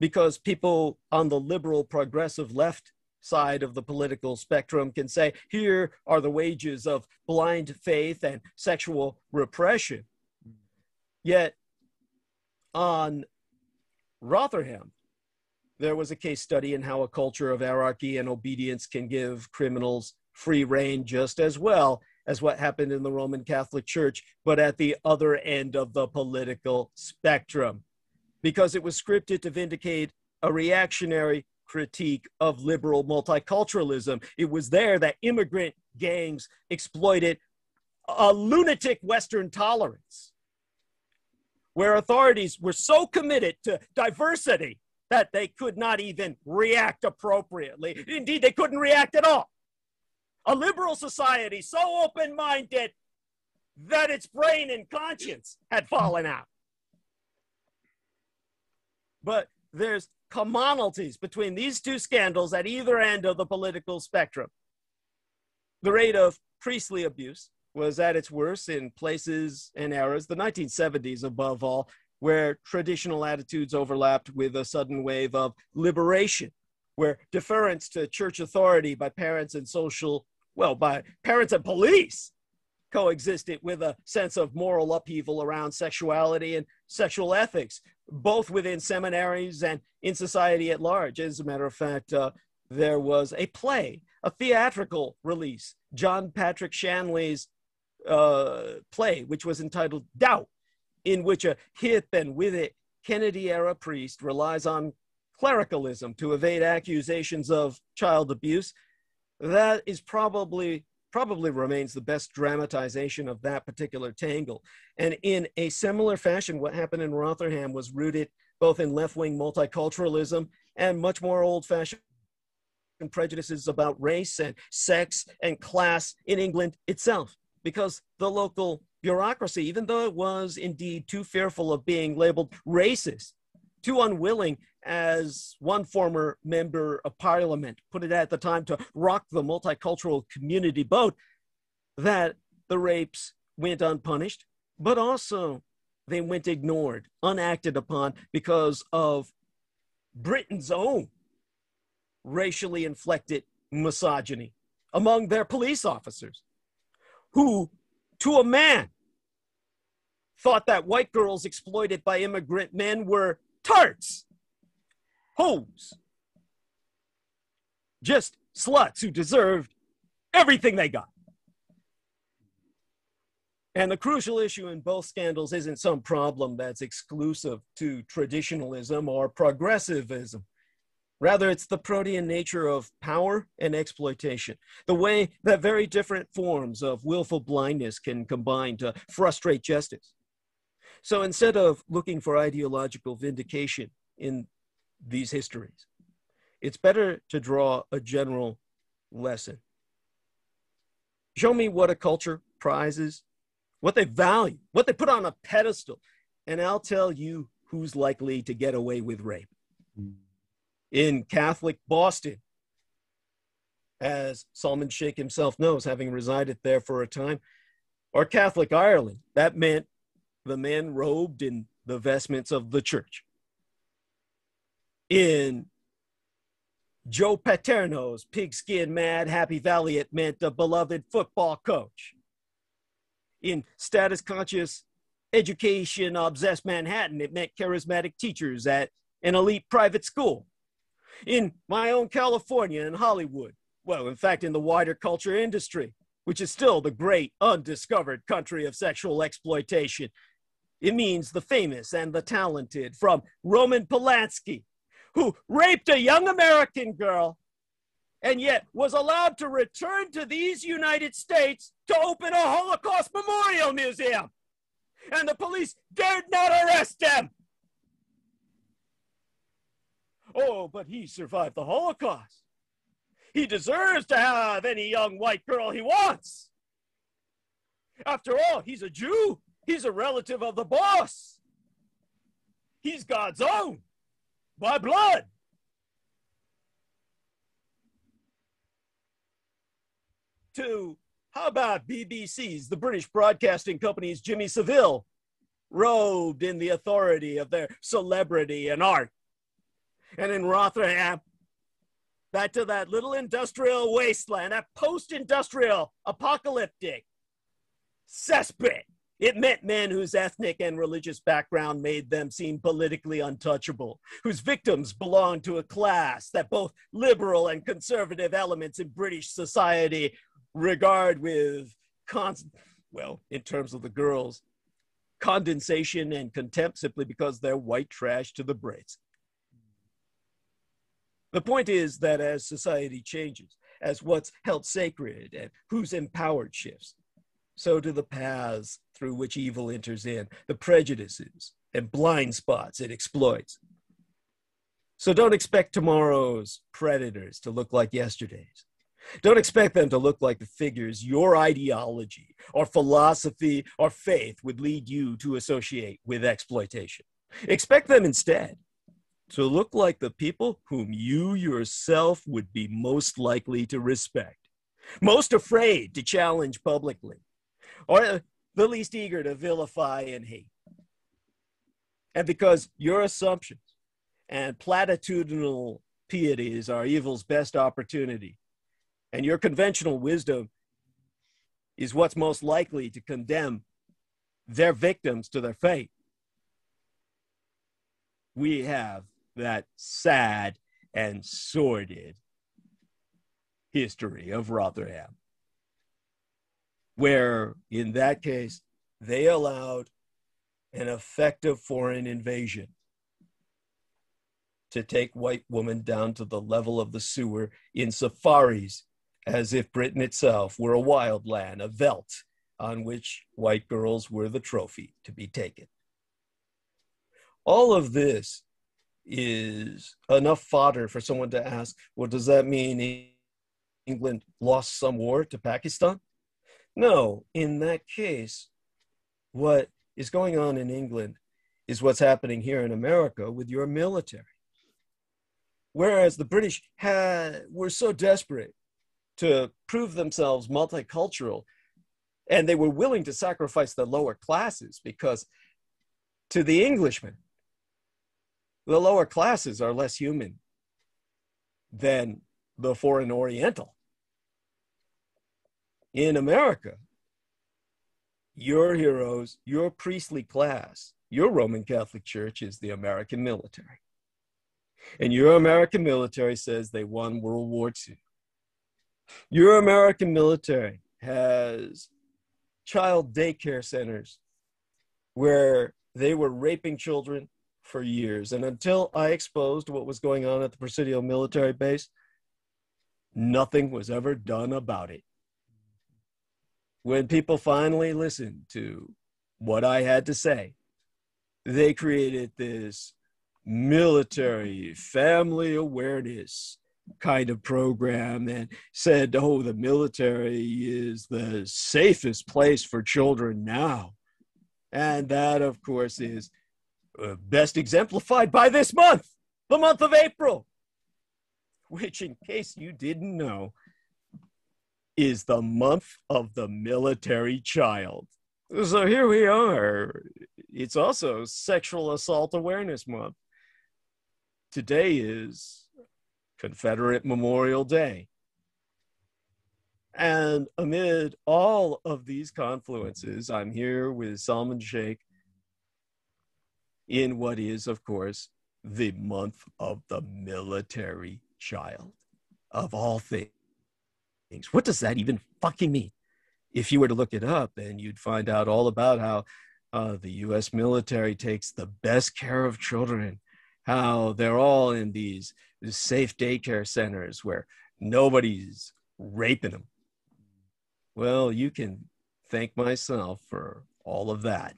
because people on the liberal progressive left side of the political spectrum can say, here are the wages of blind faith and sexual repression. Yet on Rotherham, there was a case study in how a culture of hierarchy and obedience can give criminals free reign just as well as what happened in the Roman Catholic Church, but at the other end of the political spectrum, because it was scripted to vindicate a reactionary critique of liberal multiculturalism. It was there that immigrant gangs exploited a lunatic Western tolerance, where authorities were so committed to diversity that they could not even react appropriately. Indeed, they couldn't react at all. A liberal society so open minded that its brain and conscience had fallen out. But there's commonalities between these two scandals at either end of the political spectrum. The rate of priestly abuse was at its worst in places and eras, the 1970s above all, where traditional attitudes overlapped with a sudden wave of liberation, where deference to church authority by parents and social, well, by parents and police coexisted with a sense of moral upheaval around sexuality and sexual ethics, both within seminaries and in society at large. As a matter of fact, uh, there was a play, a theatrical release, John Patrick Shanley's uh, play, which was entitled Doubt, in which a hip and with it Kennedy era priest relies on clericalism to evade accusations of child abuse. That is probably probably remains the best dramatization of that particular tangle. And in a similar fashion, what happened in Rotherham was rooted both in left wing multiculturalism and much more old fashioned prejudices about race and sex and class in England itself. Because the local bureaucracy, even though it was indeed too fearful of being labeled racist, too unwilling as one former member of parliament put it at the time to rock the multicultural community boat, that the rapes went unpunished, but also they went ignored, unacted upon because of Britain's own racially inflected misogyny among their police officers, who, to a man, thought that white girls exploited by immigrant men were tarts hoes. Just sluts who deserved everything they got. And the crucial issue in both scandals isn't some problem that's exclusive to traditionalism or progressivism. Rather, it's the protean nature of power and exploitation, the way that very different forms of willful blindness can combine to frustrate justice. So instead of looking for ideological vindication in these histories. It's better to draw a general lesson. Show me what a culture prizes, what they value, what they put on a pedestal, and I'll tell you who's likely to get away with rape. Hmm. In Catholic Boston, as Salman Sheikh himself knows, having resided there for a time, or Catholic Ireland, that meant the men robed in the vestments of the church in Joe Paterno's pigskin mad happy valley, it meant a beloved football coach. In status conscious education obsessed Manhattan, it meant charismatic teachers at an elite private school. In my own California and Hollywood, well, in fact, in the wider culture industry, which is still the great undiscovered country of sexual exploitation, it means the famous and the talented, from Roman Polanski who raped a young American girl and yet was allowed to return to these United States to open a Holocaust Memorial Museum. And the police dared not arrest him. Oh, but he survived the Holocaust. He deserves to have any young white girl he wants. After all, he's a Jew. He's a relative of the boss. He's God's own by blood. To how about BBC's, the British Broadcasting Company's Jimmy Savile, robed in the authority of their celebrity and art? And in Rotherham, back to that little industrial wasteland, that post industrial apocalyptic cesspit. It meant men whose ethnic and religious background made them seem politically untouchable, whose victims belonged to a class that both liberal and conservative elements in British society regard with, well, in terms of the girls, condensation and contempt simply because they're white trash to the braids. The point is that as society changes, as what's held sacred and who's empowered shifts, so do the paths through which evil enters in, the prejudices and blind spots it exploits. So don't expect tomorrow's predators to look like yesterday's. Don't expect them to look like the figures your ideology or philosophy or faith would lead you to associate with exploitation. Expect them instead to look like the people whom you yourself would be most likely to respect, most afraid to challenge publicly, or the least eager to vilify and hate. And because your assumptions and platitudinal pieties are evil's best opportunity, and your conventional wisdom is what's most likely to condemn their victims to their fate, we have that sad and sordid history of Rotherham where in that case they allowed an effective foreign invasion to take white women down to the level of the sewer in safaris as if Britain itself were a wild land, a veldt on which white girls were the trophy to be taken. All of this is enough fodder for someone to ask, well, does that mean England lost some war to Pakistan? No, in that case, what is going on in England is what's happening here in America with your military. Whereas the British had, were so desperate to prove themselves multicultural, and they were willing to sacrifice the lower classes because to the Englishman, the lower classes are less human than the foreign Oriental in America, your heroes, your priestly class, your Roman Catholic Church is the American military. And your American military says they won World War II. Your American military has child daycare centers where they were raping children for years. And until I exposed what was going on at the Presidio military base, nothing was ever done about it when people finally listened to what I had to say, they created this military family awareness kind of program and said, oh, the military is the safest place for children now. And that, of course, is uh, best exemplified by this month, the month of April, which, in case you didn't know, is the month of the military child. So here we are. It's also Sexual Assault Awareness Month. Today is Confederate Memorial Day. And amid all of these confluences, I'm here with Salman Sheikh in what is, of course, the month of the military child of all things What does that even fucking mean? If you were to look it up, and you'd find out all about how uh, the U.S. military takes the best care of children, how they're all in these safe daycare centers where nobody's raping them. Well, you can thank myself for all of that.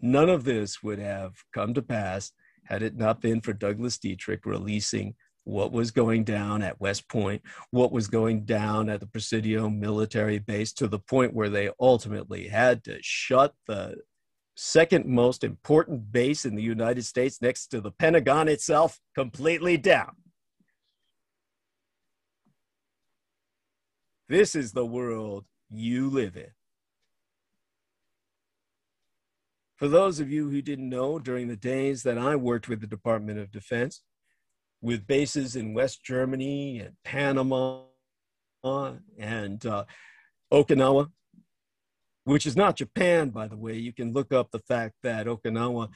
None of this would have come to pass had it not been for Douglas Dietrich releasing what was going down at West Point, what was going down at the Presidio military base to the point where they ultimately had to shut the second most important base in the United States next to the Pentagon itself completely down. This is the world you live in. For those of you who didn't know, during the days that I worked with the Department of Defense, with bases in West Germany and Panama and uh, Okinawa, which is not Japan, by the way. You can look up the fact that Okinawa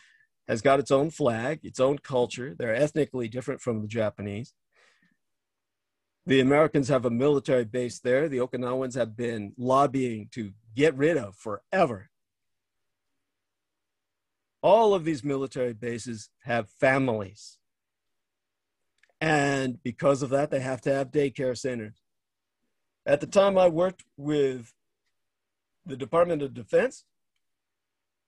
has got its own flag, its own culture. They're ethnically different from the Japanese. The Americans have a military base there. The Okinawans have been lobbying to get rid of forever. All of these military bases have families. And because of that, they have to have daycare centers. At the time I worked with the Department of Defense,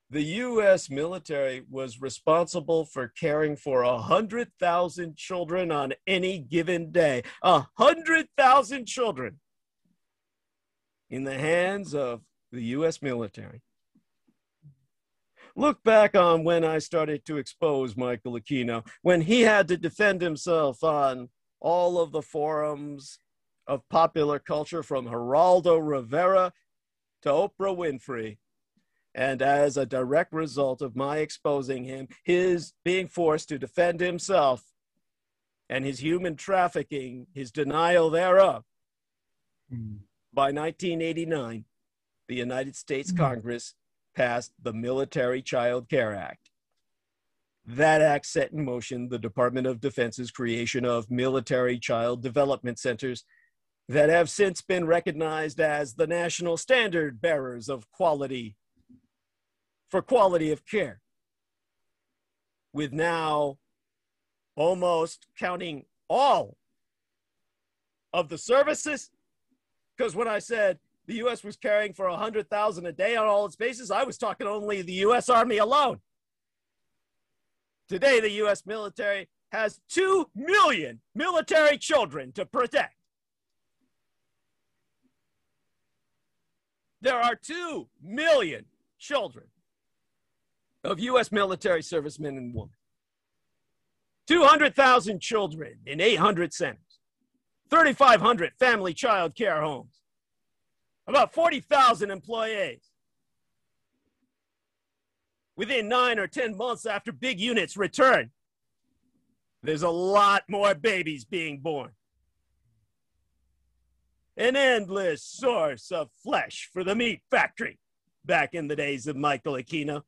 the US military was responsible for caring for a 100,000 children on any given day. A 100,000 children in the hands of the US military. Look back on when I started to expose Michael Aquino, when he had to defend himself on all of the forums of popular culture from Geraldo Rivera to Oprah Winfrey. And as a direct result of my exposing him, his being forced to defend himself and his human trafficking, his denial thereof, mm. by 1989, the United States mm. Congress passed the Military Child Care Act. That act set in motion the Department of Defense's creation of military child development centers that have since been recognized as the national standard bearers of quality for quality of care. With now almost counting all of the services, because when I said the U.S. was carrying for 100,000 a day on all its bases, I was talking only the U.S. Army alone. Today, the U.S. military has 2 million military children to protect. There are 2 million children of U.S. military servicemen and women. 200,000 children in 800 centers, 3,500 family child care homes, about 40,000 employees. Within nine or 10 months after big units return, there's a lot more babies being born an endless source of flesh for the meat factory back in the days of Michael Aquino.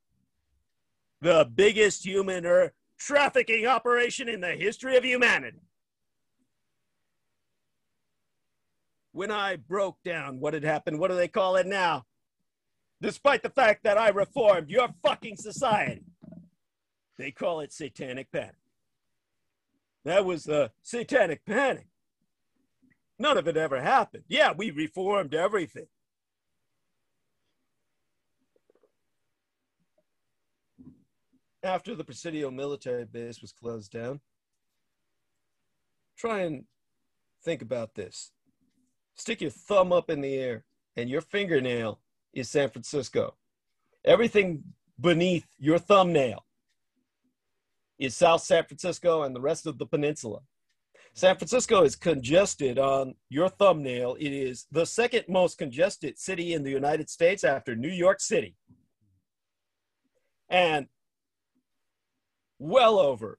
The biggest human or trafficking operation in the history of humanity. When I broke down what had happened, what do they call it now? Despite the fact that I reformed your fucking society, they call it satanic panic. That was the satanic panic. None of it ever happened. Yeah, we reformed everything. After the Presidio military base was closed down, try and think about this. Stick your thumb up in the air, and your fingernail is San Francisco. Everything beneath your thumbnail is South San Francisco and the rest of the peninsula. San Francisco is congested on your thumbnail. It is the second most congested city in the United States after New York City. And well over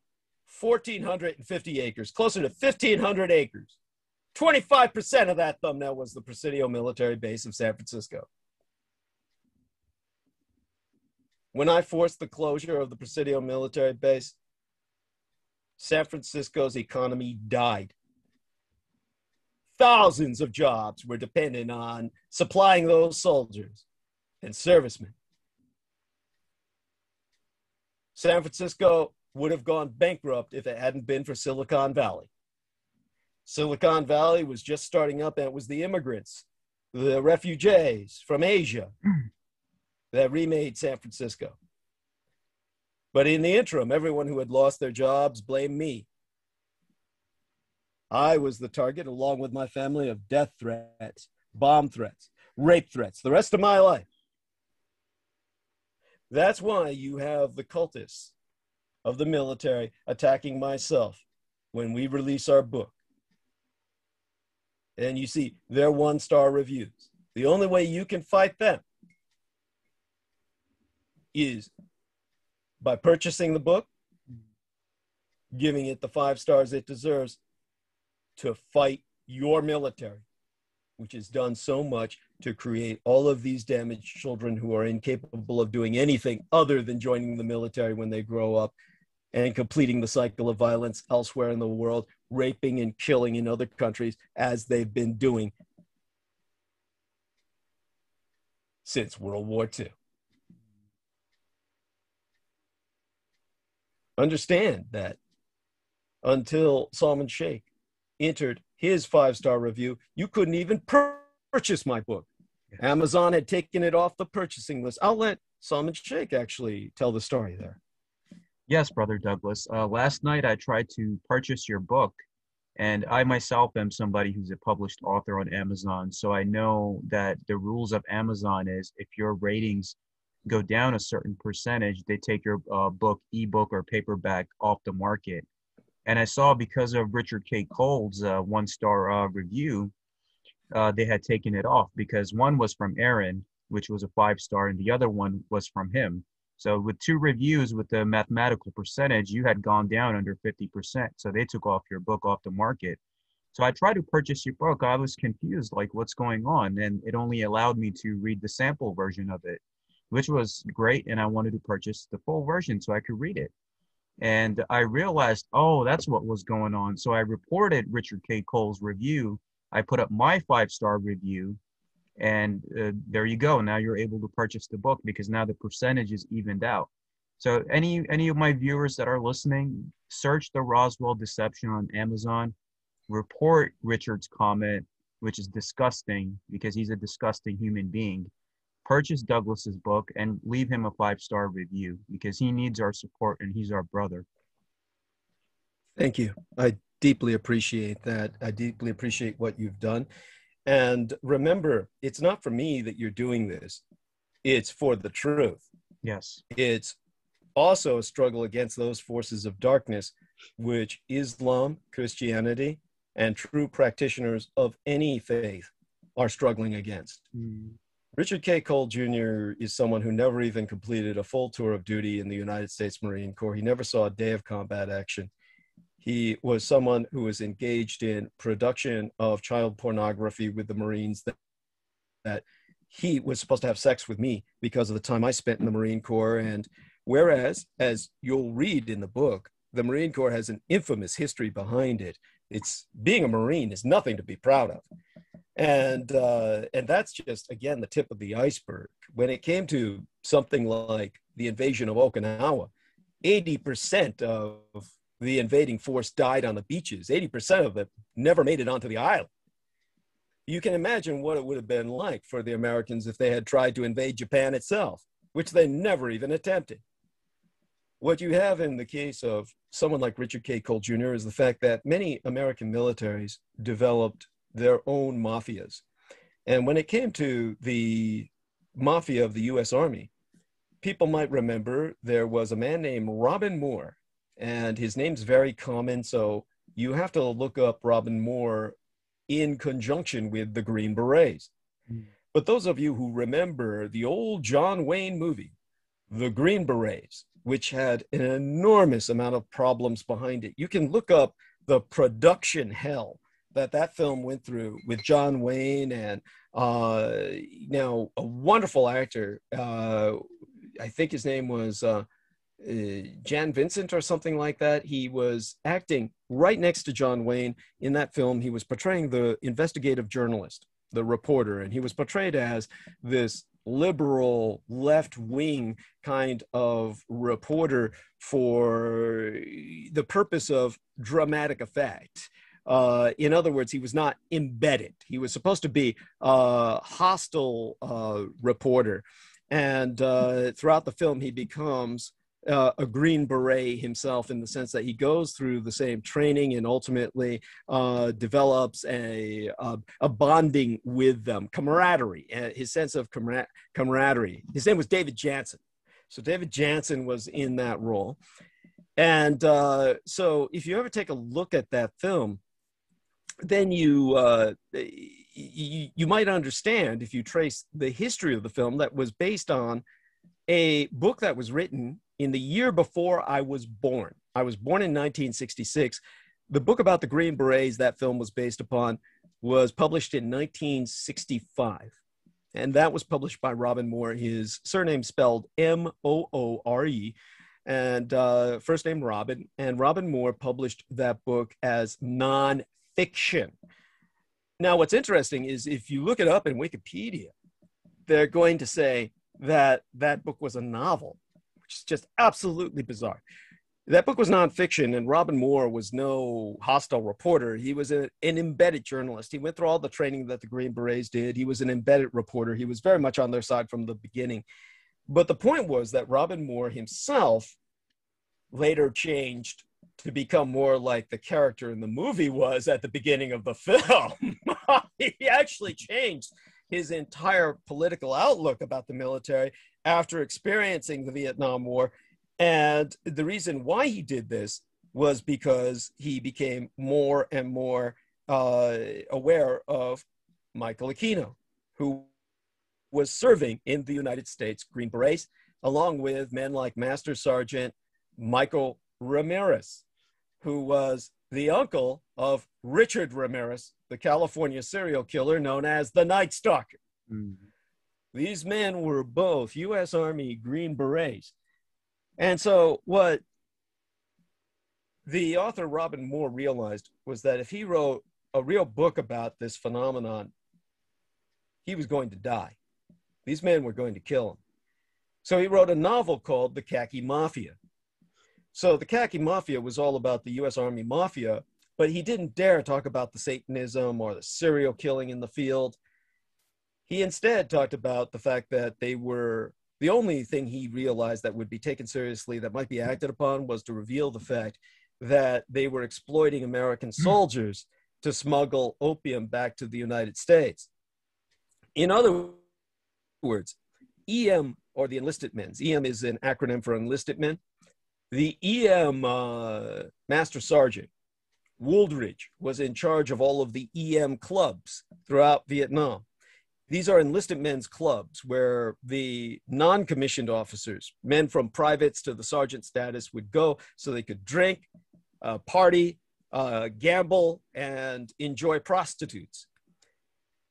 1,450 acres, closer to 1,500 acres. 25% of that thumbnail was the Presidio military base of San Francisco. When I forced the closure of the Presidio military base, San Francisco's economy died. Thousands of jobs were dependent on supplying those soldiers and servicemen. San Francisco would have gone bankrupt if it hadn't been for Silicon Valley. Silicon Valley was just starting up, and it was the immigrants, the refugees from Asia mm. that remade San Francisco. But in the interim, everyone who had lost their jobs blamed me. I was the target, along with my family, of death threats, bomb threats, rape threats, the rest of my life. That's why you have the cultists of the military attacking myself when we release our book. And you see their one star reviews. The only way you can fight them is by purchasing the book giving it the five stars it deserves to fight your military, which has done so much to create all of these damaged children who are incapable of doing anything other than joining the military when they grow up and completing the cycle of violence elsewhere in the world, raping and killing in other countries as they've been doing since World War II. Understand that until Salman Sheikh entered his five star review, you couldn't even purchase my book. Amazon had taken it off the purchasing list. I'll let Salman Sheikh actually tell the story there. Yes, Brother Douglas. Uh, last night I tried to purchase your book, and I myself am somebody who's a published author on Amazon. So I know that the rules of Amazon is if your ratings go down a certain percentage, they take your uh, book, ebook, or paperback off the market. And I saw because of Richard K. Cole's uh, one star uh, review, uh, they had taken it off because one was from Aaron, which was a five star, and the other one was from him. So with two reviews with the mathematical percentage, you had gone down under 50%. So they took off your book off the market. So I tried to purchase your book. I was confused, like what's going on? And it only allowed me to read the sample version of it, which was great. And I wanted to purchase the full version so I could read it. And I realized, oh, that's what was going on. So I reported Richard K. Cole's review. I put up my five star review, and uh, there you go. Now you're able to purchase the book because now the percentage is evened out. So any any of my viewers that are listening, search the Roswell Deception on Amazon. Report Richard's comment, which is disgusting because he's a disgusting human being purchase Douglas's book and leave him a five star review because he needs our support and he's our brother. Thank you. I deeply appreciate that. I deeply appreciate what you've done. And remember, it's not for me that you're doing this, it's for the truth. Yes. It's also a struggle against those forces of darkness, which Islam, Christianity, and true practitioners of any faith are struggling against. Mm. Richard K. Cole Jr. is someone who never even completed a full tour of duty in the United States Marine Corps. He never saw a day of combat action. He was someone who was engaged in production of child pornography with the Marines that, that he was supposed to have sex with me because of the time I spent in the Marine Corps. And whereas, as you'll read in the book, the Marine Corps has an infamous history behind it. It's being a Marine is nothing to be proud of and uh, and that's just again the tip of the iceberg. When it came to something like the invasion of Okinawa, eighty percent of the invading force died on the beaches. Eighty percent of them never made it onto the island. You can imagine what it would have been like for the Americans if they had tried to invade Japan itself, which they never even attempted. What you have in the case of someone like Richard K. Cole Jr. is the fact that many American militaries developed their own mafias. And when it came to the mafia of the US Army, people might remember there was a man named Robin Moore, and his name's very common. So you have to look up Robin Moore in conjunction with the Green Berets. Mm. But those of you who remember the old John Wayne movie, The Green Berets, which had an enormous amount of problems behind it, you can look up the production hell that that film went through with John Wayne and uh, now a wonderful actor. Uh, I think his name was uh, uh, Jan Vincent or something like that. He was acting right next to John Wayne in that film. He was portraying the investigative journalist, the reporter, and he was portrayed as this liberal left wing kind of reporter for the purpose of dramatic effect uh, in other words, he was not embedded. He was supposed to be a hostile uh, reporter. And uh, throughout the film, he becomes uh, a Green Beret himself in the sense that he goes through the same training and ultimately uh, develops a, a, a, bonding with them, camaraderie, uh, his sense of camaraderie. His name was David Janssen. So David Janssen was in that role. And uh, so if you ever take a look at that film, then you, uh, you you might understand if you trace the history of the film that was based on a book that was written in the year before I was born. I was born in 1966. The book about the Green Berets that film was based upon was published in 1965. And that was published by Robin Moore. His surname spelled M O O R E, and uh, first name Robin. And Robin Moore published that book as nonfiction. Now, what's interesting is if you look it up in Wikipedia, they're going to say that that book was a novel, which is just absolutely bizarre. That book was nonfiction, and Robin Moore was no hostile reporter. He was a, an embedded journalist. He went through all the training that the Green Berets did. He was an embedded reporter. He was very much on their side from the beginning. But the point was that Robin Moore himself later changed to become more like the character in the movie was at the beginning of the (laughs) film. (laughs) he actually changed his entire political outlook about the military after experiencing the Vietnam War. And the reason why he did this was because he became more and more uh, aware of Michael Aquino, who was serving in the United States Green Berets, along with men like Master Sergeant Michael Ramirez, who was the uncle of Richard Ramirez, the California serial killer known as the Night Stalker. Mm-hmm. These men were both U.S. Army Green Berets. And so, what the author Robin Moore realized was that if he wrote a real book about this phenomenon, he was going to die. These men were going to kill him. So, he wrote a novel called The Khaki Mafia. So the Khaki Mafia was all about the US Army Mafia, but he didn't dare talk about the Satanism or the serial killing in the field. He instead talked about the fact that they were the only thing he realized that would be taken seriously that might be acted upon was to reveal the fact that they were exploiting American hmm. soldiers to smuggle opium back to the United States. In other words, EM or the enlisted men, EM is an acronym for enlisted men, the EM uh, Master Sergeant Wooldridge was in charge of all of the EM clubs throughout Vietnam. These are enlisted men's clubs where the non commissioned officers, men from privates to the sergeant status, would go so they could drink, uh, party, uh, gamble, and enjoy prostitutes.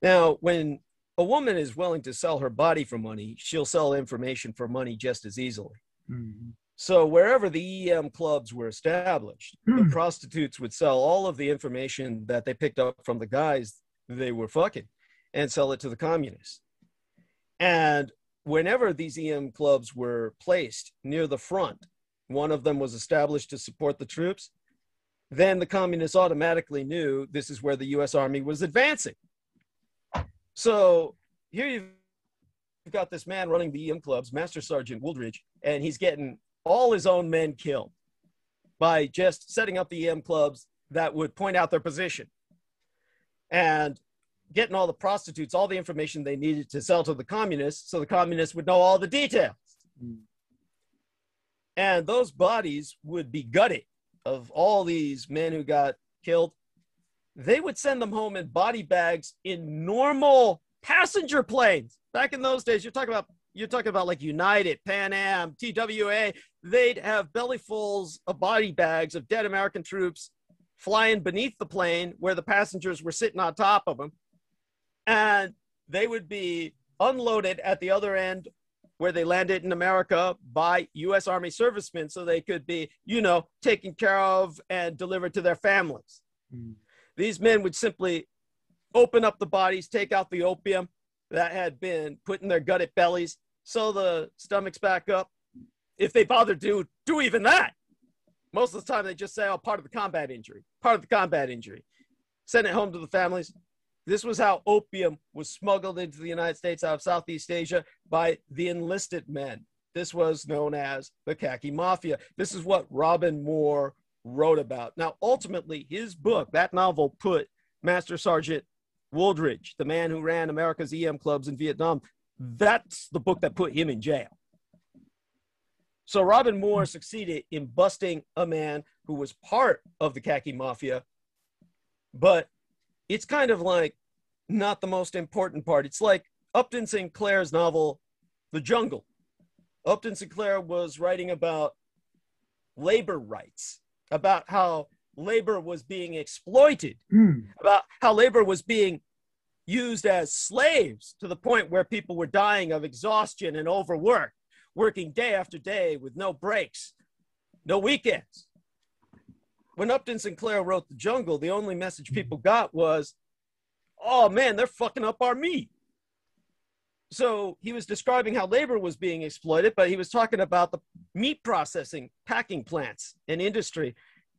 Now, when a woman is willing to sell her body for money, she'll sell information for money just as easily. Mm-hmm. So wherever the EM clubs were established, the hmm. prostitutes would sell all of the information that they picked up from the guys they were fucking and sell it to the communists. And whenever these EM clubs were placed near the front, one of them was established to support the troops, then the communists automatically knew this is where the US Army was advancing. So here you've got this man running the EM clubs, Master Sergeant Wooldridge, and he's getting all his own men killed by just setting up the EM clubs that would point out their position and getting all the prostitutes all the information they needed to sell to the communists so the communists would know all the details. Mm. And those bodies would be gutted of all these men who got killed. They would send them home in body bags in normal passenger planes. Back in those days, you're talking about you're talking about like United, Pan Am, TWA, they'd have bellyfuls of body bags of dead American troops flying beneath the plane where the passengers were sitting on top of them. And they would be unloaded at the other end where they landed in America by U.S. Army servicemen so they could be, you know, taken care of and delivered to their families. Mm. These men would simply open up the bodies, take out the opium that had been put in their gutted bellies, sew the stomachs back up. If they bother to do even that, most of the time they just say, oh, part of the combat injury, part of the combat injury. Send it home to the families. This was how opium was smuggled into the United States out of Southeast Asia by the enlisted men. This was known as the Khaki Mafia. This is what Robin Moore wrote about. Now, ultimately, his book, that novel, put Master Sergeant Wooldridge, the man who ran America's EM clubs in Vietnam, that's the book that put him in jail. So Robin Moore succeeded in busting a man who was part of the khaki mafia, but it's kind of like not the most important part. It's like Upton Sinclair's novel, The Jungle. Upton Sinclair was writing about labor rights, about how labor was being exploited, Mm. about how labor was being used as slaves to the point where people were dying of exhaustion and overwork, working day after day with no breaks, no weekends. When Upton Sinclair wrote The Jungle, the only message people got was, oh man, they're fucking up our meat. So he was describing how labor was being exploited, but he was talking about the meat processing, packing plants, and industry.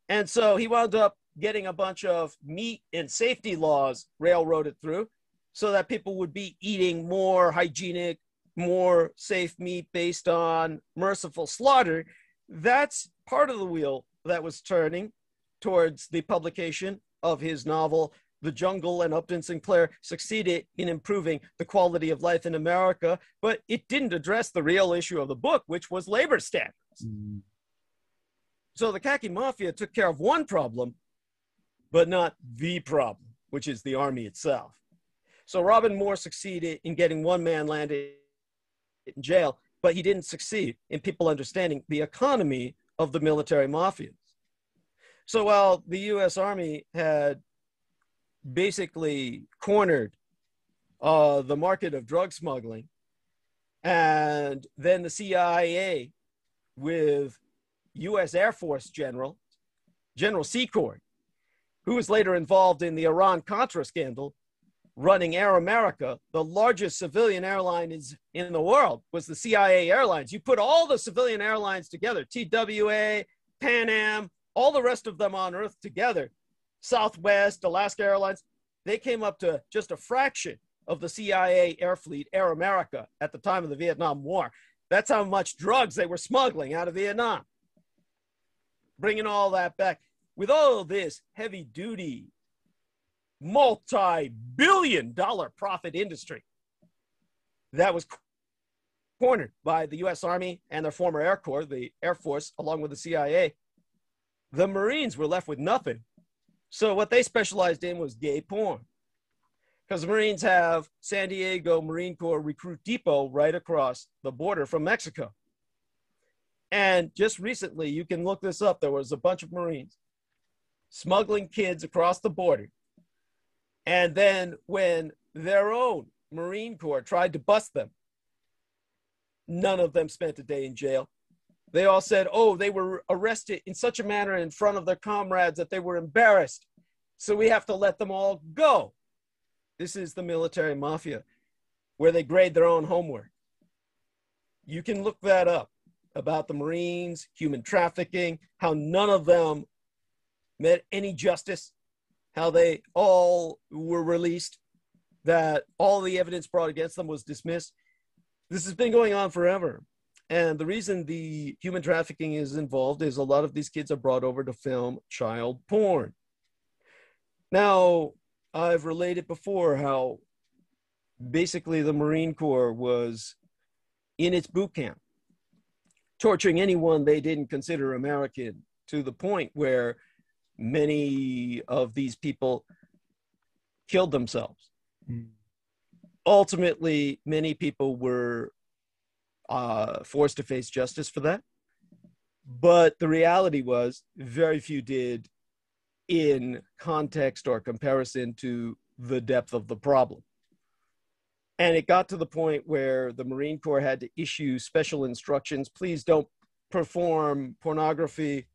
And so he wound up getting a bunch of meat and safety laws railroaded through so that people would be eating more hygienic, more safe meat based on merciful slaughter. That's part of the wheel that was turning towards the publication of his novel, The Jungle, and Upton Sinclair succeeded in improving the quality of life in America, but it didn't address the real issue of the book, which was labor standards. Mm. So the khaki mafia took care of one problem, but not the problem, which is the army itself. So Robin Moore succeeded in getting one man landed in jail, but he didn't succeed in people understanding the economy of the military mafias. So while the US Army had basically cornered uh, the market of drug smuggling, and then the CIA with U.S. Air Force General, General Secord, who was later involved in the Iran Contra scandal, running Air America, the largest civilian airline is in the world, was the CIA Airlines. You put all the civilian airlines together, TWA, Pan Am, all the rest of them on Earth together, Southwest, Alaska Airlines, they came up to just a fraction of the CIA air fleet, Air America, at the time of the Vietnam War. That's how much drugs they were smuggling out of Vietnam. Bringing all that back with all this heavy duty, multi billion dollar profit industry that was cornered by the US Army and their former Air Corps, the Air Force, along with the CIA. The Marines were left with nothing. So, what they specialized in was gay porn because the Marines have San Diego Marine Corps Recruit Depot right across the border from Mexico. And just recently, you can look this up. There was a bunch of Marines smuggling kids across the border. And then, when their own Marine Corps tried to bust them, none of them spent a day in jail. They all said, oh, they were arrested in such a manner in front of their comrades that they were embarrassed. So we have to let them all go. This is the military mafia where they grade their own homework. You can look that up about the Marines, human trafficking, how none of them met any justice, how they all were released, that all the evidence brought against them was dismissed. This has been going on forever. And the reason the human trafficking is involved is a lot of these kids are brought over to film child porn. Now, I've related before how basically the Marine Corps was in its boot camp, torturing anyone they didn't consider American to the point where many of these people killed themselves. Mm. Ultimately, many people were uh, forced to face justice for that. But the reality was, very few did in context or comparison to the depth of the problem. And it got to the point where the Marine Corps had to issue special instructions please don't perform pornography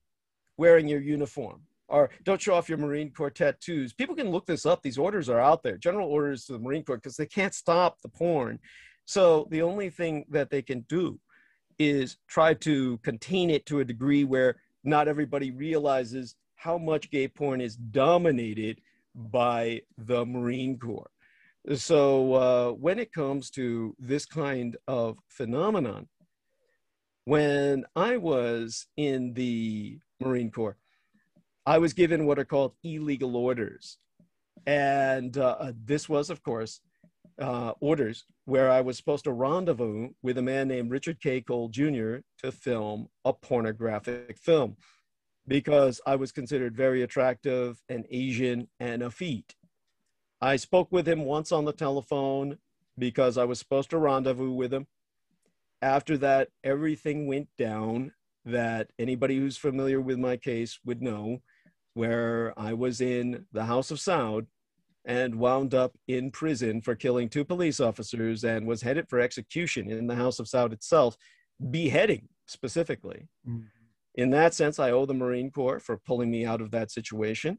wearing your uniform or don't show off your Marine Corps tattoos. People can look this up. These orders are out there, general orders to the Marine Corps, because they can't stop the porn. So the only thing that they can do is try to contain it to a degree where not everybody realizes how much gay porn is dominated by the Marine Corps. So uh, when it comes to this kind of phenomenon, when I was in the Marine Corps, I was given what are called illegal orders. And uh, this was, of course, uh, orders where I was supposed to rendezvous with a man named Richard K. Cole Jr. to film a pornographic film because I was considered very attractive and Asian and effete. I spoke with him once on the telephone because I was supposed to rendezvous with him. After that, everything went down that anybody who's familiar with my case would know, where I was in the House of Saud and wound up in prison for killing two police officers and was headed for execution in the House of Saud itself, beheading specifically. Mm-hmm. In that sense, I owe the Marine Corps for pulling me out of that situation.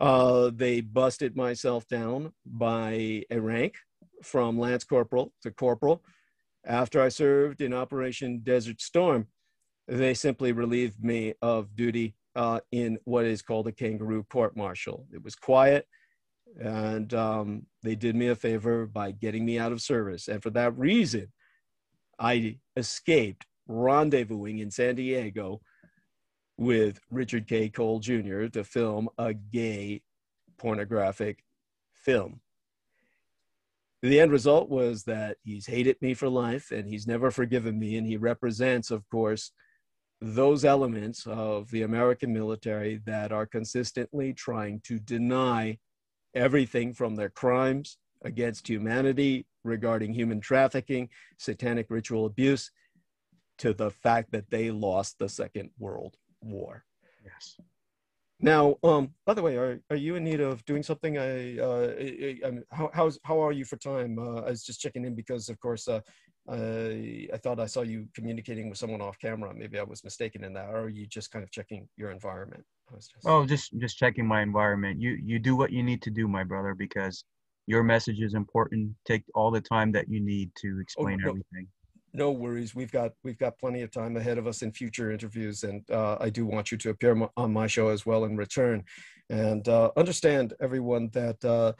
Uh, they busted myself down by a rank from Lance Corporal to Corporal. After I served in Operation Desert Storm, they simply relieved me of duty uh, in what is called a kangaroo court martial. It was quiet, and um, they did me a favor by getting me out of service. And for that reason, I escaped rendezvousing in San Diego with Richard K. Cole Jr. to film a gay pornographic film. The end result was that he's hated me for life and he's never forgiven me. And he represents, of course, those elements of the American military that are consistently trying to deny everything from their crimes against humanity regarding human trafficking, satanic ritual abuse, to the fact that they lost the Second World War. Yes. Now, um, by the way, are, are you in need of doing something? I, uh, I, I how, how's, how are you for time? Uh, I was just checking in because, of course, uh, I, I thought I saw you communicating with someone off camera. Maybe I was mistaken in that, or are you just kind of checking your environment? Just... Oh, just just checking my environment. You you do what you need to do, my brother, because your message is important. Take all the time that you need to explain oh, no, everything no worries. We've got we've got plenty of time ahead of us in future interviews, and uh, I do want you to appear on my show as well in return. And uh, understand, everyone, that uh,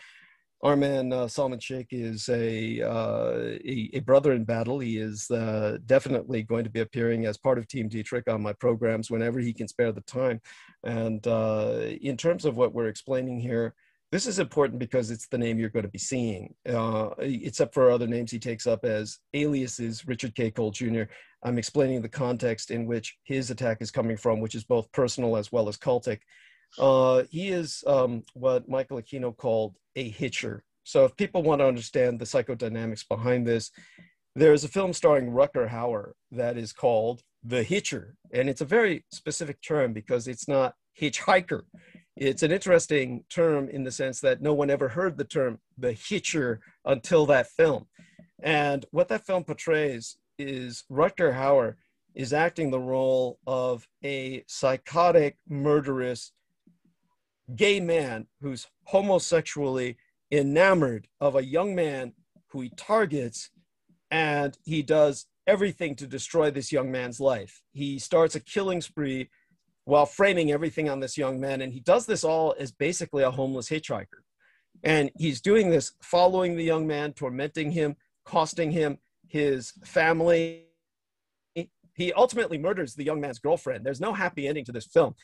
our man uh, Salman Sheikh is a, uh, a, a brother in battle. He is uh, definitely going to be appearing as part of Team Dietrich on my programs whenever he can spare the time. And in terms of what we're explaining here. This is important because it's the name you're going to be seeing, uh, except for other names he takes up as aliases, Richard K. Cole Jr. I'm explaining the context in which his attack is coming from, which is both personal as well as cultic. Uh, he is um, what Michael Aquino called a hitcher. So if people want to understand the psychodynamics behind this, there's a film starring Rutger Hauer that is called The Hitcher. And it's a very specific term because it's not hitchhiker it's an interesting term in the sense that no one ever heard the term the hitcher until that film. And what that film portrays is Rutger Hauer is acting the role of a psychotic, murderous gay man who's homosexually enamored of a young man who he targets and he does everything to destroy this young man's life. He starts a killing spree while framing everything on this young man. And he does this all as basically a homeless hitchhiker. And he's doing this following the young man, tormenting him, costing him his family. He ultimately murders the young man's girlfriend. There's no happy ending to this film.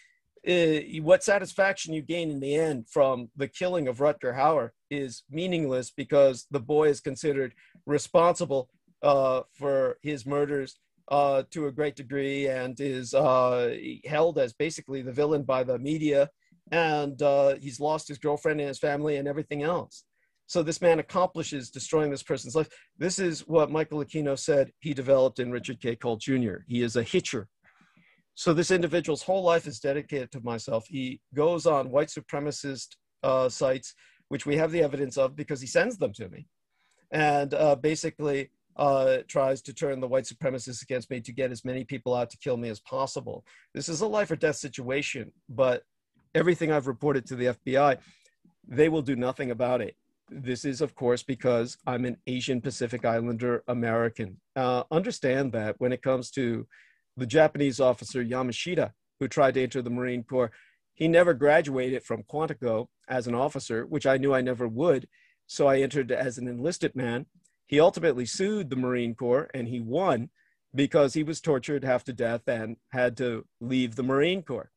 Uh, what satisfaction you gain in the end from the killing of Rutger Hauer is meaningless because the boy is considered responsible uh, for his murders uh, to a great degree and is uh, held as basically the villain by the media. And uh, he's lost his girlfriend and his family and everything else. So this man accomplishes destroying this person's life. This is what Michael Aquino said he developed in Richard K. Cole Jr. He is a hitcher. So this individual's whole life is dedicated to myself. He goes on white supremacist uh, sites, which we have the evidence of because he sends them to me. And uh, basically uh, tries to turn the white supremacists against me to get as many people out to kill me as possible. This is a life or death situation, but everything I've reported to the FBI, they will do nothing about it. This is, of course, because I'm an Asian Pacific Islander American. Uh, understand that when it comes to the Japanese officer Yamashita, who tried to enter the Marine Corps, he never graduated from Quantico as an officer, which I knew I never would. So I entered as an enlisted man he ultimately sued the Marine Corps and he won because he was tortured half to death and had to leave the Marine Corps.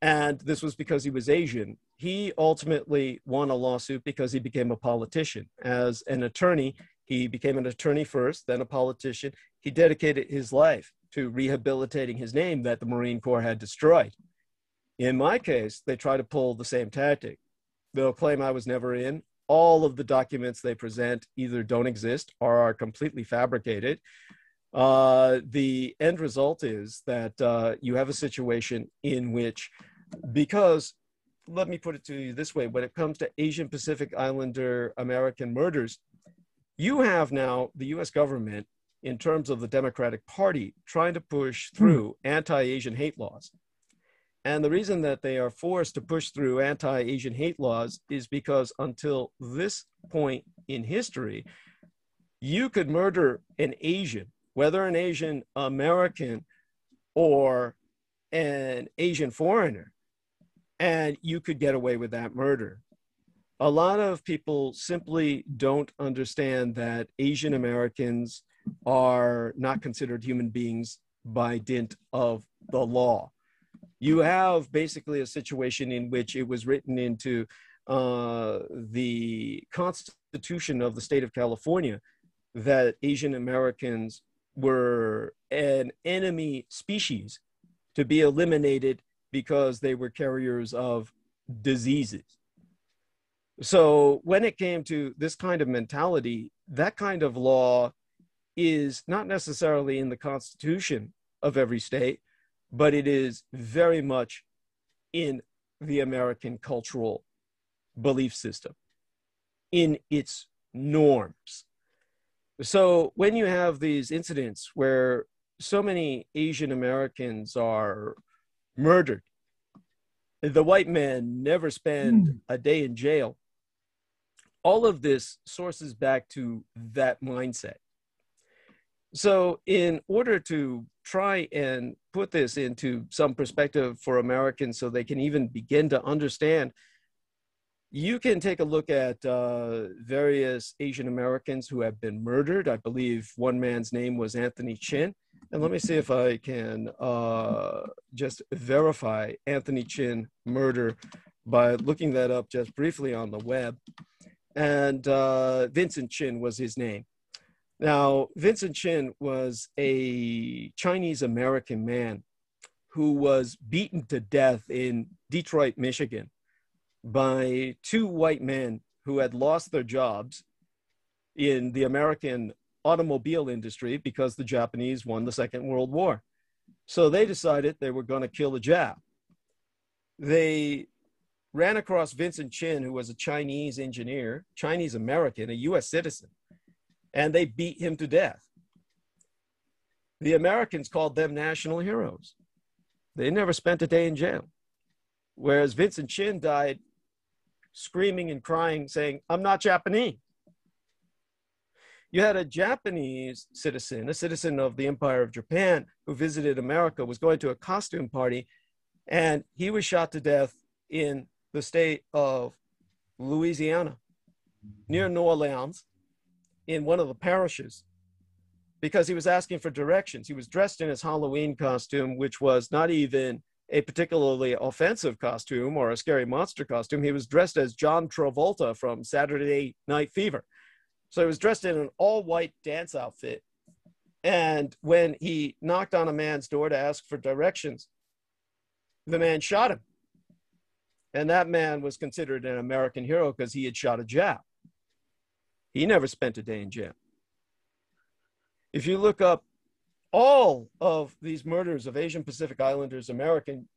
And this was because he was Asian. He ultimately won a lawsuit because he became a politician. As an attorney, he became an attorney first, then a politician. He dedicated his life to rehabilitating his name that the Marine Corps had destroyed. In my case, they try to pull the same tactic. They'll claim I was never in all of the documents they present either don't exist or are completely fabricated. Uh, the end result is that uh, you have a situation in which, because let me put it to you this way when it comes to Asian Pacific Islander American murders, you have now the US government, in terms of the Democratic Party, trying to push hmm. through anti Asian hate laws. And the reason that they are forced to push through anti Asian hate laws is because until this point in history, you could murder an Asian, whether an Asian American or an Asian foreigner, and you could get away with that murder. A lot of people simply don't understand that Asian Americans are not considered human beings by dint of the law. You have basically a situation in which it was written into uh, the Constitution of the state of California that Asian Americans were an enemy species to be eliminated because they were carriers of diseases. So when it came to this kind of mentality, that kind of law is not necessarily in the constitution of every state, but it is very much in the American cultural belief system, in its norms. So when you have these incidents where so many Asian Americans are murdered. The white men never spend mm. a day in jail. All of this sources back to that mindset. So, in order to try and put this into some perspective for Americans so they can even begin to understand, you can take a look at uh, various Asian Americans who have been murdered. I believe one man's name was Anthony Chin. And let me see if I can uh, just verify Anthony Chin murder by looking that up just briefly on the web. And uh, Vincent Chin was his name. Now, Vincent Chin was a Chinese American man who was beaten to death in Detroit, Michigan by two white men who had lost their jobs in the American automobile industry because the Japanese won the Second World War. So they decided they were going to kill the Jap. They ran across Vincent Chin, who was a Chinese engineer, Chinese American, a US citizen, and they beat him to death. The Americans called them national heroes. They never spent a day in jail. Whereas Vincent Chin died screaming and crying, saying, I'm not Japanese you had a Japanese citizen, a citizen of the Empire of Japan, who visited America, was going to a costume party, and he was shot to death in the state of Louisiana, near New Orleans, in one of the parishes, because he was asking for directions. He was dressed in his Halloween costume, which was not even a particularly offensive costume or a scary monster costume. He was dressed as John Travolta from Saturday Night Fever. So he was dressed in an all white dance outfit. And when he knocked on a man's door to ask for directions, the man shot him. And that man was considered an American hero because he had shot a Jap. He never spent a day in jail. If you look up all of these murders of Asian Pacific Islanders, American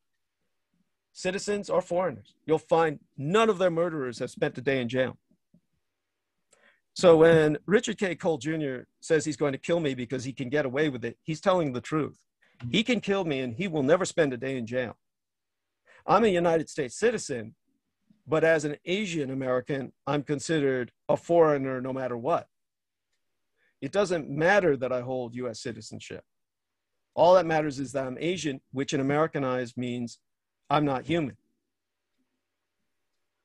citizens or foreigners, you'll find none of their murderers have spent a day in jail. So when Richard K. Cole Jr. says he's going to kill me because he can get away with it, he's telling the truth. He can kill me and he will never spend a day in jail. I'm a United States citizen, but as an Asian American, I'm considered a foreigner no matter what. It doesn't matter that I hold US citizenship. All that matters is that I'm Asian, which in Americanized means I'm not human.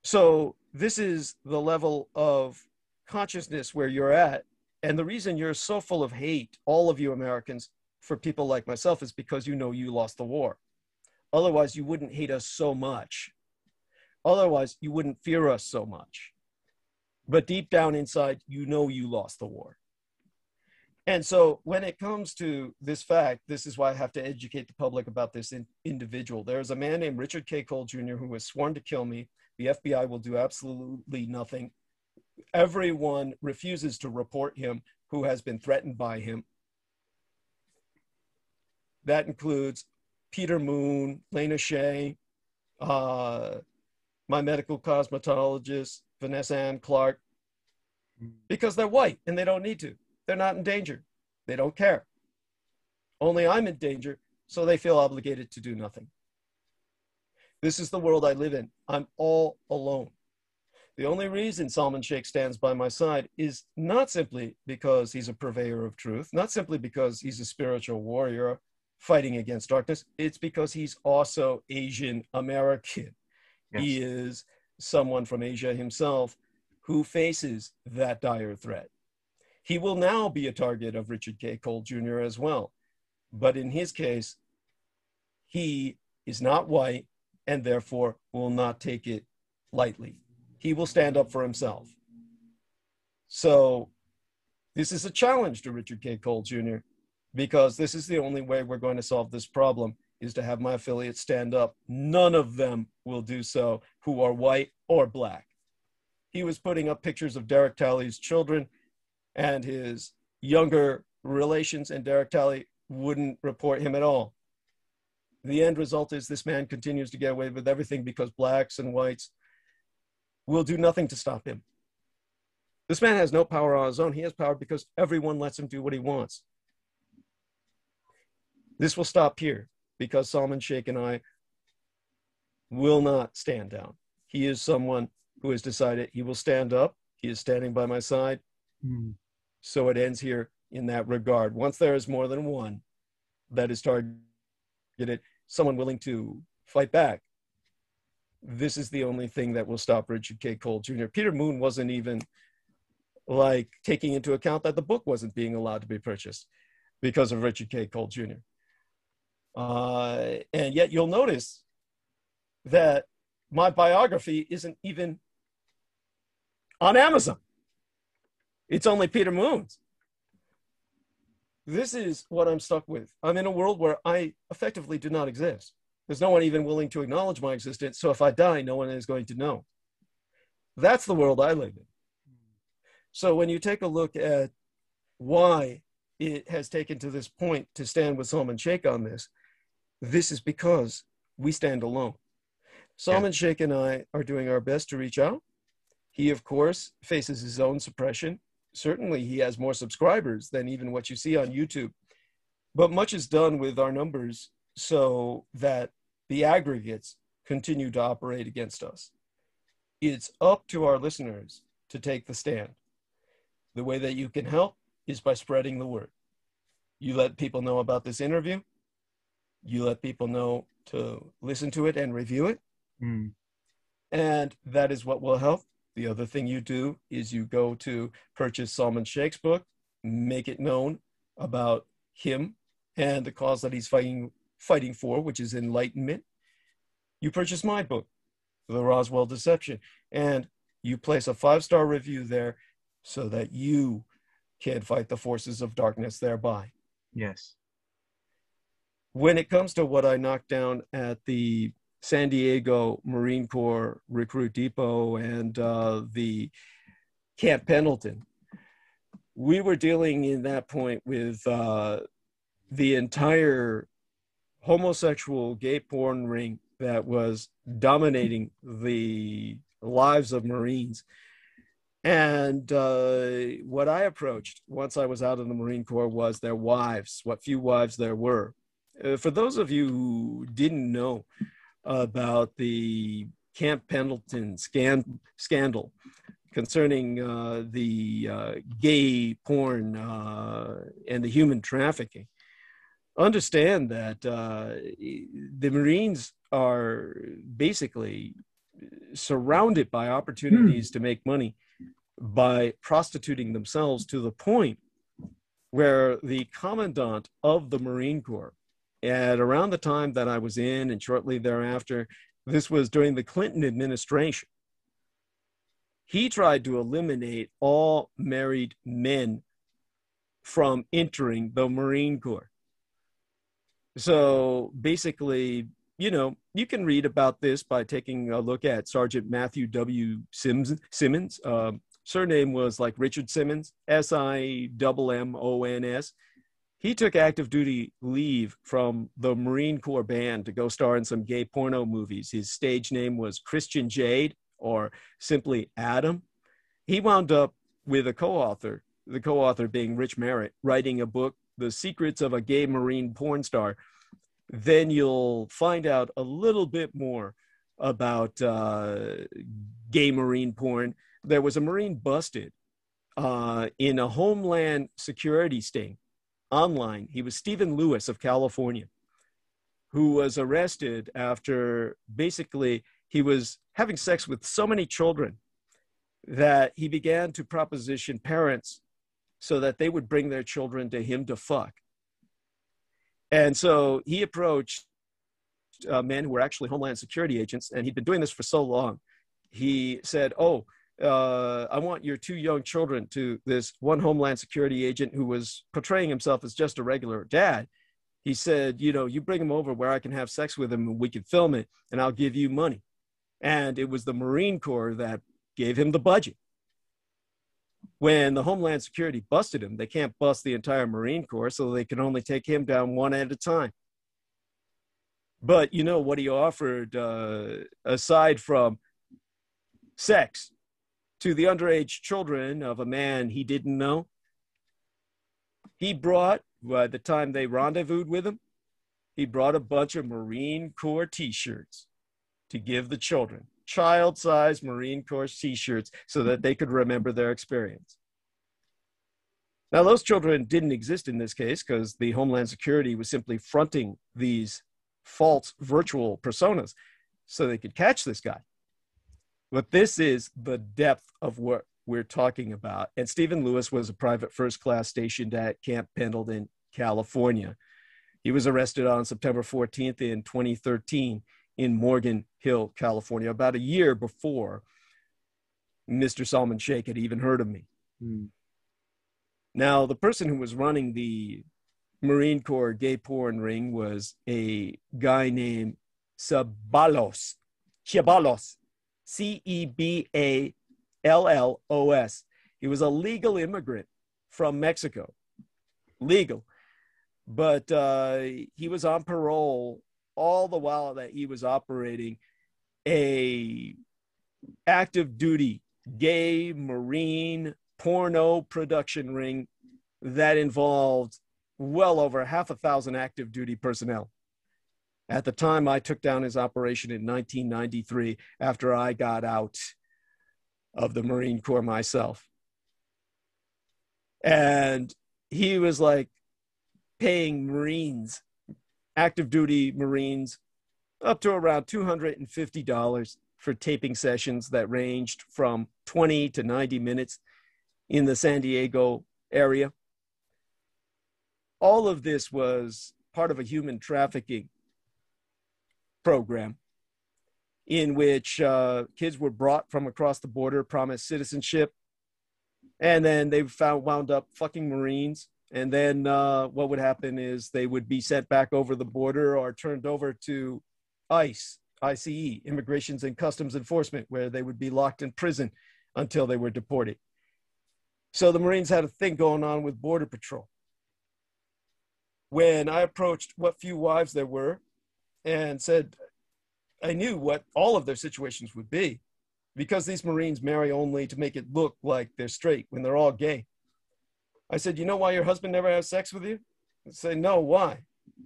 So this is the level of consciousness where you're at. And the reason you're so full of hate, all of you Americans, for people like myself is because you know you lost the war. Otherwise, you wouldn't hate us so much. Otherwise, you wouldn't fear us so much. But deep down inside, you know you lost the war. And so, when it comes to this fact, this is why I have to educate the public about this in, individual. There's a man named Richard K. Cole Jr. who was sworn to kill me. The FBI will do absolutely nothing everyone refuses to report him who has been threatened by him. that includes Peter Moon, Lena Shea, uh, my medical cosmetologist, Vanessa Ann Clark, hmm. because they're white and they don't need to. They're not in danger. They don't care. Only I'm in danger, so they feel obligated to do nothing. This is the world I live in. I'm all alone. The only reason Salman Sheikh stands by my side is not simply because he's a purveyor of truth, not simply because he's a spiritual warrior fighting against darkness. It's because he's also Asian American. Yes. He is someone from Asia himself who faces that dire threat. He will now be a target of Richard K. Cole Jr. as well. But in his case, he is not white and therefore will not take it lightly. He will stand up for himself. So, this is a challenge to Richard K. Cole Jr. because this is the only way we're going to solve this problem is to have my affiliates stand up. None of them will do so who are white or black. He was putting up pictures of Derek Talley's children and his younger relations, and Derek Talley wouldn't report him at all. The end result is this man continues to get away with everything because blacks and whites will do nothing to stop him. This man has no power on his own. He has power because everyone lets him do what he wants. This will stop here because Salman Sheikh and I will not stand down. He is someone who has decided he will stand up. He is standing by my side. Mm. So it ends here in that regard. Once there is more than one that is targeted, someone willing to fight back, this is the only thing that will stop Richard K. Cole Jr. Peter Moon wasn't even like taking into account that the book wasn't being allowed to be purchased because of Richard K. Cole Jr. Uh, and yet you'll notice that my biography isn't even on Amazon. It's only Peter Moon's. This is what I'm stuck with. I'm in a world where I effectively do not exist. There's no one even willing to acknowledge my existence. So if I die, no one is going to know. That's the world I live in. So when you take a look at why it has taken to this point to stand with Salman Sheikh on this, this is because we stand alone. Salman yeah. Sheikh and I are doing our best to reach out. He, of course, faces his own suppression. Certainly, he has more subscribers than even what you see on YouTube. But much is done with our numbers so that the aggregates continue to operate against us. It's up to our listeners to take the stand. The way that you can help is by spreading the word. You let people know about this interview, you let people know to listen to it and review it. Mm. And that is what will help. The other thing you do is you go to purchase Salman Sheikh's book, make it known about him and the cause that he's fighting fighting for, which is enlightenment. You purchase my book, The Roswell Deception, and you place a five star review there so that you can fight the forces of darkness thereby. Yes. When it comes to what I knocked down at the San Diego Marine Corps Recruit Depot and uh, the Camp Pendleton, we were dealing in that point with uh, the entire homosexual gay porn ring that was dominating the lives of Marines. And uh, what I approached once I was out of the Marine Corps was their wives, what few wives there were. Uh, for those of you who didn't know about the Camp Pendleton scan- scandal concerning uh, the uh, gay porn uh, and the human trafficking, understand that uh, the Marines are basically surrounded by opportunities hmm. to make money by prostituting themselves to the point where the commandant of the Marine Corps, at around the time that I was in and shortly thereafter, this was during the Clinton administration, he tried to eliminate all married men from entering the Marine Corps. So basically, you know, you can read about this by taking a look at Sergeant Matthew W. Sims, Simmons. Um, surname was like Richard Simmons, S I M M O N S. he took active duty leave from the Marine Corps band to go star in some gay porno movies. His stage name was Christian Jade or simply Adam. He wound up with a co author, the co author being Rich Merritt, writing a book, The Secrets of a Gay Marine Porn Star. Then you'll find out a little bit more about uh, gay Marine porn. There was a Marine busted uh, in a Homeland Security sting online. He was Stephen Lewis of California, who was arrested after basically he was having sex with so many children that he began to proposition parents so that they would bring their children to him to fuck. And so he approached uh, men who were actually Homeland Security agents, and he'd been doing this for so long. He said, Oh, uh, I want your two young children to this one Homeland Security agent who was portraying himself as just a regular dad. He said, you know, you bring him over where I can have sex with him and we can film it and I'll give you money. And it was the Marine Corps that gave him the budget. When the Homeland Security busted him, they can't bust the entire Marine Corps, so they can only take him down one at a time. But you know what he offered uh, aside from sex to the underage children of a man he didn't know. He brought, by the time they rendezvoused with him, he brought a bunch of Marine Corps t shirts to give the children, child sized Marine Corps t shirts, so that they could remember their experience. Now, those children didn't exist in this case because the Homeland Security was simply fronting these false virtual personas so they could catch this guy. But this is the depth of what we're talking about. And Stephen Lewis was a private first class stationed at Camp Pendleton, California. He was arrested on September 14th in 2013 in Morgan Hill, California, about a year before Mr. Salman Sheikh had even heard of me. Hmm. Now, the person who was running the Marine Corps gay porn ring was a guy named Sabalos, Chabalos, C E B A L L O S. He was a legal immigrant from Mexico, legal, but uh, he was on parole all the while that he was operating a active duty gay marine porno production ring that involved well over half a thousand active duty personnel. At the time, I took down his operation in 1993 after I got out of the Marine Corps myself. And he was like paying Marines, active duty Marines, up to around $250 for taping sessions that ranged from 20 to 90 minutes in the San Diego area. All of this was part of a human trafficking program in which uh, kids were brought from across the border, promised citizenship, and then they found wound up fucking Marines. And then uh, what would happen is they would be sent back over the border or turned over to ICE, ICE, Immigrations and Customs Enforcement, where they would be locked in prison until they were deported. So the Marines had a thing going on with Border Patrol. When I approached what few wives there were, and said, I knew what all of their situations would be because these Marines marry only to make it look like they're straight when they're all gay. I said, You know why your husband never has sex with you? I say, No, why?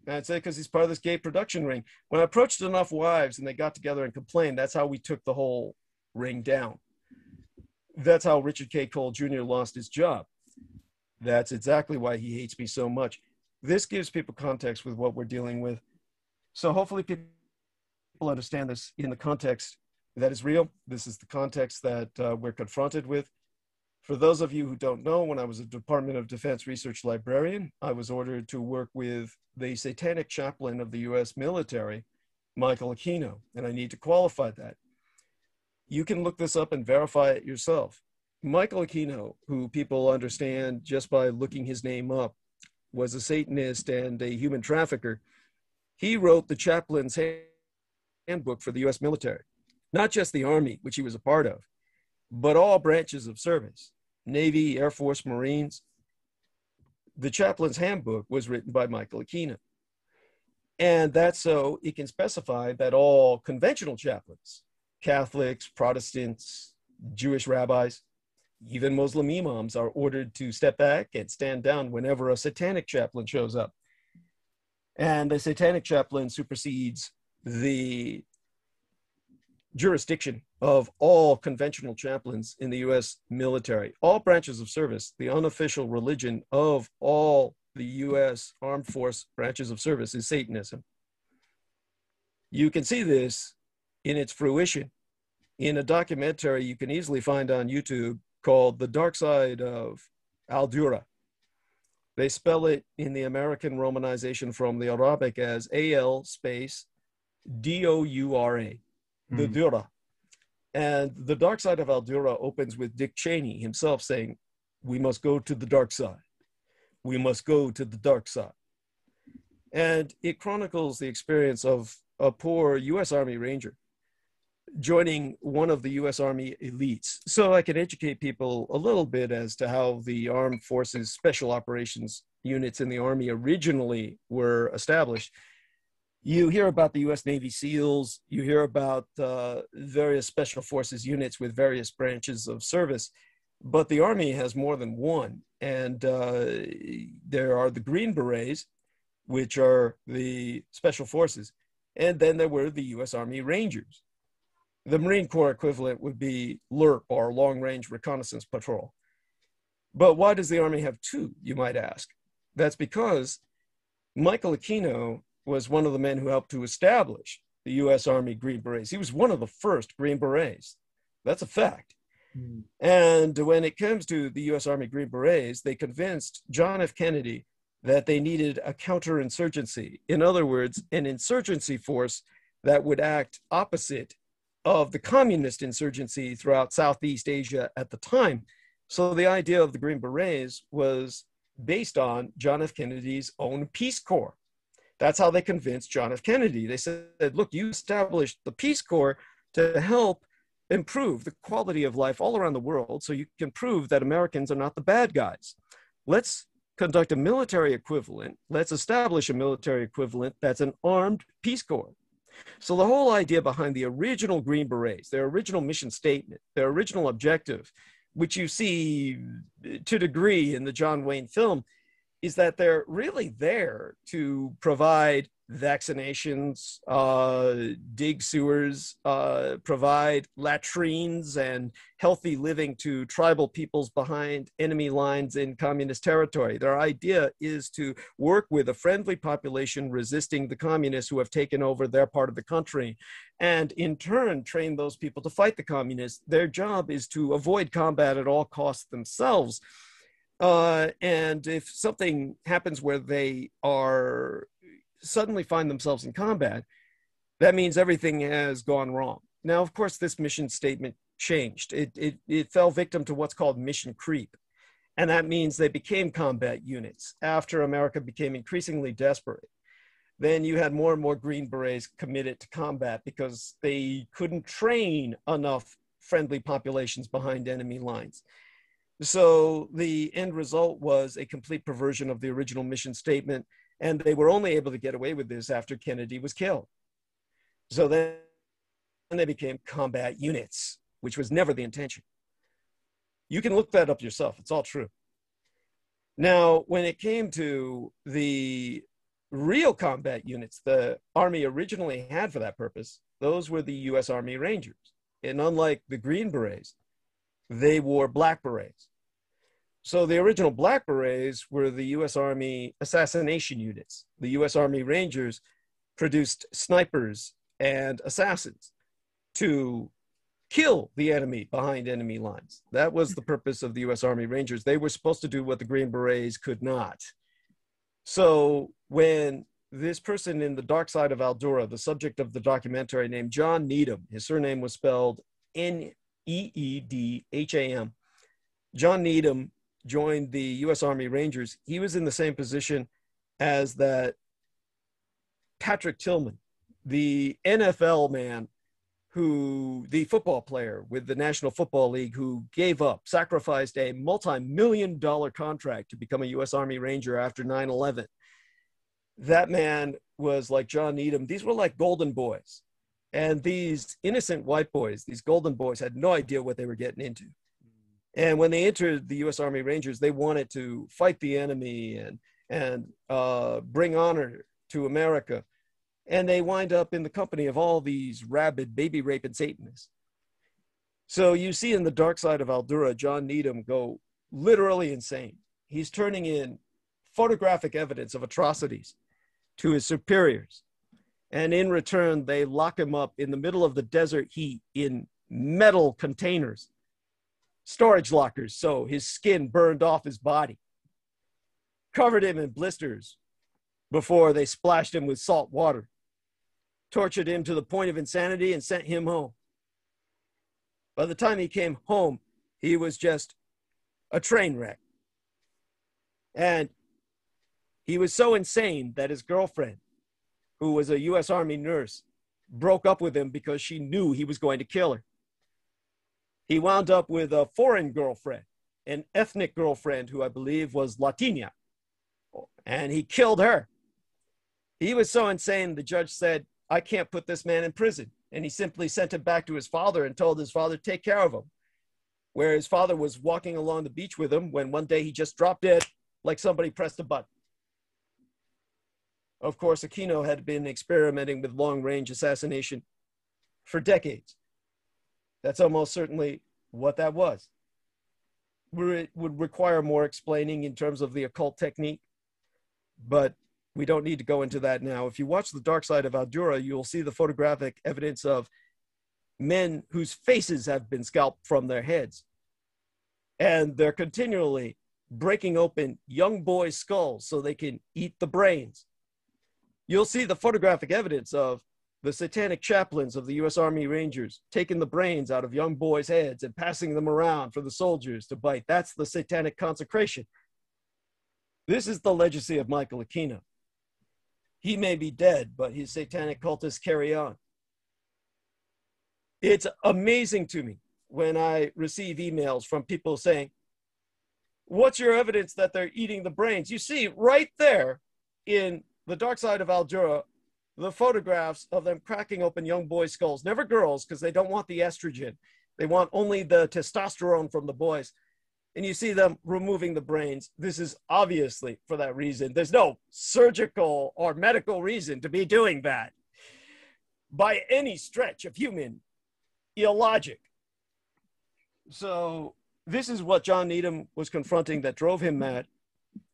And I'd say, Because he's part of this gay production ring. When I approached enough wives and they got together and complained, that's how we took the whole ring down. That's how Richard K. Cole Jr. lost his job. That's exactly why he hates me so much. This gives people context with what we're dealing with so hopefully people understand this in the context that is real. This is the context that uh, we're confronted with. For those of you who don't know, when I was a Department of Defense research librarian, I was ordered to work with the satanic chaplain of the US military, Michael Aquino, and I need to qualify that. You can look this up and verify it yourself. Michael Aquino, who people understand just by looking his name up, was a Satanist and a human trafficker he wrote the chaplain's handbook for the US military, not just the Army, which he was a part of, but all branches of service Navy, Air Force, Marines. the chaplain's handbook was written by Michael Aquino. And that's so it can specify that all conventional chaplains, Catholics, Protestants, Jewish rabbis, even Muslim imams are ordered to step back and stand down whenever a satanic chaplain shows up. And the satanic chaplain supersedes the jurisdiction of all conventional chaplains in the US military, all branches of service, the unofficial religion of all the US armed force branches of service is Satanism. You can see this in its fruition in a documentary you can easily find on YouTube called The Dark Side of Al-Dura. They spell it in the American romanization from the Arabic as A-L space D-O-U-R-A, mm. the hmm. Dura. And the dark side of Al-Dura opens with Dick Cheney himself saying, we must go to the dark side. We must go to the dark side. And it chronicles the experience of a poor US Army Ranger joining one of the US Army elites. So I can educate people a little bit as to how the armed forces special operations units in the Army originally were established. You hear about the US Navy SEALs, you hear about uh, various special forces units with various branches of service, but the Army has more than one. And uh, there are the Green Berets, which are the special forces. And then there were the US Army Rangers the Marine Corps equivalent would be LRRP or Long Range Reconnaissance Patrol. But why does the Army have two, you might ask? That's because Michael Aquino was one of the men who helped to establish the U.S. Army Green Berets. He was one of the first Green Berets. That's a fact. Mm. And when it comes to the U.S. Army Green Berets, they convinced John F. Kennedy that they needed a counterinsurgency. In other words, an insurgency force that would act opposite of the communist insurgency throughout Southeast Asia at the time. So the idea of the Green Berets was based on John F. Kennedy's own Peace Corps. That's how they convinced John F. Kennedy. They said, look, you established the Peace Corps to help improve the quality of life all around the world so you can prove that Americans are not the bad guys. Let's conduct a military equivalent. Let's establish a military equivalent that's an armed Peace Corps. So the whole idea behind the original Green Berets, their original mission statement, their original objective, which you see to degree in the John Wayne film, is that they're really there to provide vaccinations, uh, dig sewers, uh, provide latrines and healthy living to tribal peoples behind enemy lines in communist territory. Their idea is to work with a friendly population resisting the communists who have taken over their part of the country and in turn train those people to fight the communists. Their job is to avoid combat at all costs themselves. Uh, and if something happens where they are suddenly find themselves in combat, that means everything has gone wrong. Now, of course, this mission statement changed. It, it, it fell victim to what's called mission creep. And that means they became combat units after America became increasingly desperate. Then you had more and more Green Berets committed to combat because they couldn't train enough friendly populations behind enemy lines. So the end result was a complete perversion of the original mission statement and they were only able to get away with this after Kennedy was killed. So then they became combat units, which was never the intention. You can look that up yourself, it's all true. Now, when it came to the real combat units the Army originally had for that purpose, those were the US Army Rangers. And unlike the Green Berets, they wore black berets. So the original Black Berets were the U.S. Army assassination units. The U.S. Army Rangers produced snipers and assassins to kill the enemy behind enemy lines. That was the purpose of the U.S. Army Rangers. They were supposed to do what the Green Berets could not. So when this person in the dark side of Al-Dura, the subject of the documentary named John Needham, his surname was spelled N E E D H A M. John Needham joined the U.S. Army Rangers, he was in the same position as that Patrick Tillman, the NFL man who the football player with the National Football League who gave up, sacrificed a multi-million dollar contract to become a U.S. Army Ranger after 9/11. That man was like John Needham. These were like golden boys, and these innocent white boys, these golden boys, had no idea what they were getting into. And when they entered the U.S. Army Rangers, they wanted to fight the enemy and and uh, bring honor to America and they wind up in the company of all these rabid baby raping Satanists. So you see in the dark side of Aldura, John Needham go literally insane. He's turning in photographic evidence of atrocities to his superiors. And in return, they lock him up in the middle of the desert heat in metal containers, storage lockers, so his skin burned off his body, covered him in blisters before they splashed him with salt water tortured him to the point of insanity, and sent him home. By the time he came home, he was just a train wreck. And he was so insane that his girlfriend, who was a U.S. Army nurse, broke up with him because she knew he was going to kill her. He wound up with a foreign girlfriend, an ethnic girlfriend who I believe was Latina, and he killed her. He was so insane, the judge said, I can't put this man in prison. And he simply sent him back to his father and told his father, take care of him. Where his father was walking along the beach with him when one day he just dropped dead like somebody pressed a button. Of course, Aquino had been experimenting with long range assassination for decades. That's almost certainly what that was. It would require more explaining in terms of the occult technique, but we don't need to go into that now. If you watch The Dark Side of Aldura, you'll see the photographic evidence of men whose faces have been scalped from their heads. And they're continually breaking open young boys' skulls so they can eat the brains. You'll see the photographic evidence of the satanic chaplains of the U.S. Army Rangers taking the brains out of young boys' heads and passing them around for the soldiers to bite. That's the satanic consecration. This is the legacy of Michael Aquino. He may be dead, but his satanic cultists carry on. It's amazing to me when I receive emails from people saying, What's your evidence that they're eating the brains? You see, right there in the dark side of Aldura, the photographs of them cracking open young boys' skulls, never girls, because they don't want the estrogen. They want only the testosterone from the boys and you see them removing the brains, this is obviously for that reason. There's no surgical or medical reason to be doing that by any stretch of human illogic. So, this is what John Needham was confronting that drove him mad,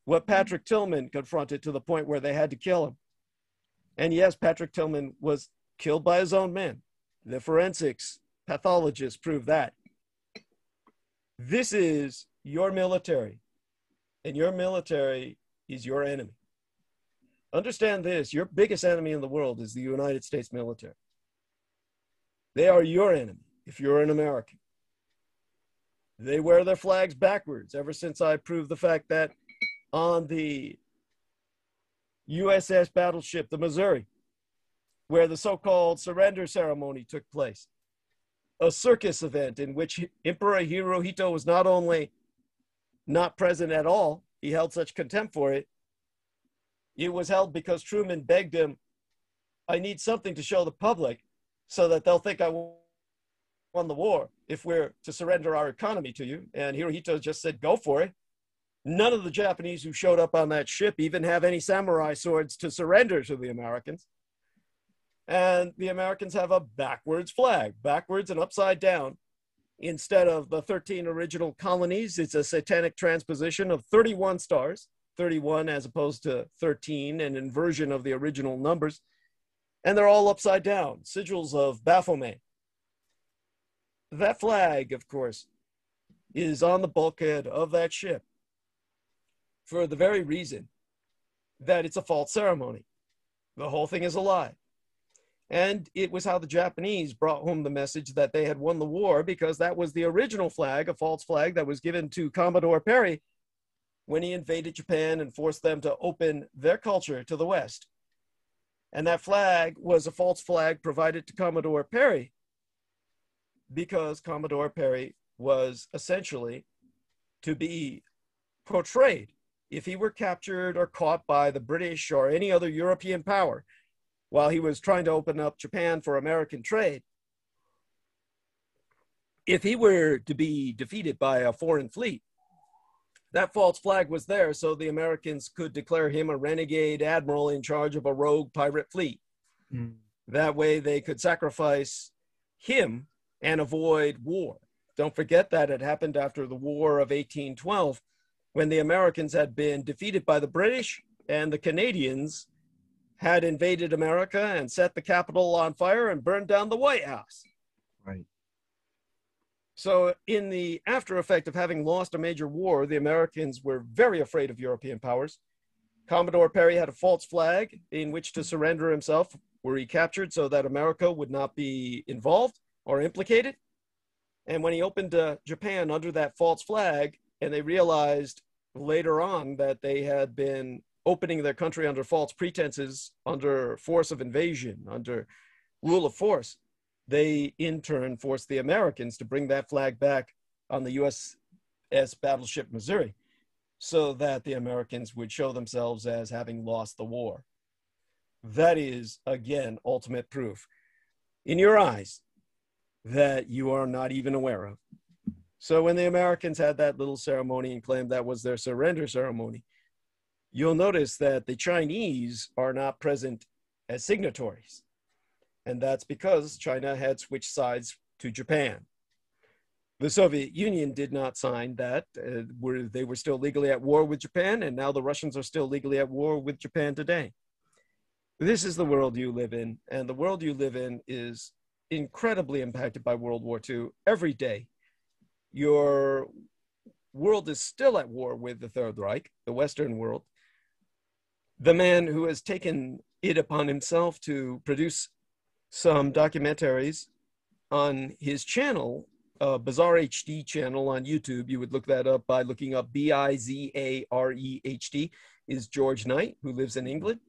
what Patrick Tillman confronted to the point where they had to kill him. And yes, Patrick Tillman was killed by his own men. The forensics pathologists prove that. This is your military, and your military is your enemy. Understand this your biggest enemy in the world is the United States military. They are your enemy if you're an American. They wear their flags backwards ever since I proved the fact that on the USS battleship, the Missouri, where the so called surrender ceremony took place, a circus event in which Emperor Hirohito was not only not present at all. He held such contempt for it. It was held because Truman begged him, I need something to show the public so that they'll think I won the war if we're to surrender our economy to you. And Hirohito just said, go for it. None of the Japanese who showed up on that ship even have any samurai swords to surrender to the Americans. And the Americans have a backwards flag, backwards and upside down, Instead of the 13 original colonies, it's a satanic transposition of 31 stars, 31 as opposed to 13, an inversion of the original numbers. And they're all upside down, sigils of Baphomet. That flag, of course, is on the bulkhead of that ship for the very reason that it's a false ceremony. The whole thing is a lie. And it was how the Japanese brought home the message that they had won the war because that was the original flag, a false flag that was given to Commodore Perry when he invaded Japan and forced them to open their culture to the West. And that flag was a false flag provided to Commodore Perry because Commodore Perry was essentially to be portrayed if he were captured or caught by the British or any other European power while he was trying to open up Japan for American trade. If he were to be defeated by a foreign fleet, that false flag was there so the Americans could declare him a renegade admiral in charge of a rogue pirate fleet. Mm. That way they could sacrifice him and avoid war. Don't forget that it happened after the War of 1812 when the Americans had been defeated by the British and the Canadians had invaded America and set the Capitol on fire and burned down the White House. Right. So, in the after effect of having lost a major war, the Americans were very afraid of European powers. Commodore Perry had a false flag in which to surrender himself were he captured so that America would not be involved or implicated. And when he opened uh, Japan under that false flag, and they realized later on that they had been opening their country under false pretenses, under force of invasion, under rule of force, they in turn forced the Americans to bring that flag back on the USS battleship Missouri so that the Americans would show themselves as having lost the war. That is, again, ultimate proof in your eyes that you are not even aware of. So when the Americans had that little ceremony and claimed that was their surrender ceremony, you'll notice that the Chinese are not present as signatories. And that's because China had switched sides to Japan. The Soviet Union did not sign that. Uh, where they were still legally at war with Japan, and now the Russians are still legally at war with Japan today. This is the world you live in, and the world you live in is incredibly impacted by World War II every day. Your world is still at war with the Third Reich, the Western world. The man who has taken it upon himself to produce some documentaries on his channel, uh, Bizarre HD channel on YouTube. You would look that up by looking up B I Z A R E H D, is George Knight, who lives in England.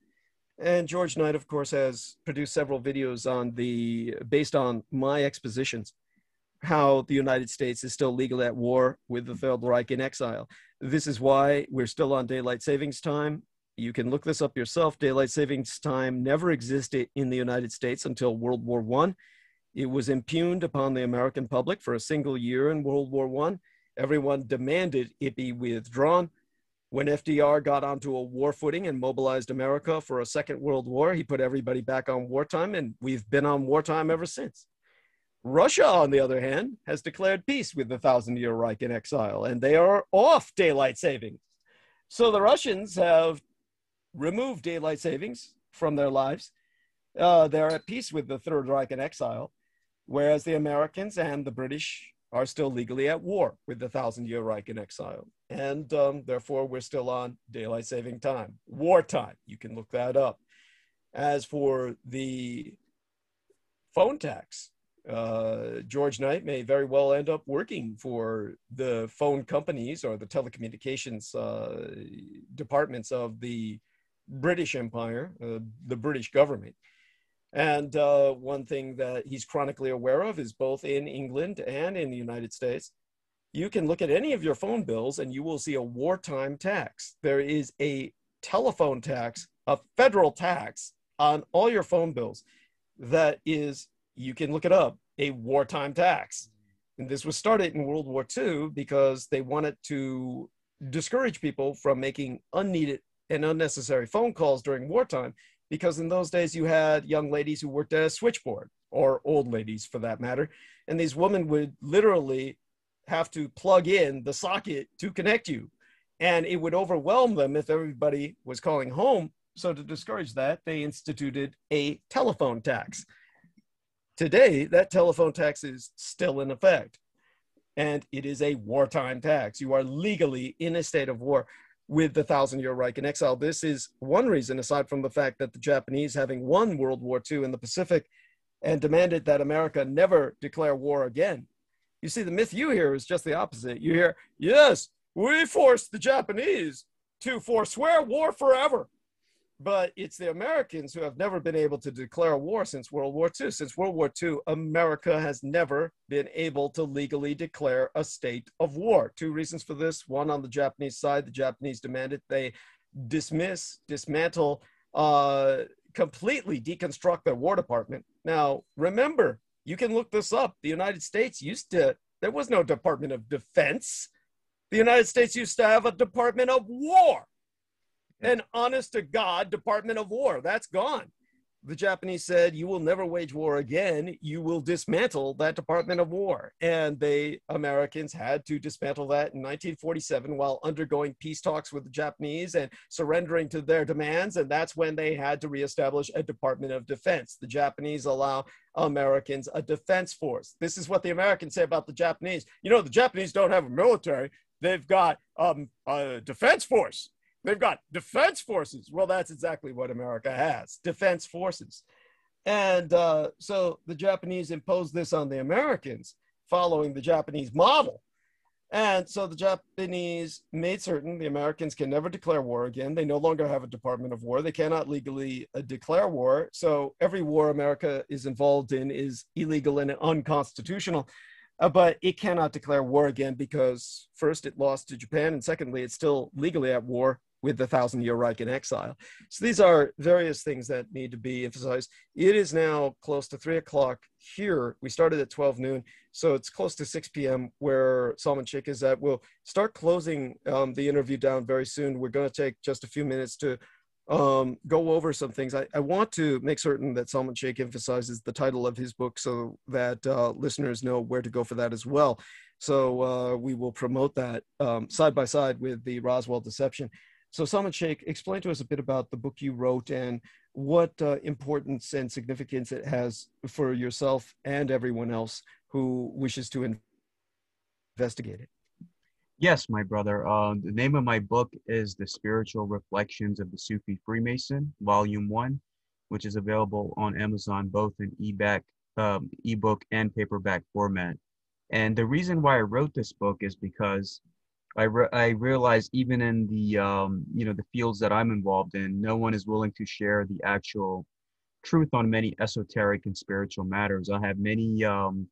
And George Knight, of course, has produced several videos on the based on my expositions, how the United States is still legally at war with the Third Reich in exile. This is why we're still on daylight savings time. You can look this up yourself. Daylight savings time never existed in the United States until World War One. It was impugned upon the American public for a single year in World War One. Everyone demanded it be withdrawn. When FDR got onto a war footing and mobilized America for a second world war, he put everybody back on wartime, and we've been on wartime ever since. Russia, on the other hand, has declared peace with the Thousand Year Reich in exile, and they are off daylight savings. So the Russians have removed daylight savings from their lives. Uh, they're at peace with the Third Reich in exile, whereas the Americans and the British are still legally at war with the Thousand Year Reich in exile and um, therefore we're still on daylight saving time, wartime. You can look that up. As for the phone tax, uh, George Knight may very well end up working for the phone companies or the telecommunications uh, departments of the British Empire, uh, the British government. And uh, one thing that he's chronically aware of is both in England and in the United States you can look at any of your phone bills and you will see a wartime tax. There is a telephone tax, a federal tax on all your phone bills that is, you can look it up, a wartime tax. And this was started in World War II because they wanted to discourage people from making unneeded and unnecessary phone calls during wartime because in those days you had young ladies who worked at a switchboard or old ladies for that matter and these women would literally have to plug in the socket to connect you. And it would overwhelm them if everybody was calling home. So, to discourage that, they instituted a telephone tax. Today, that telephone tax is still in effect, and it is a wartime tax. You are legally in a state of war with the Thousand Year Reich in exile. This is one reason, aside from the fact that the Japanese, having won World War II in the Pacific and demanded that America never declare war again, you see, the myth you hear is just the opposite. You hear, yes, we forced the Japanese to forswear war forever. But it's the Americans who have never been able to declare war since World War II. Since World War II, America has never been able to legally declare a state of war. Two reasons for this. One, on the Japanese side, the Japanese demanded they dismiss, dismantle, uh, completely deconstruct their War Department. Now, remember, you can look this up. The United States used to, there was no Department of Defense. The United States used to have a Department of War an honest to God Department of War. That's gone. The Japanese said, You will never wage war again. You will dismantle that Department of War. And they, Americans, had to dismantle that in 1947 while undergoing peace talks with the Japanese and surrendering to their demands. And that's when they had to reestablish a Department of Defense. The Japanese allow Americans a defense force. This is what the Americans say about the Japanese. You know, the Japanese don't have a military, they've got um, a defense force They've got defense forces. Well, that's exactly what America has defense forces. And uh, so the Japanese imposed this on the Americans following the Japanese model. And so the Japanese made certain the Americans can never declare war again. They no longer have a Department of War. They cannot legally uh, declare war. So every war America is involved in is illegal and unconstitutional uh, but it cannot declare war again because first it lost to Japan, and secondly, it's still legally at war with the Thousand Year Reich in exile. So these are various things that need to be emphasized. It is now close to three o'clock here. We started at 12 noon, so it's close to 6 p.m. where Salman Sheikh is at. We'll start closing um, the interview down very soon. We're going to take just a few minutes to um, go over some things. I, I, want to make certain that Salman Sheikh emphasizes the title of his book so that uh, listeners know where to go for that as well. So uh, we will promote that um, side by side with the Roswell Deception. So Salman Sheikh, explain to us a bit about the book you wrote and what uh, importance and significance it has for yourself and everyone else who wishes to investigate it. Yes, my brother. Uh, the name of my book is The Spiritual Reflections of the Sufi Freemason, Volume 1, which is available on Amazon both in e-back, um, ebook and paperback format. And the reason why I wrote this book is because I, re- I realize even in the um, you know the fields that I'm involved in, no one is willing to share the actual truth on many esoteric and spiritual matters. I have many um,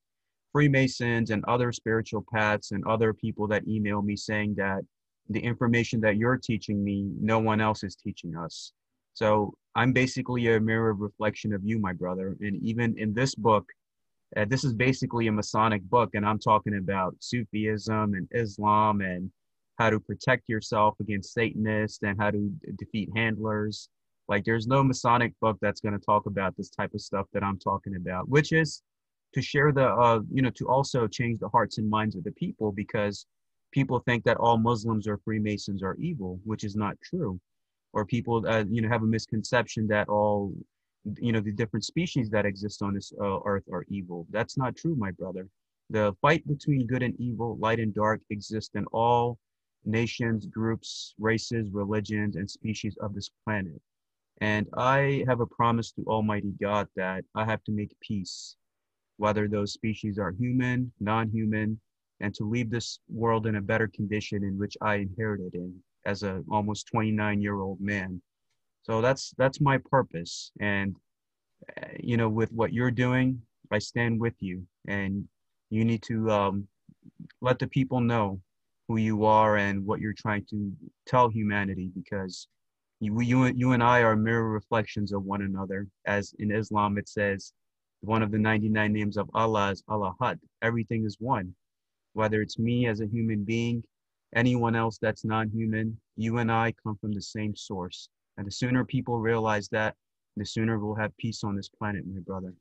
Freemasons and other spiritual paths and other people that email me saying that the information that you're teaching me, no one else is teaching us. So I'm basically a mirror reflection of you, my brother. And even in this book, uh, this is basically a Masonic book, and I'm talking about Sufism and Islam and how to protect yourself against Satanists and how to defeat handlers. Like, there's no Masonic book that's going to talk about this type of stuff that I'm talking about, which is to share the, uh, you know, to also change the hearts and minds of the people because people think that all Muslims or Freemasons are evil, which is not true. Or people, uh, you know, have a misconception that all you know the different species that exist on this uh, earth are evil. That's not true my brother. The fight between good and evil light and dark exists in all nations groups races religions and species of this planet. And i have a promise to almighty god that i have to make peace whether those species are human non-human and to leave this world in a better condition in which i inherited in as a almost 29 year old man so that's that's my purpose and uh, you know with what you're doing i stand with you and you need to um, let the people know who you are and what you're trying to tell humanity because you, you, you and I are mirror reflections of one another. As in Islam, it says one of the 99 names of Allah is Al-Ahad. Everything is one. Whether it's me as a human being, anyone else that's non human, you and I come from the same source. And the sooner people realize that, the sooner we'll have peace on this planet, my brother.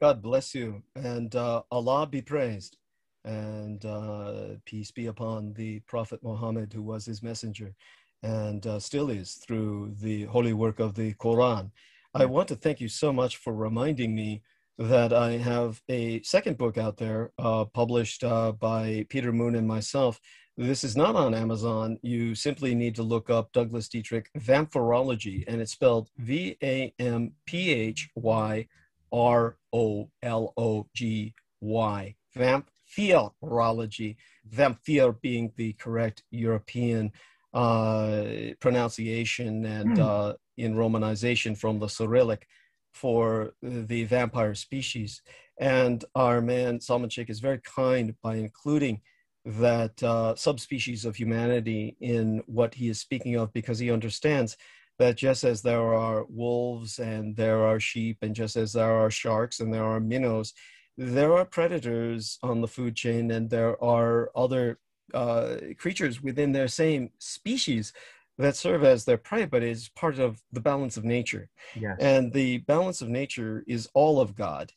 God bless you. And uh, Allah be praised. And uh, peace be upon the Prophet Muhammad, who was his messenger and uh, still is through the holy work of the Quran. I want to thank you so much for reminding me that I have a second book out there uh, published uh, by Peter Moon and myself this is not on Amazon. You simply need to look up Douglas Dietrich Vampirology, and it's spelled V A M P H Y R O L O G Y. Vamphyrology. Vampyr being the correct European uh, pronunciation and uh, in romanization from the Cyrillic for the vampire species. And our man Salman Sheikh is very kind by including that uh, subspecies of humanity in what he is speaking of because he understands that just as there are wolves and there are sheep and just as there are sharks and there are minnows there are predators on the food chain and there are other uh, creatures within their same species that serve as their prey, but is part of the balance of nature. Yes. And the balance of nature is all of God.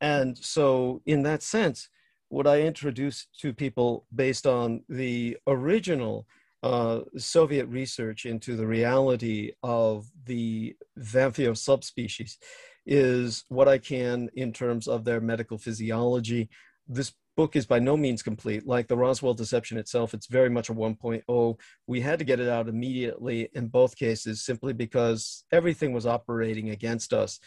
And so, in that sense, what I introduce to people based on the original uh, Soviet research into the reality of the Vampiro subspecies is what I can in terms of their medical physiology. This book is by no means complete. Like the Roswell deception itself, it's very much a 1.0. We had to get it out immediately in both cases simply because everything was operating against us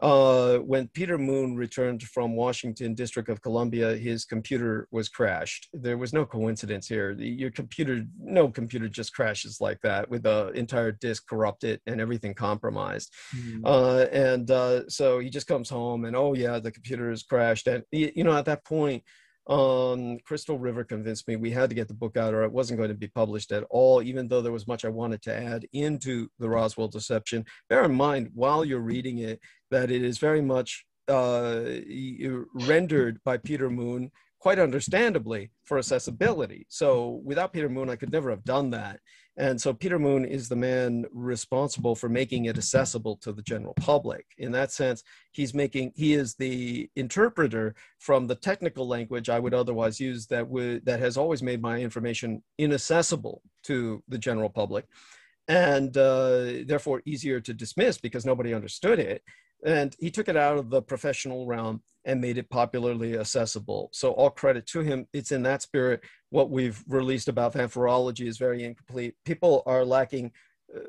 uh, when Peter Moon returned from Washington, District of Columbia, his computer was crashed. There was no coincidence here. Your computer, no computer just crashes like that with the entire disk corrupted and everything compromised. Mm. Uh, and uh, so he just comes home and, oh, yeah, the computer is crashed. And, you know, at that point, um, Crystal River convinced me we had to get the book out or it wasn't going to be published at all, even though there was much I wanted to add into the Roswell deception. Bear in mind, while you're reading it, that it is very much uh, rendered by Peter Moon quite understandably for accessibility. So without Peter Moon, I could never have done that. And so Peter Moon is the man responsible for making it accessible to the general public. In that sense, he's making he is the interpreter from the technical language I would otherwise use that would that has always made my information inaccessible to the general public, and uh, therefore easier to dismiss because nobody understood it. And he took it out of the professional realm and made it popularly accessible. So all credit to him. It's in that spirit. What we've released about vampirology is very incomplete. People are lacking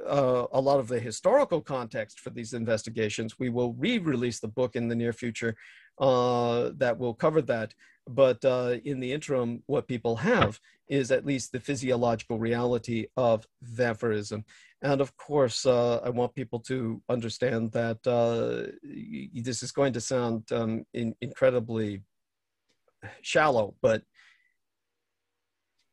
uh, a lot of the historical context for these investigations. We will re-release the book in the near future uh, that will cover that. But uh, in the interim, what people have is at least the physiological reality of vampirism. And of course, uh, I want people to understand that uh, this is going to sound um, in, incredibly shallow, but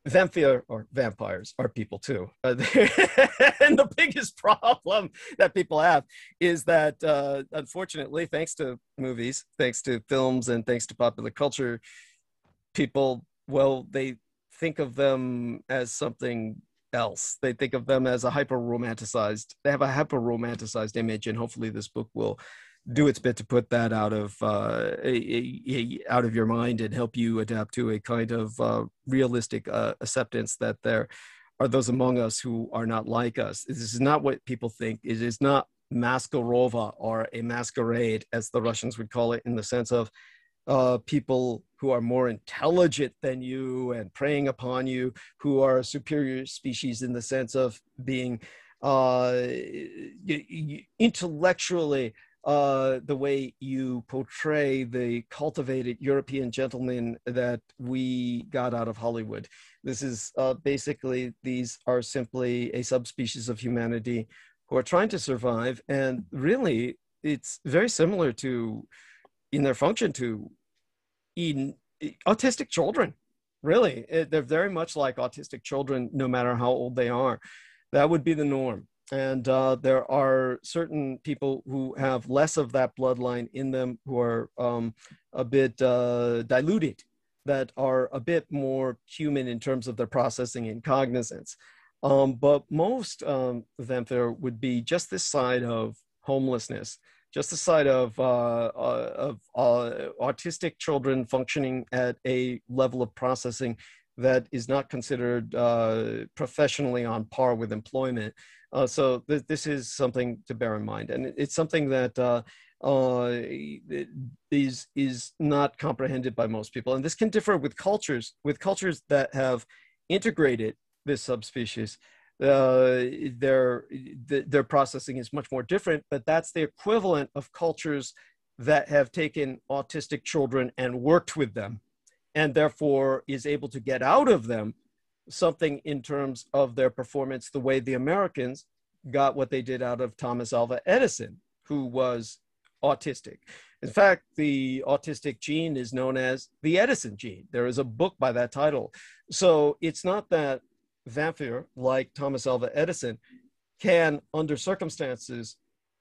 vampire or vampires are people too. Uh, (laughs) and the biggest problem that people have is that, uh, unfortunately, thanks to movies, thanks to films, and thanks to popular culture, people, well, they think of them as something else. They think of them as a hyper romanticized. They have a hyper romanticized image, and hopefully, this book will do its bit to put that out of uh, a, a, out of your mind and help you adapt to a kind of uh, realistic uh, acceptance that there are those among us who are not like us. This is not what people think. It is not maskarova or a masquerade, as the Russians would call it, in the sense of uh, people who are more intelligent than you and preying upon you, who are a superior species in the sense of being uh, intellectually uh, the way you portray the cultivated European gentleman that we got out of Hollywood. This is uh, basically, these are simply a subspecies of humanity who are trying to survive. And really, it's very similar to, in their function, to in autistic children really. It, they're very much like autistic children no matter how old they are. That would be the norm. And uh, there are certain people who have less of that bloodline in them who are um, a bit uh, diluted that are a bit more human in terms of their processing and cognizance. Um, but most um, of them there would be just this side of homelessness just the side of, uh, uh, of uh, autistic children functioning at a level of processing that is not considered uh, professionally on par with employment. Uh, so th- this is something to bear in mind, and it's something that uh, is is not comprehended by most people. And this can differ with cultures, with cultures that have integrated this subspecies uh, their their processing is much more different but that's the equivalent of cultures that have taken autistic children and worked with them and therefore is able to get out of them something in terms of their performance the way the Americans got what they did out of Thomas Alva Edison, who was autistic. In fact, the autistic gene is known as the Edison gene. There is a book by that title. So it's not that Zamfir, like Thomas Alva Edison, can, under circumstances,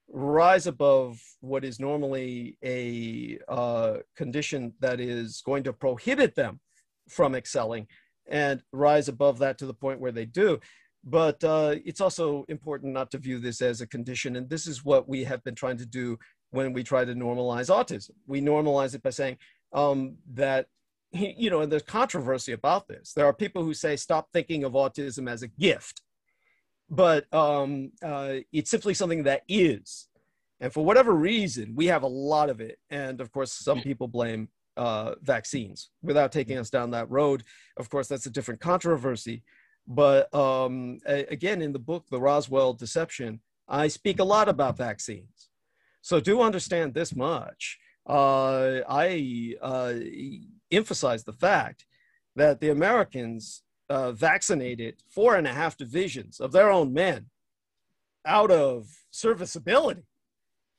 rise above what is normally a uh, condition that is going to prohibit them from excelling and rise above that to the point where they do. But uh, it's also important not to view this as a condition. And this is what we have been trying to do when we try to normalize autism. We normalize it by saying um, that, you know, and there's controversy about this. There are people who say, stop thinking of autism as a gift but um, uh, it's simply something that is. And for whatever reason, we have a lot of it. And of course, some people blame uh, vaccines without taking us down that road. Of course, that's a different controversy. But um, again, in the book, The Roswell Deception, I speak a lot about vaccines. So do understand this much. Uh, I uh, emphasize the fact that the Americans uh, vaccinated four and a half divisions of their own men out of serviceability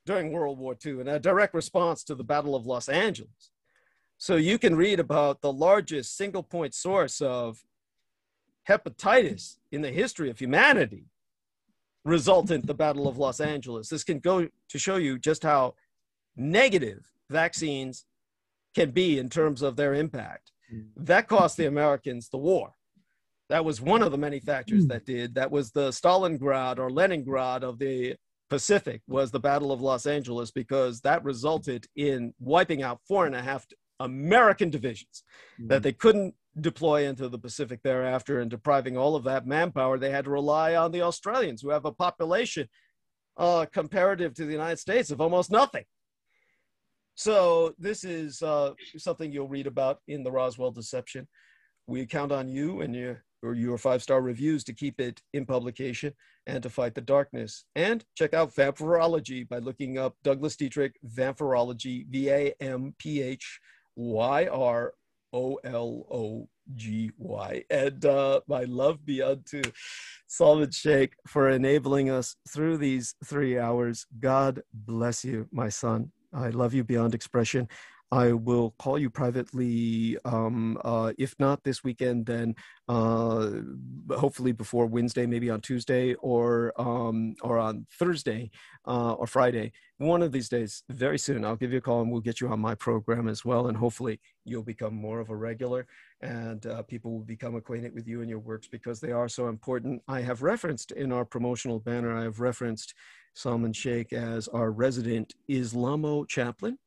during World War II in a direct response to the Battle of Los Angeles. So you can read about the largest single point source of hepatitis in the history of humanity resultant the Battle of Los Angeles. This can go to show you just how negative vaccines can be in terms of their impact. Hmm. That cost the Americans the war. That was one of the many factors hmm. that did. That was the Stalingrad or Leningrad of the Pacific was the Battle of Los Angeles because that resulted in wiping out four and a half American divisions mm-hmm. that they couldn't deploy into the Pacific thereafter and depriving all of that manpower. They had to rely on the Australians who have a population uh, comparative to the United States of almost nothing. So this is uh, something you'll read about in the Roswell Deception. We count on you and your or your five star reviews to keep it in publication and to fight the darkness. And check out Vamphyrology by looking up Douglas Dietrich Vampirology, V A M P H Y R O L O G Y. And uh, my love be unto Salman Sheikh for enabling us through these three hours. God bless you, my son. I love you beyond expression. I will call you privately. Um, uh, if not this weekend, then uh, hopefully before Wednesday, maybe on Tuesday or um, or on Thursday uh, or Friday. One of these days, very soon, I'll give you a call and we'll get you on my program as well. And hopefully, you'll become more of a regular, and uh, people will become acquainted with you and your works because they are so important. I have referenced in our promotional banner. I have referenced Salman Sheikh as our resident Islamo chaplain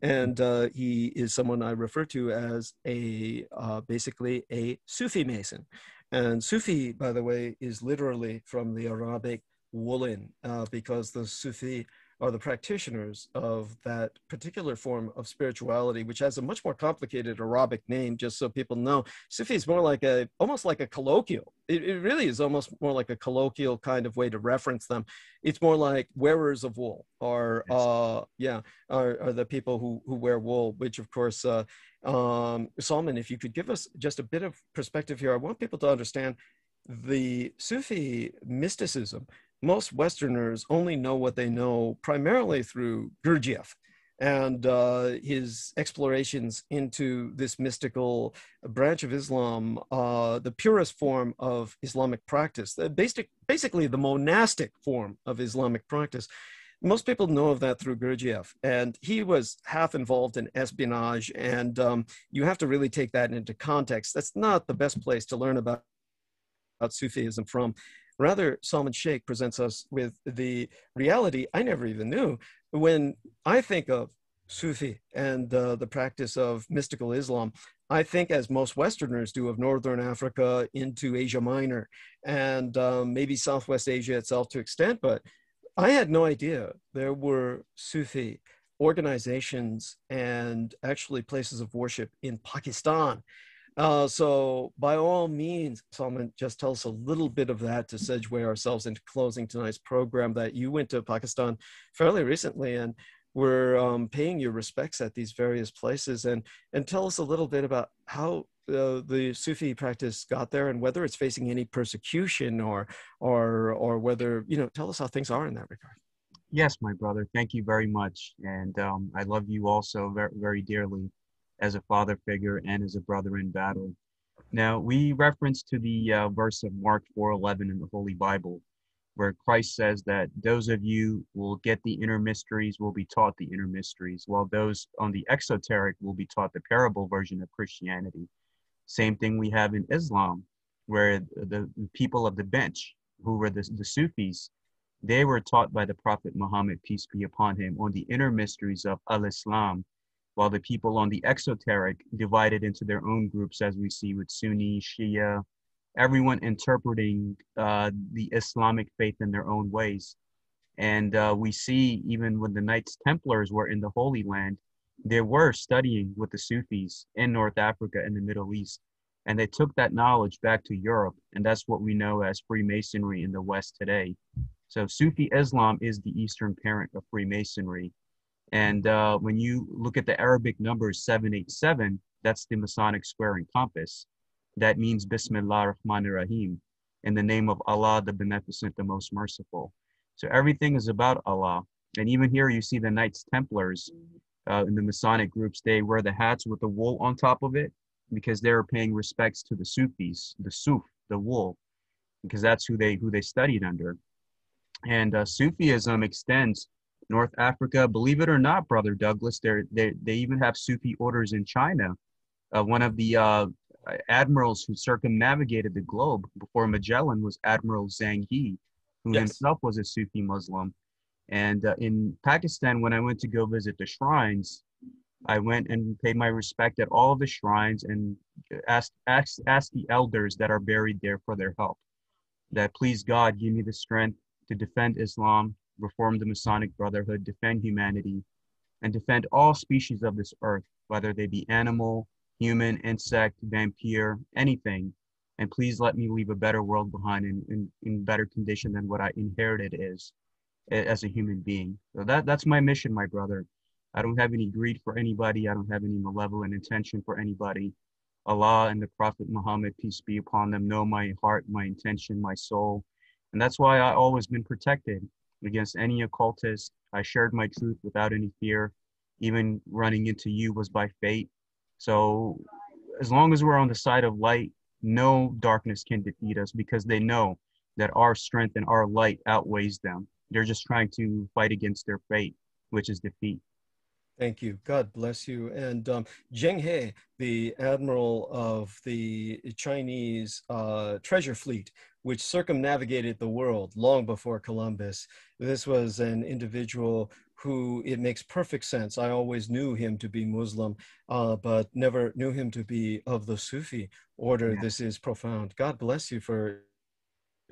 and uh, he is someone I refer to as a uh, basically a Sufi Mason. And Sufi, by the way, is literally from the Arabic woolen, uh, because the Sufi are the practitioners of that particular form of spirituality, which has a much more complicated Arabic name, just so people know. Sufi is more like a, almost like a colloquial. It, it really is almost more like a colloquial kind of way to reference them. It's more like wearers of wool, or yes. uh, yeah, are, are the people who who wear wool, which of course. Uh, um, Salman, if you could give us just a bit of perspective here, I want people to understand the Sufi mysticism most Westerners only know what they know primarily through Gurdjieff and uh, his explorations into this mystical branch of Islam, uh, the purest form of Islamic practice, the basic, basically the monastic form of Islamic practice. Most people know of that through Gurdjieff, and he was half involved in espionage. And um, you have to really take that into context. That's not the best place to learn about, about Sufism from. Rather, Salman Sheikh presents us with the reality I never even knew. When I think of Sufi and uh, the practice of mystical Islam, I think, as most Westerners do, of Northern Africa into Asia Minor and um, maybe Southwest Asia itself to extent, but I had no idea there were Sufi organizations and actually places of worship in Pakistan uh, so by all means, Salman, just tell us a little bit of that to segue ourselves into closing tonight's program that you went to Pakistan fairly recently and were um, paying your respects at these various places and, and tell us a little bit about how uh, the Sufi practice got there and whether it's facing any persecution or or or whether you know tell us how things are in that regard. Yes, my brother. Thank you very much, and um, I love you also very very dearly as a father figure and as a brother in battle. Now we reference to the uh, verse of Mark 4:11 in the Holy Bible, where Christ says that those of you will get the inner mysteries will be taught the inner mysteries, while those on the exoteric will be taught the parable version of Christianity. Same thing we have in Islam, where the, people of the bench, who were the, the Sufis, they were taught by the Prophet Muhammad, peace be upon him, on the inner mysteries of Al Islam, while the people on the exoteric divided into their own groups, as we see with Sunni, Shia, everyone interpreting uh, the Islamic faith in their own ways. And uh, we see even when the Knights Templars were in the Holy Land, they were studying with the Sufis in North Africa and the Middle East. And they took that knowledge back to Europe. And that's what we know as Freemasonry in the West today. So Sufi Islam is the Eastern parent of Freemasonry. And uh, when you look at the Arabic numbers 787, that's the Masonic square and compass. That means Bismillah Rahman Rahim, in the name of Allah, the Beneficent, the Most Merciful. So everything is about Allah. And even here you see the Knights Templars uh, in the Masonic groups, they wear the hats with the wool on top of it because they were paying respects to the Sufis, the Suf, the wool, because that's who they who they studied under. And uh, Sufism extends North Africa. Believe it or not, brother Douglas, they they they even have Sufi orders in China. Uh, one of the uh, admirals who circumnavigated the globe before Magellan was Admiral Zhang He, who yes. himself was a Sufi Muslim. And uh, in Pakistan, when I went to go visit the shrines, I went and paid my respect at all of the shrines and asked, asked, asked the elders that are buried there for their help. That please God, give me the strength to defend Islam, reform the Masonic Brotherhood, defend humanity, and defend all species of this earth, whether they be animal, human, insect, vampire, anything. And please let me leave a better world behind in, in, in better condition than what I inherited is as a human being. So that, that's my mission, my brother. I don't have any greed for anybody. I don't have any malevolent intention for anybody. Allah and the Prophet Muhammad, peace be upon them, know my heart, my intention, my soul. And that's why I always been protected against any occultist. I shared my truth without any fear. Even running into you was by fate. So as long as we're on the side of light, no darkness can defeat us because they know that our strength and our light outweighs them. They're just trying to fight against their fate, which is defeat. Thank you. God bless you. And um, Zheng He, the admiral of the Chinese uh, treasure fleet, which circumnavigated the world long before Columbus, this was an individual who it makes perfect sense. I always knew him to be Muslim, uh, but never knew him to be of the Sufi order. Yeah. This is profound. God bless you for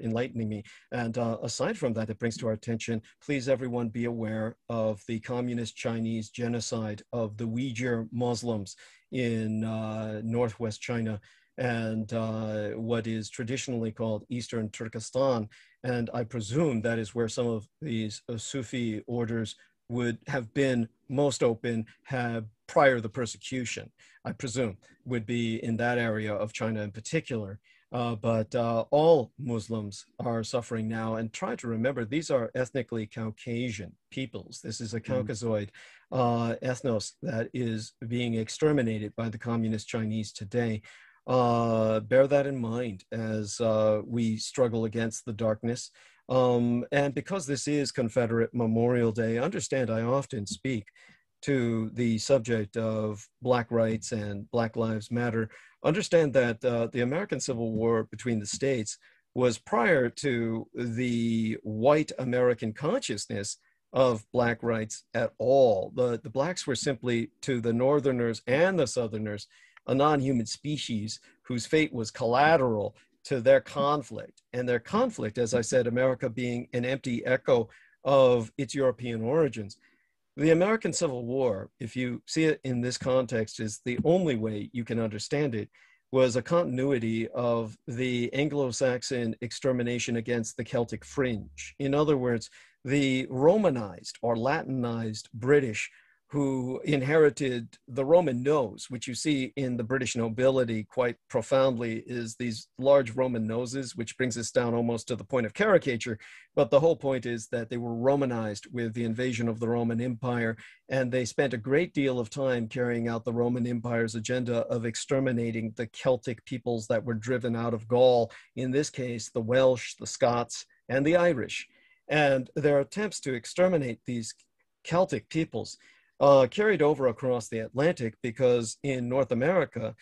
enlightening me. And uh, aside from that, it brings to our attention, please everyone be aware of the communist Chinese genocide of the Uyghur Muslims in uh, Northwest China and uh, what is traditionally called Eastern Turkestan. And I presume that is where some of these uh, Sufi orders would have been most open have prior the persecution, I presume, would be in that area of China in particular. Uh, but uh, all Muslims are suffering now. And try to remember, these are ethnically Caucasian peoples. This is a mm-hmm. Caucasoid uh, ethnos that is being exterminated by the communist Chinese today. Uh, bear that in mind as uh, we struggle against the darkness. Um, and because this is Confederate Memorial Day, understand I often speak to the subject of Black rights and Black Lives Matter. Understand that uh, the American Civil War between the states was prior to the white American consciousness of Black rights at all. The, the Blacks were simply, to the Northerners and the Southerners, a non human species whose fate was collateral to their conflict. And their conflict, as I said, America being an empty echo of its European origins. The American Civil War, if you see it in this context, is the only way you can understand it, was a continuity of the Anglo Saxon extermination against the Celtic fringe. In other words, the Romanized or Latinized British who inherited the Roman nose, which you see in the British nobility quite profoundly, is these large Roman noses, which brings us down almost to the point of caricature. But the whole point is that they were Romanized with the invasion of the Roman Empire, and they spent a great deal of time carrying out the Roman Empire's agenda of exterminating the Celtic peoples that were driven out of Gaul, in this case, the Welsh, the Scots, and the Irish. And their attempts to exterminate these Celtic peoples uh, carried over across the Atlantic because in North America,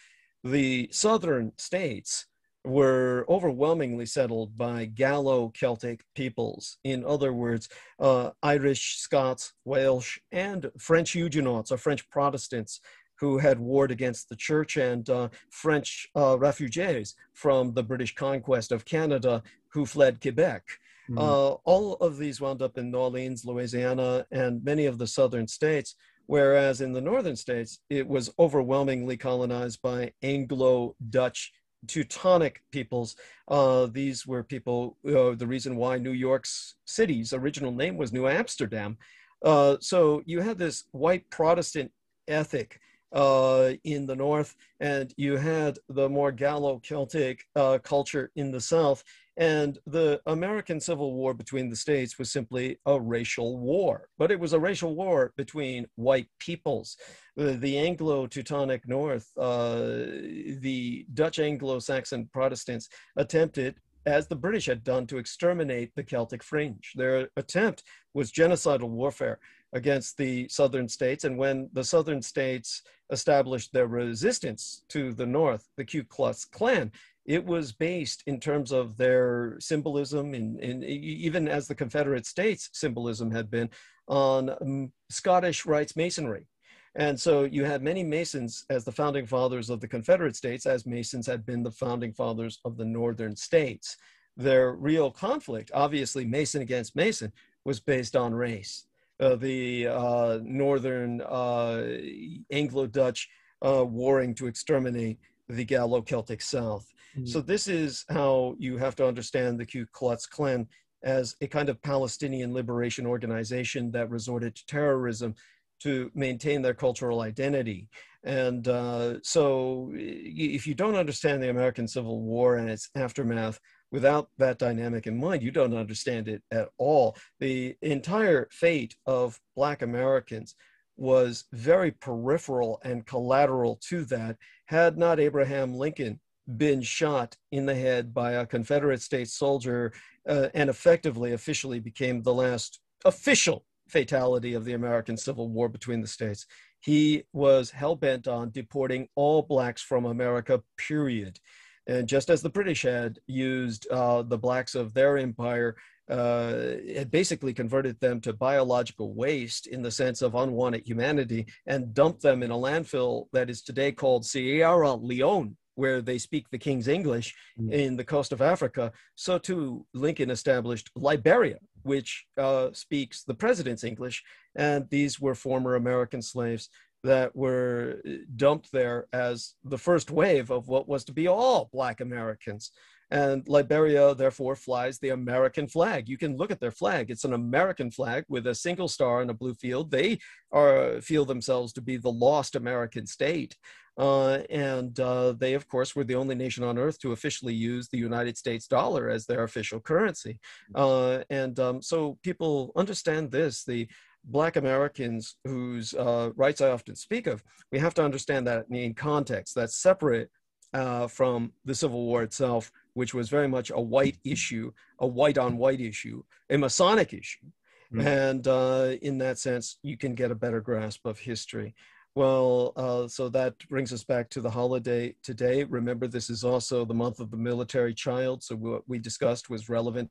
the southern states were overwhelmingly settled by Gallo Celtic peoples. In other words, uh, Irish, Scots, Welsh, and French Huguenots or French Protestants who had warred against the church and uh, French uh, refugees from the British conquest of Canada who fled Quebec. Mm-hmm. Uh, all of these wound up in New Orleans, Louisiana, and many of the southern states, whereas in the northern states, it was overwhelmingly colonized by Anglo Dutch Teutonic peoples. Uh, these were people, uh, the reason why New York's city's original name was New Amsterdam. Uh, so you had this white Protestant ethic uh, in the north, and you had the more Gallo Celtic uh, culture in the south. And the American Civil War between the states was simply a racial war, but it was a racial war between white peoples. The, Anglo Teutonic North, uh, the Dutch Anglo Saxon Protestants attempted as the British had done to exterminate the Celtic fringe. Their attempt was genocidal warfare against the southern states. And when the southern states established their resistance to the North, the Ku Klux Klan, it was based in terms of their symbolism, in, in even as the Confederate States symbolism had been on um, Scottish Rites Masonry. And so you had many Masons as the founding fathers of the Confederate States, as Masons had been the founding fathers of the Northern States. Their real conflict, obviously Mason against Mason, was based on race. Uh, the uh, Northern uh, Anglo Dutch uh, warring to exterminate the Gallo Celtic South. So this is how you have to understand the Ku Klux Klan as a kind of Palestinian liberation organization that resorted to terrorism to maintain their cultural identity. And uh, so, if you don't understand the American Civil War and its aftermath without that dynamic in mind, you don't understand it at all. The entire fate of Black Americans was very peripheral and collateral to that. Had not Abraham Lincoln been shot in the head by a Confederate States soldier uh, and effectively, officially became the last official fatality of the American Civil War between the states. He was hell bent on deporting all blacks from America, period. And just as the British had used uh, the blacks of their empire, uh, had basically converted them to biological waste in the sense of unwanted humanity and dumped them in a landfill that is today called Sierra Leone where they speak the King's English mm. in the coast of Africa, so too Lincoln established Liberia, which uh, speaks the president's English. And these were former American slaves that were uh, dumped there as the first wave of what was to be all Black Americans. And Liberia, therefore, flies the American flag. You can look at their flag. It's an American flag with a single star and a blue field. They are, feel themselves to be the lost American state. Uh, and uh, they, of course, were the only nation on earth to officially use the United States dollar as their official currency. Uh, and um, so people understand this. The Black Americans whose uh, rights I often speak of, we have to understand that in context. That's separate uh, from the Civil War itself, which was very much a white issue, a white on white issue, a Masonic issue. Mm-hmm. And uh, in that sense, you can get a better grasp of history. Well, uh, so that brings us back to the holiday today. Remember, this is also the month of the military child. So what we discussed was relevant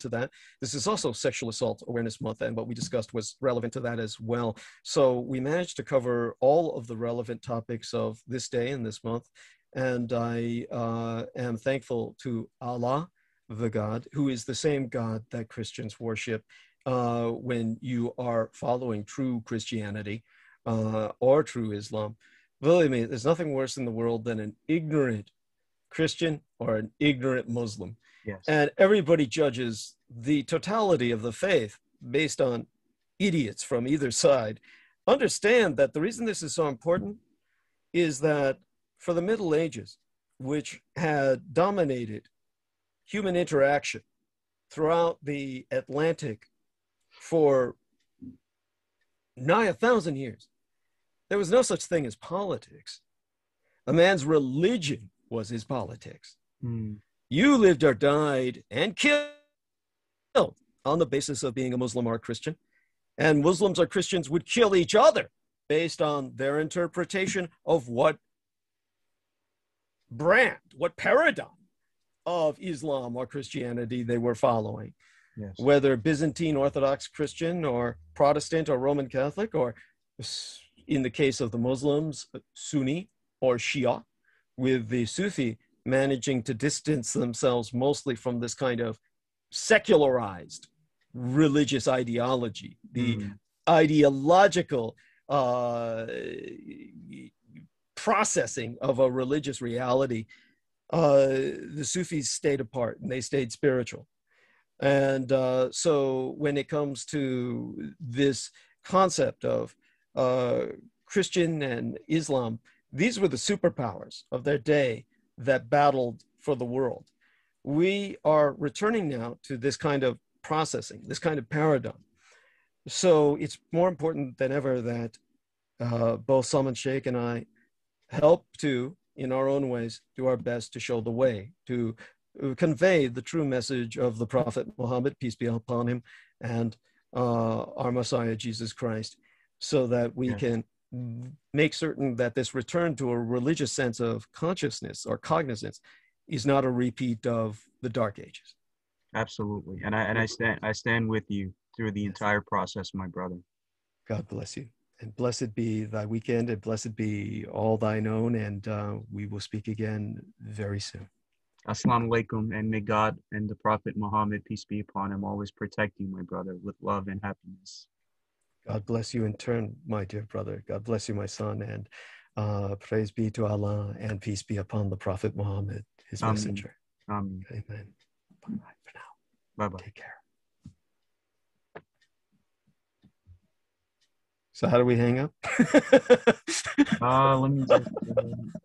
to that. This is also Sexual Assault Awareness Month, and what we discussed was relevant to that as well. So we managed to cover all of the relevant topics of this day and this month. And I uh, am thankful to Allah, the God, who is the same God that Christians worship uh, when you are following true Christianity uh, or true Islam. Believe me, there's nothing worse in the world than an ignorant Christian or an ignorant Muslim. Yes. And everybody judges the totality of the faith based on idiots from either side. understand that the reason this is so important is that for the Middle Ages, which had dominated human interaction throughout the Atlantic for nigh a thousand years, there was no such thing as politics. A man's religion was his politics. Mm. You lived or died and killed on the basis of being a Muslim or a Christian. And Muslims or Christians would kill each other based on their interpretation of what brand, what paradigm of Islam or Christianity they were following. Yes. Whether Byzantine Orthodox Christian or Protestant or Roman Catholic, or in the case of the Muslims, Sunni or Shia, with the Sufi managing to distance themselves mostly from this kind of secularized religious ideology, the Mm. ideological uh, processing of a religious reality. Uh, the Sufis stayed apart and they stayed spiritual. And uh, so when it comes to this concept of uh, Christian and Islam, these were the superpowers of their day that battled for the world. We are returning now to this kind of processing, this kind of paradigm. So it's more important than ever that uh, both Salman Sheikh and I help to, in our own ways, do our best to show the way, to uh, convey the true message of the Prophet Muhammad, peace be upon him, and uh, our Messiah, Jesus Christ, so that we Yes. can make certain that this return to a religious sense of consciousness or cognizance is not a repeat of the Dark Ages. Absolutely. And I and I stand I stand with you through the entire process, my brother. God bless you. And blessed be thy weekend, and blessed be all thine own. And uh, we will speak again very soon. Assalamu alaikum and may God and the Prophet Muhammad, peace be upon him, always protect you, my brother, with love and happiness. God bless you in turn, my dear brother. God bless you, my son. And uh, praise be to Allah and peace be upon the Prophet Muhammad, his Amen. messenger. Um Amen. Bye bye for now. bye bye. Take care. So, how do we hang up? (laughs) Uh let me just uh,